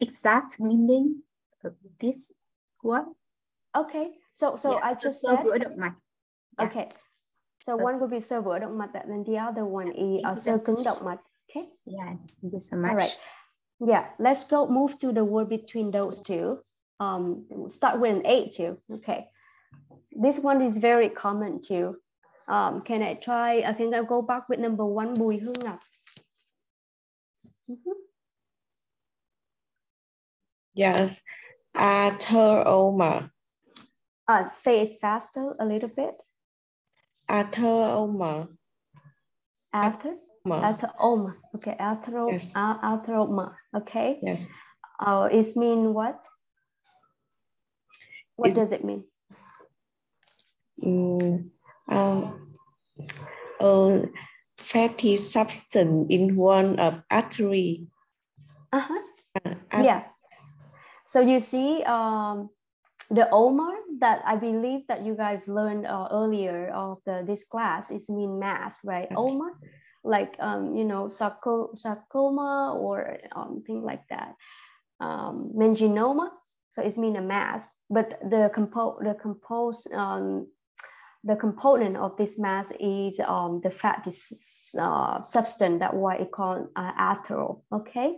exact meaning of this word? Okay. So so Yeah, I so just sơ said. mạch. Yeah. Okay. So one will be sơ vữa động mạch, and then the other one is Thank uh, you sơ very cứng động mạch. Okay. Yeah. Thank you so much. right. Yeah, let's go move to the word between those two. Um, we'll start with an A too. Okay. This one is very common too. Um, can I try? I think I'll go back with number one, Bùi Hương Ngọc. Mhm. Yes, atheroma. Uh, say it faster a little bit. Atheroma. After. Ma. Atheroma. Okay. Athero, Yes. atheroma. Okay. Yes. Uh, it mean what? What It's- does it mean? Mm, um, a fatty substance in one of artery. Uh-huh. Uh, yeah. So you see, um, the oma that I believe that you guys learned uh, earlier of the this class is mean mass, right? Yes. oma, like um, you know, sarco- sarcoma or um, thing like that. Um, meningioma, so it's mean a mass, but the compo the compose um, the component of this mass is um, the fat s- uh, substance. That why it called uh, athero. Okay,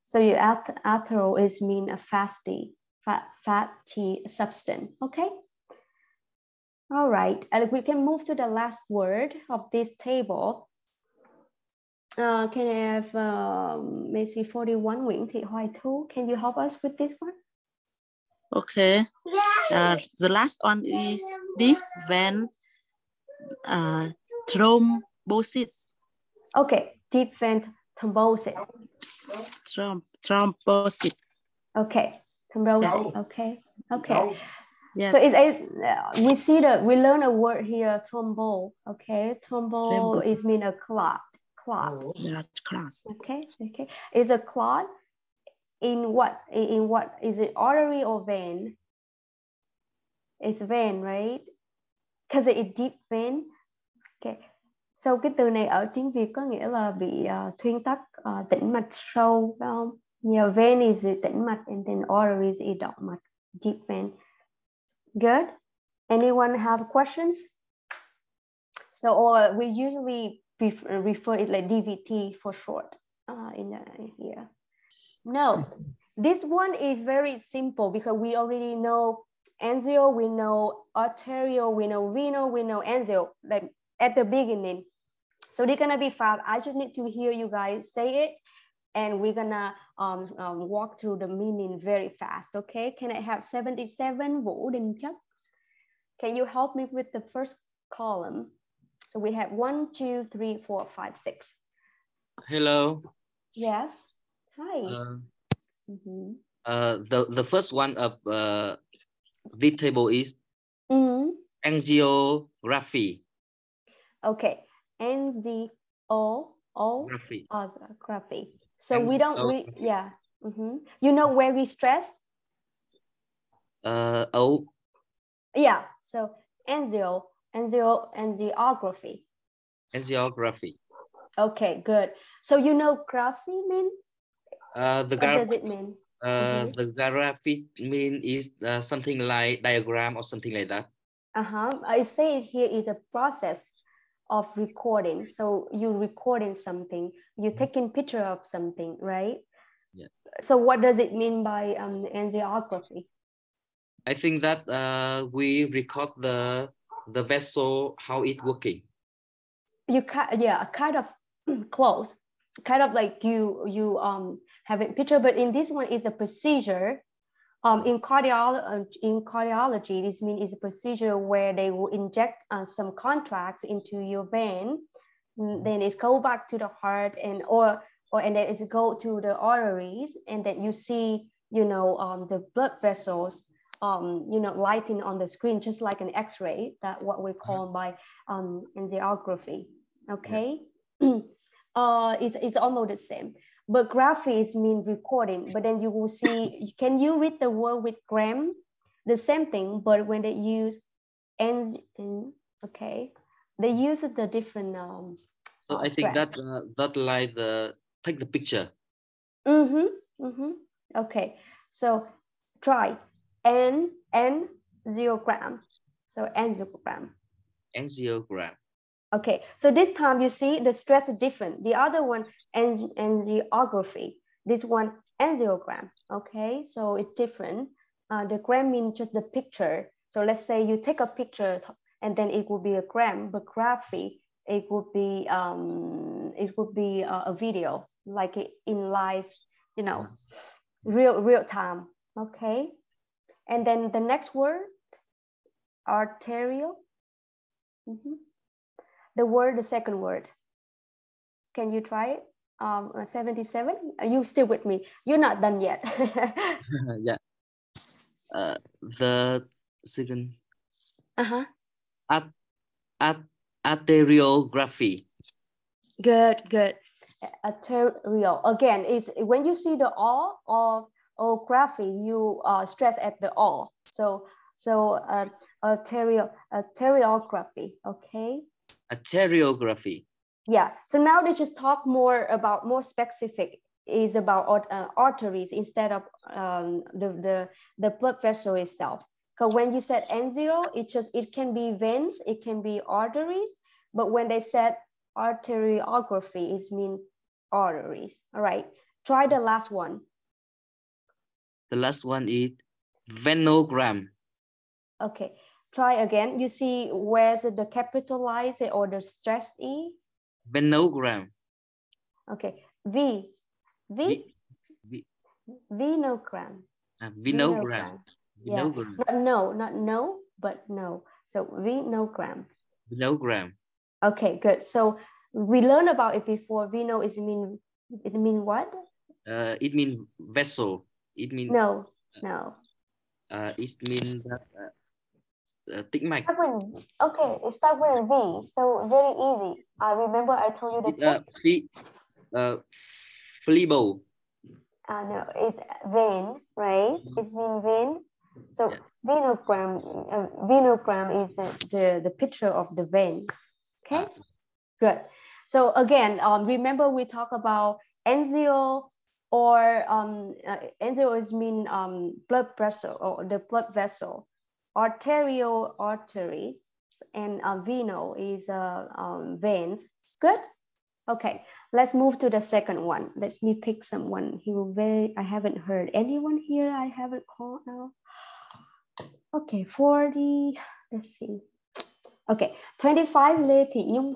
So your atherol is mean a fatty, fat, fatty substance, okay? All right, and we can move to the last word of this table. Uh, can I have um, Messi 41 Nguyễn Thị Hoài Thu? Can you help us with this one? Okay. Uh, the last one is deep vein uh, thrombosis. Okay, deep vein thrombosis. Throm thrombosis. Okay, thrombosis. Okay, okay. Yes. So it's, it's uh, we see that we learn a word here, thrombo. Okay, thrombo Thrombo. is mean a clot. Clot. Yeah, class. Okay, okay. Is a clot in what? In in what? Is it artery or vein? It's vein, right? Because it deep vein. Okay. Sau cái từ này ở tiếng Việt có nghĩa là bị uh, thuyên tắc uh, tĩnh mạch sâu, phải không? Yeah, vein is tĩnh mạch and then artery is động mạch, deep vein. Good. Anyone have questions? So, or we usually ref- refer it like DVT for short uh, in the, here. No, this one is very simple because we already know angio, we know arterial, we know venal, we know angio, like at the beginning. So they're gonna be fast. I just need to hear you guys say it and we're gonna um, um, walk through the meaning very fast, okay? Can I have 77 Vũ Đình Chất? Can you help me with the first column? So we have one, two, three, four, five, six. Hello. Yes. Hi. Uh, Mhm. uh, the the first one of uh, this table is Mhm. angiography. Okay. N Z O O Graphy. uh, graphy. So we don't we Angiography. yeah. Mhm. You know where we stress? Uh, oh, Yeah. So angio, angio, angiography. angiography. Okay, good. So you know graphy means? Uh, the What does it mean? Uh, Mhm. the graphic mean is uh, something like diagram or something like that. Uh-huh. I say it here is a process of recording. So you're recording something, you're taking picture of something, right? Yeah. So what does it mean by um, angiography? I think that uh, we record the the vessel how it working. You kind yeah, kind of close, kind of like you you um have a picture, but in this one is a procedure. Um, in cardiology, in cardiology, this means is a procedure where they will inject uh, some contrast into your vein, Mm, then it's go back to the heart and or or and then it's go to the arteries, and then you see you know um, the blood vessels um, you know lighting on the screen just like an X-ray. That what we call by um, angiography. Okay, uh, it's it's almost the same. But graphy is mean recording. But then you will see. Can you read the word with gram? The same thing, but when they use and okay, they use the different um. So I think that uh, that like the take the picture. Mm-hmm. Mm-hmm. Okay. So try n n zero gram. So n zero gram. Angiogram. Okay. So this time you see the stress is different. The other one ang- angiography. This one angiogram. Okay. So it's different. Uh, the gram means just the picture. So let's say you take a picture and then it would be a gram, but graphy it would be um, it would be a, a video like in live, you know, real real time. Okay, and then the next word, arterial. Mhm. The word, the second word. Can you try it? Um, uh, 77. Are you still with me? You're not done yet. yeah. Uh, the second uh-huh. at at arteriography. Good, good. Arterial. Again, it's when you see the R of or graphy, you uh, stress at the R. So so uh, arterial arteriography. Okay. Arteriography. Yeah. So now let's just talk more about more specific is about uh, arteries instead of um, the, the the blood vessel itself. Because when you said angio, it just it can be veins, it can be arteries, but when they said arteriography, it mean arteries. All right. Try the last one. The last one is venogram. Okay, try again. You see where's the capitalized or the stressed E? Venogram. Okay, V. V. V. Venogram. Uh, venogram. Yeah. Venogram. No, not no, but no. So venogram. Venogram. Okay, good. So we learned about it before. Veno is mean it mean what? Uh, it means vessel. It means No, no. Uh, it means that uh, uh, tĩnh mạch. With, okay, it start with V, so very easy. I remember I told you the It, uh, uh, phlebo. Uh, no, it's vein, right? Mm-hmm. It means vein. So venogram, uh, venogram is the, the, the picture of the vein. Okay, good. So again, um, remember we talk about angio or um, uh, is mean um, blood vessel or the blood vessel, arterial artery, and uh, veno is uh, um, veins. Good. Okay, let's move to the second one. Let me pick someone who very, I haven't heard anyone here. I haven't called now. Okay, 40, let's see. Okay, 25 Lê Thị Nhung?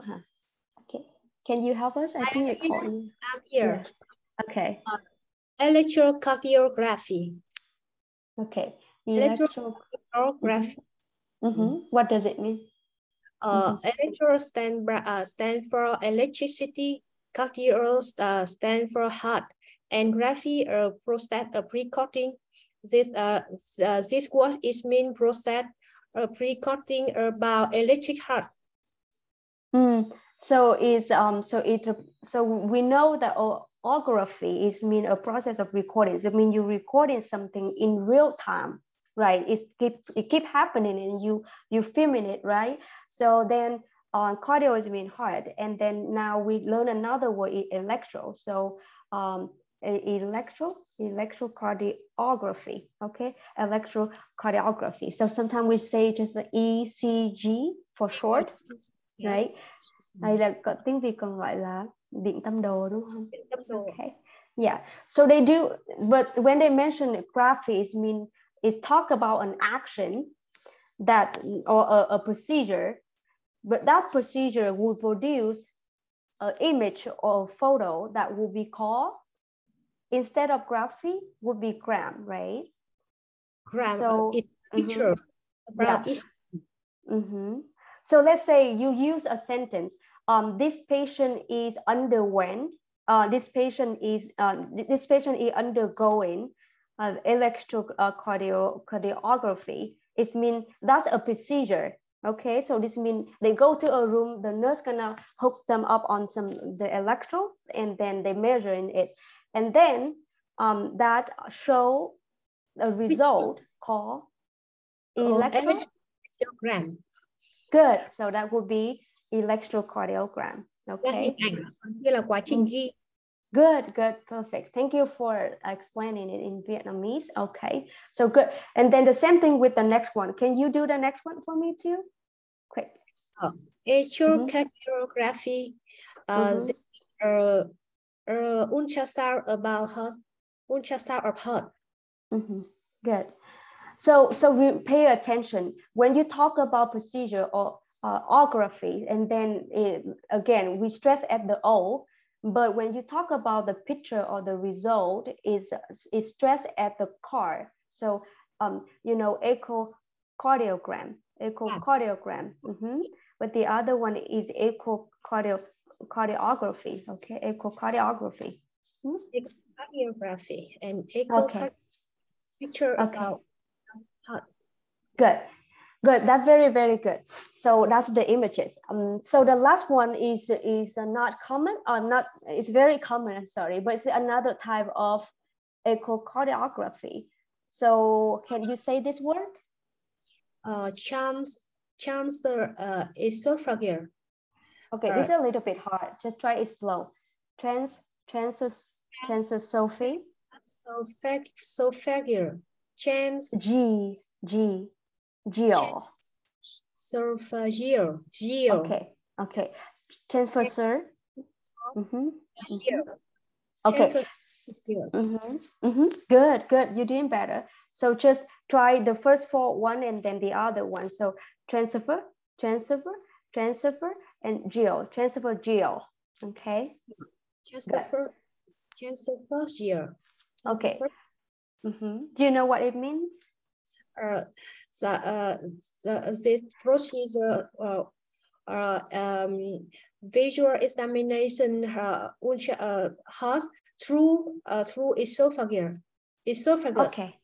Okay, can you help us? I think I called you. I'm here. Okay, Uh, electrocardiography. okay. Electrocardiography. Mhm. What does it mean? Uh, electro stand, uh, stand for electricity, cardio uh, stand for heart, and graphy uh, process uh, recording. This uh, uh, this word is mean prostate uh, recording about electric heart. Mm, so is um so it so we know that orography is mean a process of recording. So I mean you recording something in real time, right? It keep it keep happening and you you filming it, right? So then uh, cardio is mean heart, and then now we learn another word electro. So um electro electrocardiography okay? Electrocardiography. So sometimes we say just the ECG for short right? Hay là có tiếng Việt còn gọi là điện tâm đồ đúng không? Điện tâm đồ. Okay. Yeah. So they do but when they mention graphics mean it talk about an action that or a, a procedure but that procedure will produce an image or photo that will be called instead of graphy would be gram, right? Gram, So picture about yeah. it. Mhm. So let's say you use a sentence. Um, this patient is underwent. Uh, this patient is uh, this patient is undergoing uh, electrocardiography. It means that's a procedure. Okay, so this means they go to a room. The nurse gonna hook them up on some the electrodes, and then they measure in it, and then um, that show a result called Oh, electrocardiogram. Good. So that would be electrocardiogram. Là Okay. hình ảnh, còn là quá trình ghi. Good, good, perfect. Thank you for explaining it in Vietnamese. Okay, so good. And then the same thing with the next one. Can you do the next one for me too? Quick. Oh. Uh, Mhm. this is uh, uh, ultrasound about heart, ultrasound of heart. Mhm. Good. So, so we pay attention when you talk about procedure or uh, orography, and then it, again we stress at the O. But when you talk about the picture or the result, is is stressed at the car. So, um, you know, echocardiogram, echocardiogram. Mhm. But the other one is echocardio cardiography. Okay, echocardiography. Hmm? Echocardiography and Okay. echo picture Okay. about heart. Good, good. That's very, very good. So that's the images. Um, so the last one is is uh, not common. or not it's very common. I'm sorry, but it's another type of echocardiography. So can you say this word? Uh, chance, chance the uh, esophagus. Okay, this is a little bit hard. Just try it slow. Trans, trans, transosophy. Sophag, esophagus. Chance, G, G, geo. esophageal, geo. Okay, okay. Transfer. Mhm. Geo. Okay. Mm-hmm. Mm-hmm. Good, good. You're doing better. So just try the first four one and then the other one. So transfer, transfer, transfer, and geo. Transfer, geo. Okay. Transfer, transfer, geo. Okay. Mm-hmm. Do you know what it means? Uh, the, uh, the, this procedure uh, uh, um, visual examination uh, uh, has through uh, through esophagus. Esophagus. Okay.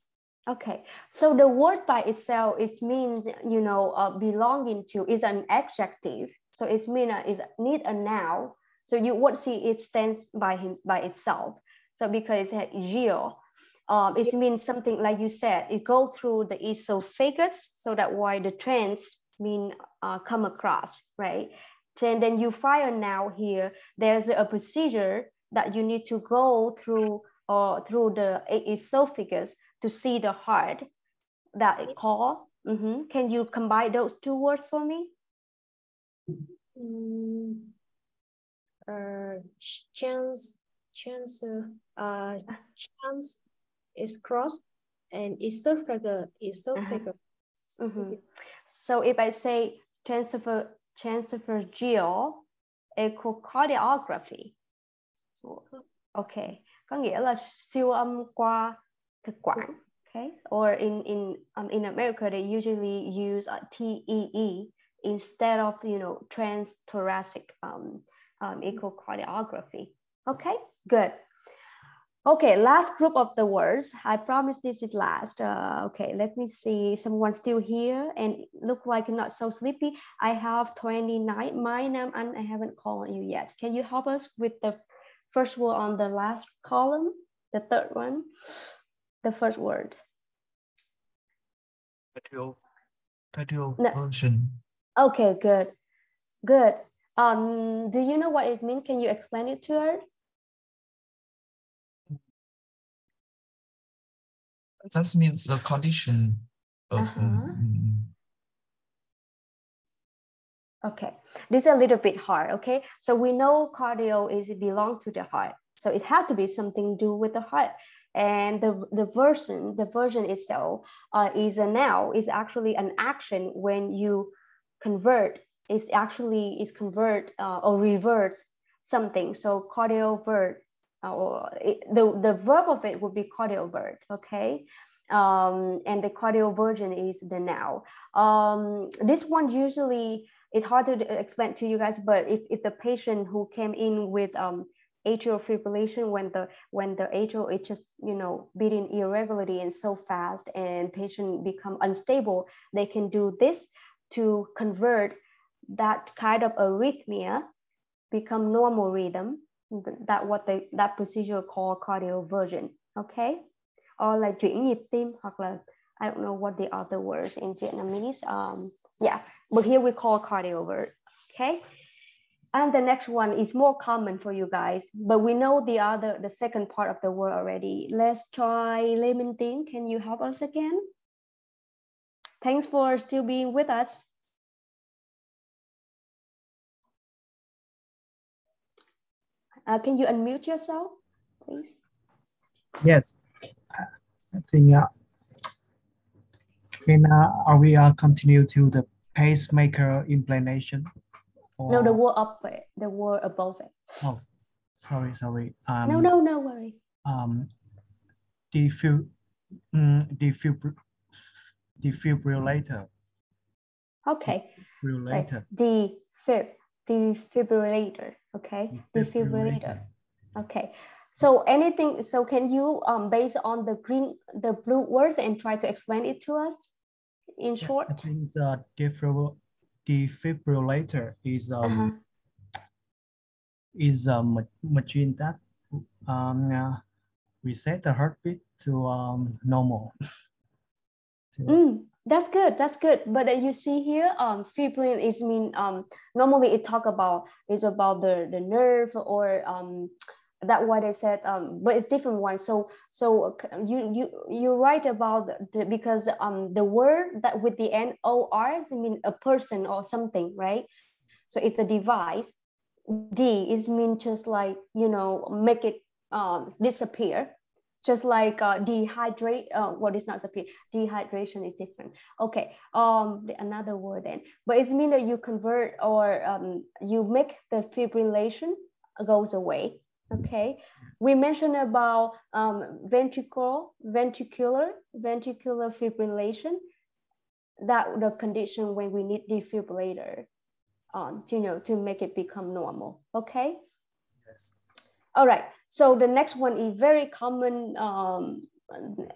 Okay. So the word by itself is means you know uh, belonging to is an adjective. So it's mean uh, is need a noun. So you would see it stands by him by itself. So because it's geo, um, it means something like you said. It go through the esophagus. So that why the trans mean uh, come across, right? And then you fire now here, there's a procedure that you need to go through or uh, through the esophagus to see the heart that it called. Mm -hmm. Can you combine those two words for me? Mm, uh, chance, chance, uh, chance is cross and esophagus, esophagus. Uh -huh. mm -hmm. So if I say transfer, transesophageal echocardiography, ok, có nghĩa là siêu âm qua thực quản. Okay, or in in um, in America they usually use a TEE instead of you know transthoracic um, um, echocardiography. Okay, good. Okay, last group of the words. I promise this is last. Uh, okay, let me see. Someone still here and look like not so sleepy. I have 29. My name and I haven't called you yet. Can you help us with the first word on the last column? The third one, the first word. Cardio, cardio no. Okay, good, good. Um, do you know what it means? Can you explain it to her? That means the condition Uh-huh. mm, Okay, this is a little bit hard, okay? So we know cardio is it belong to the heart. So it has to be something do with the heart. And the, the version, the version itself uh, is a now, is actually an action when you convert, is actually is convert uh, or revert something. So cardio verb, or it, the, the verb of it would be cardiovert, okay? Um, and the cardio version is the now. Um, this one usually it's hard to explain to you guys, but if, if the patient who came in with um, atrial fibrillation when the when the atrial is just you know beating irregularly and so fast and patient become unstable, they can do this to convert that kind of arrhythmia become normal rhythm. That what they that procedure called cardioversion. Okay, or like chuyển nhịp tim hoặc là I don't know what the other words in Vietnamese. Um, yeah, but here we call cardiovert. Okay. And the next one is more common for you guys, but we know the other, the second part of the word already. Let's try Lê Minh Can you help us again? Thanks for still being with us. Uh, can you unmute yourself, please? Yes, I think uh, can uh, are we uh, continue to the pacemaker implantation? Or... No, the word up it, the word above it. Oh, sorry, sorry. Um, no, no, no worry. Um, defib, um, defib, defibrillator. Okay. Defibrillator. Defib, defibrillator. Okay, defibrillator. Okay. So anything, so can you, um, based on the green, the blue words and try to explain it to us in yes, short? I think the defibrillator, defibrillator is um, Uh-huh. is a ma- machine that um, uh, reset the heartbeat to um, normal. Mm, that's good. That's good. But uh, you see here, um, fibrillin is mean um normally it talk about is about the the nerve or um that what I said um but it's different one. So so you you you write about the because um the word that with the end n o r is mean a person or something right. So it's a device. D is mean just like you know make it um, disappear just like uh, dehydrate uh, what is not disappear dehydration is different. Okay um another word then. But it means that you convert or um, you make the fibrillation goes away. Okay? We mentioned about um, ventricular ventricular ventricular fibrillation. That the condition when we need defibrillator um, to, you know to make it become normal. Okay? Yes. all right so the next one is very common um,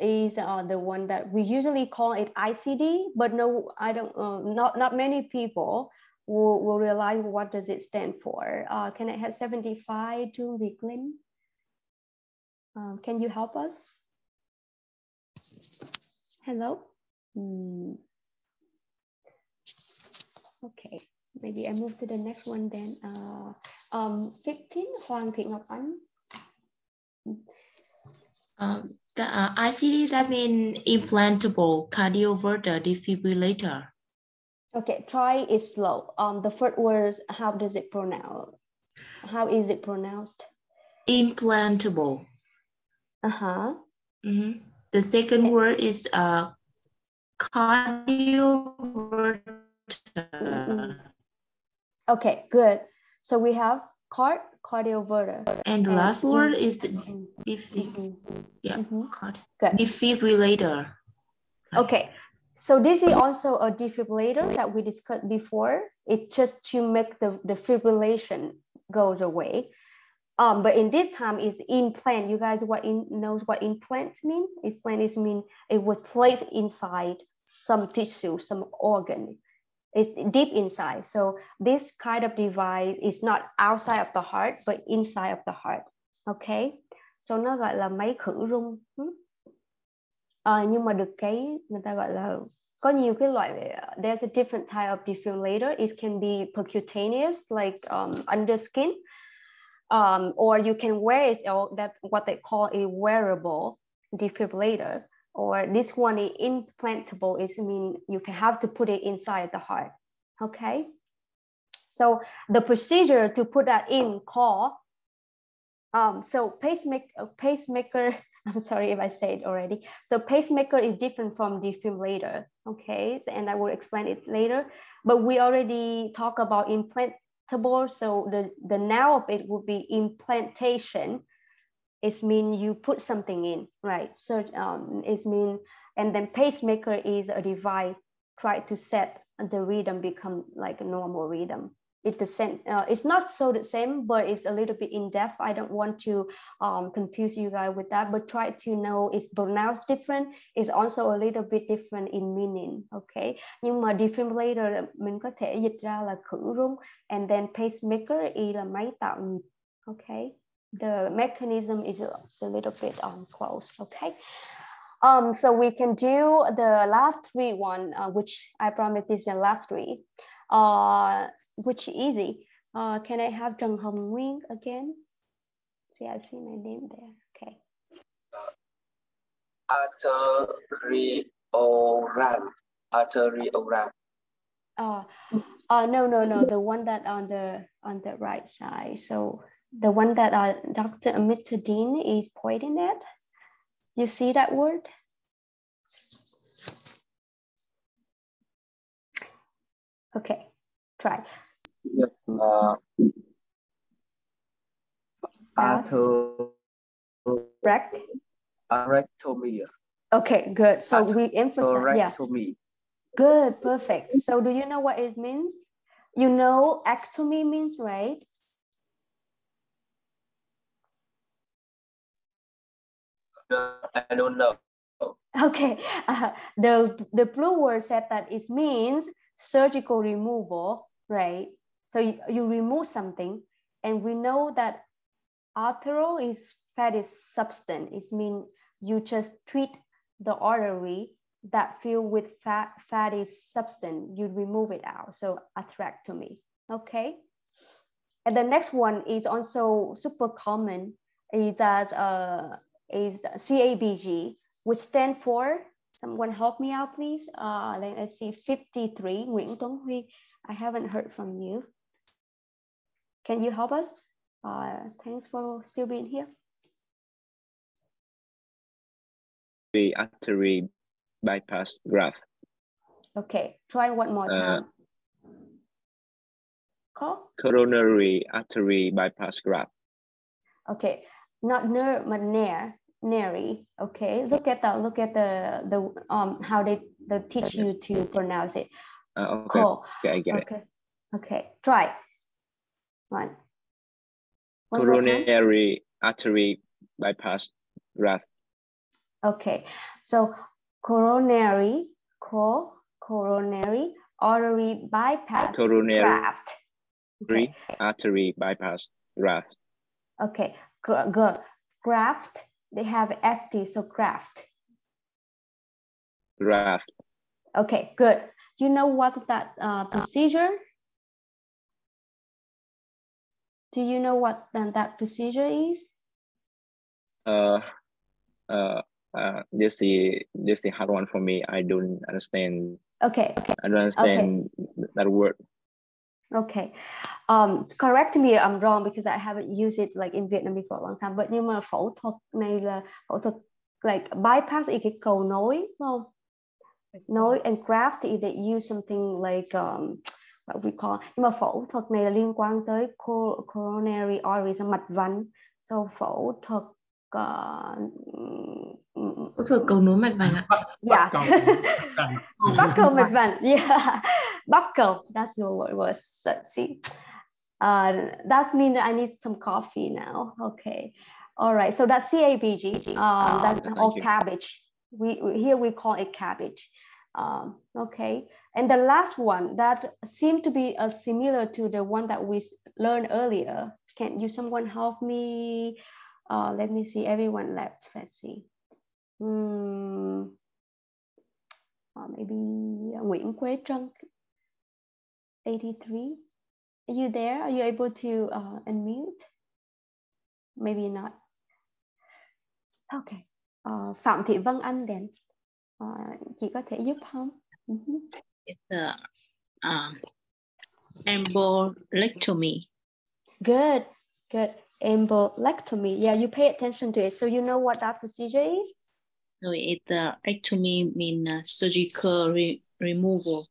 is uh, the one that we usually call it ICD, but no, I don't, uh, not, not many people will, will realize what does it stand for. Uh, can I have 75 to Viglin? Um, can you help us? Hello? Hmm. Okay, maybe I move to the next one then. Uh, um, 15, Hoàng Thị Ngọc. Um, the uh, ICD that means implantable cardioverter defibrillator. Okay, try is slow. Um, the first word, how does it pronounce? How is it pronounced? Implantable. Uh-huh. Mm -hmm. The second okay. word is uh, cardioverter. Mm -hmm. Okay, good. So we have card And the and last word is the defib mm -hmm. yeah, mm -hmm. Defibrillator. Okay, so this is also a defibrillator that we discussed before. It's just to make the, the fibrillation goes away. Um, but in this time is implant. You guys what in knows what implant mean? Implant is mean it was placed inside some tissue, some organ it's deep inside. So this kind of device is not outside of the heart, but inside of the heart. Okay. So nó gọi là máy khử rung. À, nhưng mà được cái người ta gọi là có nhiều cái loại there's a different type of defibrillator. It can be percutaneous like um, under skin. Um, or you can wear it or that what they call a wearable defibrillator or this one is implantable is mean you can have to put it inside the heart okay? So the procedure to put that in call um, so pacemaker pacemaker i'm sorry if i say it already. So pacemaker is different from defibrillator okay? And i will explain it later. But we already talk about implantable so the the now of it would be implantation it means you put something in, right? So um, it mean, and then pacemaker is a device try to set the rhythm become like a normal rhythm. It's the same. Uh, it's not so the same, but it's a little bit in depth. I don't want to um, confuse you guys with that, but try to know it's pronounced different. It's also a little bit different in meaning. Okay, nhưng mà defibrillator mình có thể dịch ra là khử rung, and then pacemaker is là máy tạo nhịp. Okay the mechanism is a, little bit close, okay? Um, so we can do the last three one, uh, which I promise is the last three, uh, which easy. Uh, can I have Hồng Nguyên again? See, I see my name there, okay. Arteriogram, arteriogram. Uh, uh, no, no, no, the one that on the on the right side. So the one that uh, Dr. Amitadine is pointing at. You see that word? Okay, try. Yes. Uh, Rect? Arectomy. Okay, good. So we emphasize. Yeah. Good, perfect. So do you know what it means? You know, ectomy means, right? I don't know. Okay, uh, the the blue word said that it means surgical removal, right? So you, you remove something, and we know that arterial is fatty substance. It means you just treat the artery that fill with fat fatty substance. You remove it out. So atherectomy. Okay. And the next one is also super common. Is that uh, is CABG, which stand for, someone help me out, please. Uh, let us see, 53, Nguyễn Tuấn Huy. I haven't heard from you. Can you help us? Uh, thanks for still being here. The artery bypass graft. Okay, try one more Uh, time. Call? Coronary artery bypass graft. Okay, not ner, but nary. Okay, look at the look at the the um how they they teach you to pronounce it. Uh, okay. Cool. Okay, I get it. Okay, okay, try. One. One. Coronary artery bypass graft. Okay, so coronary, co coronary artery bypass Coronary graft. artery bypass graft. Okay, gra- graft. They have ft, so graft. Graft. Okay, good. Do you know what that uh, procedure? Do you know what then that procedure is? Uh, uh, uh, this is this is hard one for me. I don't understand. Okay. I don't understand that word. Okay. Um, correct me if I'm wrong because I haven't used it like in Vietnamese for a long time. But nhưng mà phẫu thuật này là phẫu thuật like bypass is cái cầu nối, đúng không? Nối and graft thì they use something like um, what we call nhưng mà phẫu thuật này là liên quan tới coronary arteries mạch vành. So phẫu thuật uh, Phẫu thuật cầu nối mạch vành ạ. yeah. buckle mạch vành. Yeah. buckle. That's the word was. Let's see. Uh, that means I need some coffee now. Okay. All right. So that's CABG. Um, that's thank or cabbage. We, we here we call it cabbage. Um, okay. And the last one that seemed to be uh, similar to the one that we learned earlier. Can you someone help me? Uh, let me see. Everyone left. Let's see. Hmm. Uh, maybe Nguyễn Quế Trân, 83. Are you there? Are you able to uh, unmute? Maybe not. Okay. Uh, Phạm Thị Vân Anh then. Uh, chị có thể giúp không? Mhm. It's a um, embolectomy. Good, good. Embolectomy. Yeah, you pay attention to it. So you know what that procedure is? So it uh, ectomy mean uh, surgical re- removal,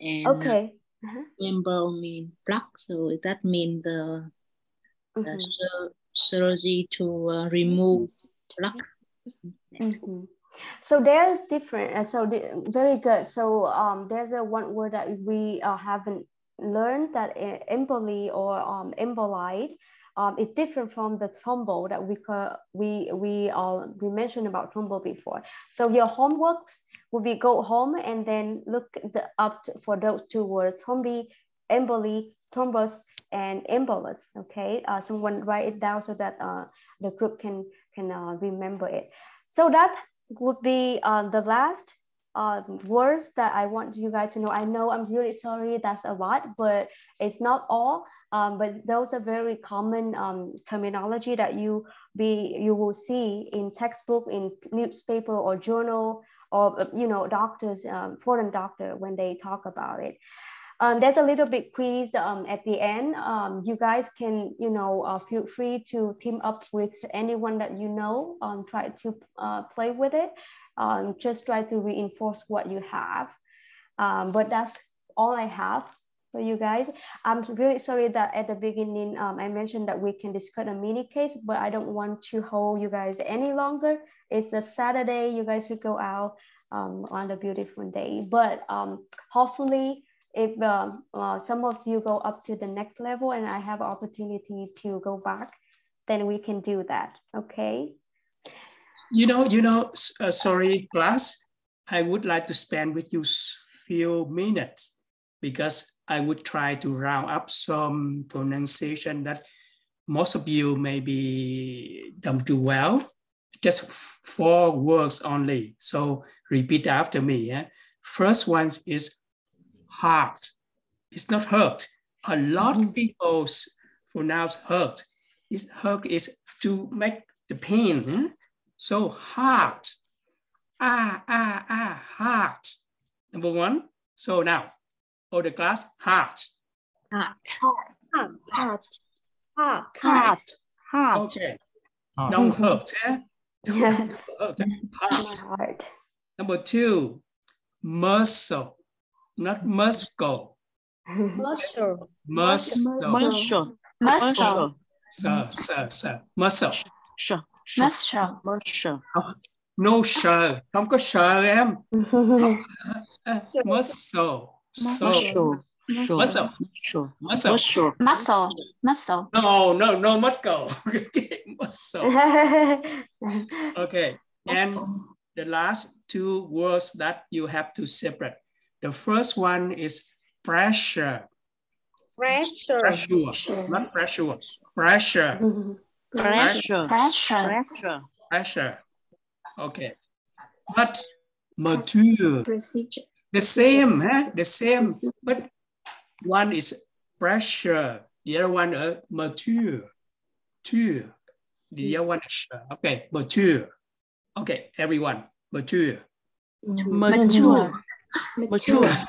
and uh, Okay. Uh-huh. embo mean block. So that mean the, the Mhm. sur- surgery to uh, remove block. Mhm. So there's different. Uh, so the, very good. So um, there's a one word that we uh, haven't learned that uh, emboli or um, embolide um, is different from the thrombo that we co- we we uh, we mentioned about thrombo before. So your homework will be go home and then look the, up to, for those two words: thrombi, emboli, thrombus, and embolus. Okay, uh, someone write it down so that uh, the group can can uh, remember it. So that would be uh, the last uh, words that I want you guys to know. I know I'm really sorry, that's a lot, but it's not all. Um, but those are very common um, terminology that you be you will see in textbook, in newspaper or journal, or you know doctors, um, foreign doctor when they talk about it. Um, there's a little bit quiz um, at the end. Um, you guys can, you know, uh, feel free to team up with anyone that you know. Um, try to uh, play with it. Um, just try to reinforce what you have. Um, but that's all I have for you guys. I'm really sorry that at the beginning um, I mentioned that we can discuss a mini case, but I don't want to hold you guys any longer. It's a Saturday. You guys should go out um, on a beautiful day. But um, hopefully, if um, uh, some of you go up to the next level and I have opportunity to go back, then we can do that. Okay. You know, you know, uh, sorry, class. I would like to spend with you few minutes because I would try to round up some pronunciation that most of you maybe don't do well. Just four words only. So repeat after me. Yeah. First one is heart. It's not hurt. A lot of people s- pronounce hurt. It's hurt is to make the pain. hmm? So heart. Ah, ah, ah, heart. Number one. So now, all the class, heart. Heart. Heart. Heart. Heart. Heart. Heart. Okay. Don't hurt. eh? Yeah. heart. heart. Number two, muscle, not muscle. Muscle. Muscle. Muscle. Muscle. Sir, sir, sir. Muscle. Sure. Muscle. Muscle. No sờ, không có sờ em. Muscle. Muscle. Muscle. Muscle. Muscle. Muscle. Muscle. No, no, no muscle. muscle. okay. And the last two words that you have to separate. The first one is pressure. Pressure. Pressure. Not pressure. Pressure. Pressure. Pressure. Pressure. Pressure. Okay. But mature. Procedure. The same, eh? The same. But one is pressure. The other one is mature. Mature. The other one is okay. Mature. Okay, everyone. Mature. Mature. Mature.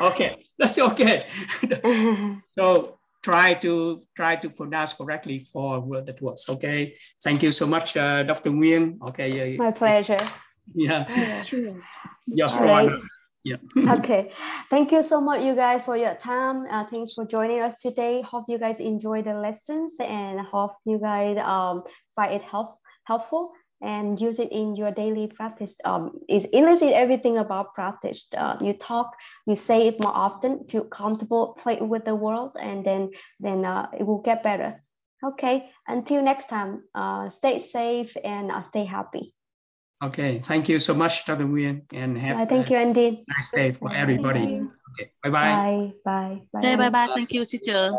okay, that's okay. so try to try to pronounce correctly for word that was okay. Thank you so much, uh, Dr. Nguyen. Okay. My pleasure. Yeah. Your All right. Yeah. okay. Thank you so much, you guys, for your time. Uh, thanks for joining us today. Hope you guys enjoy the lessons and hope you guys um, find it help, helpful and use it in your daily practice. Um, is English is everything about practice. Uh, you talk, you say it more often, feel comfortable, play with the world, and then then uh, it will get better. Okay. Until next time, uh, stay safe and uh, stay happy. Okay, thank you so much, Dr. Nguyen, and have Uh, thank you, Andy. a nice day for everybody. Okay, bye-bye. Bye. Bye. Bye. Okay, bye bye. Thank you, teacher.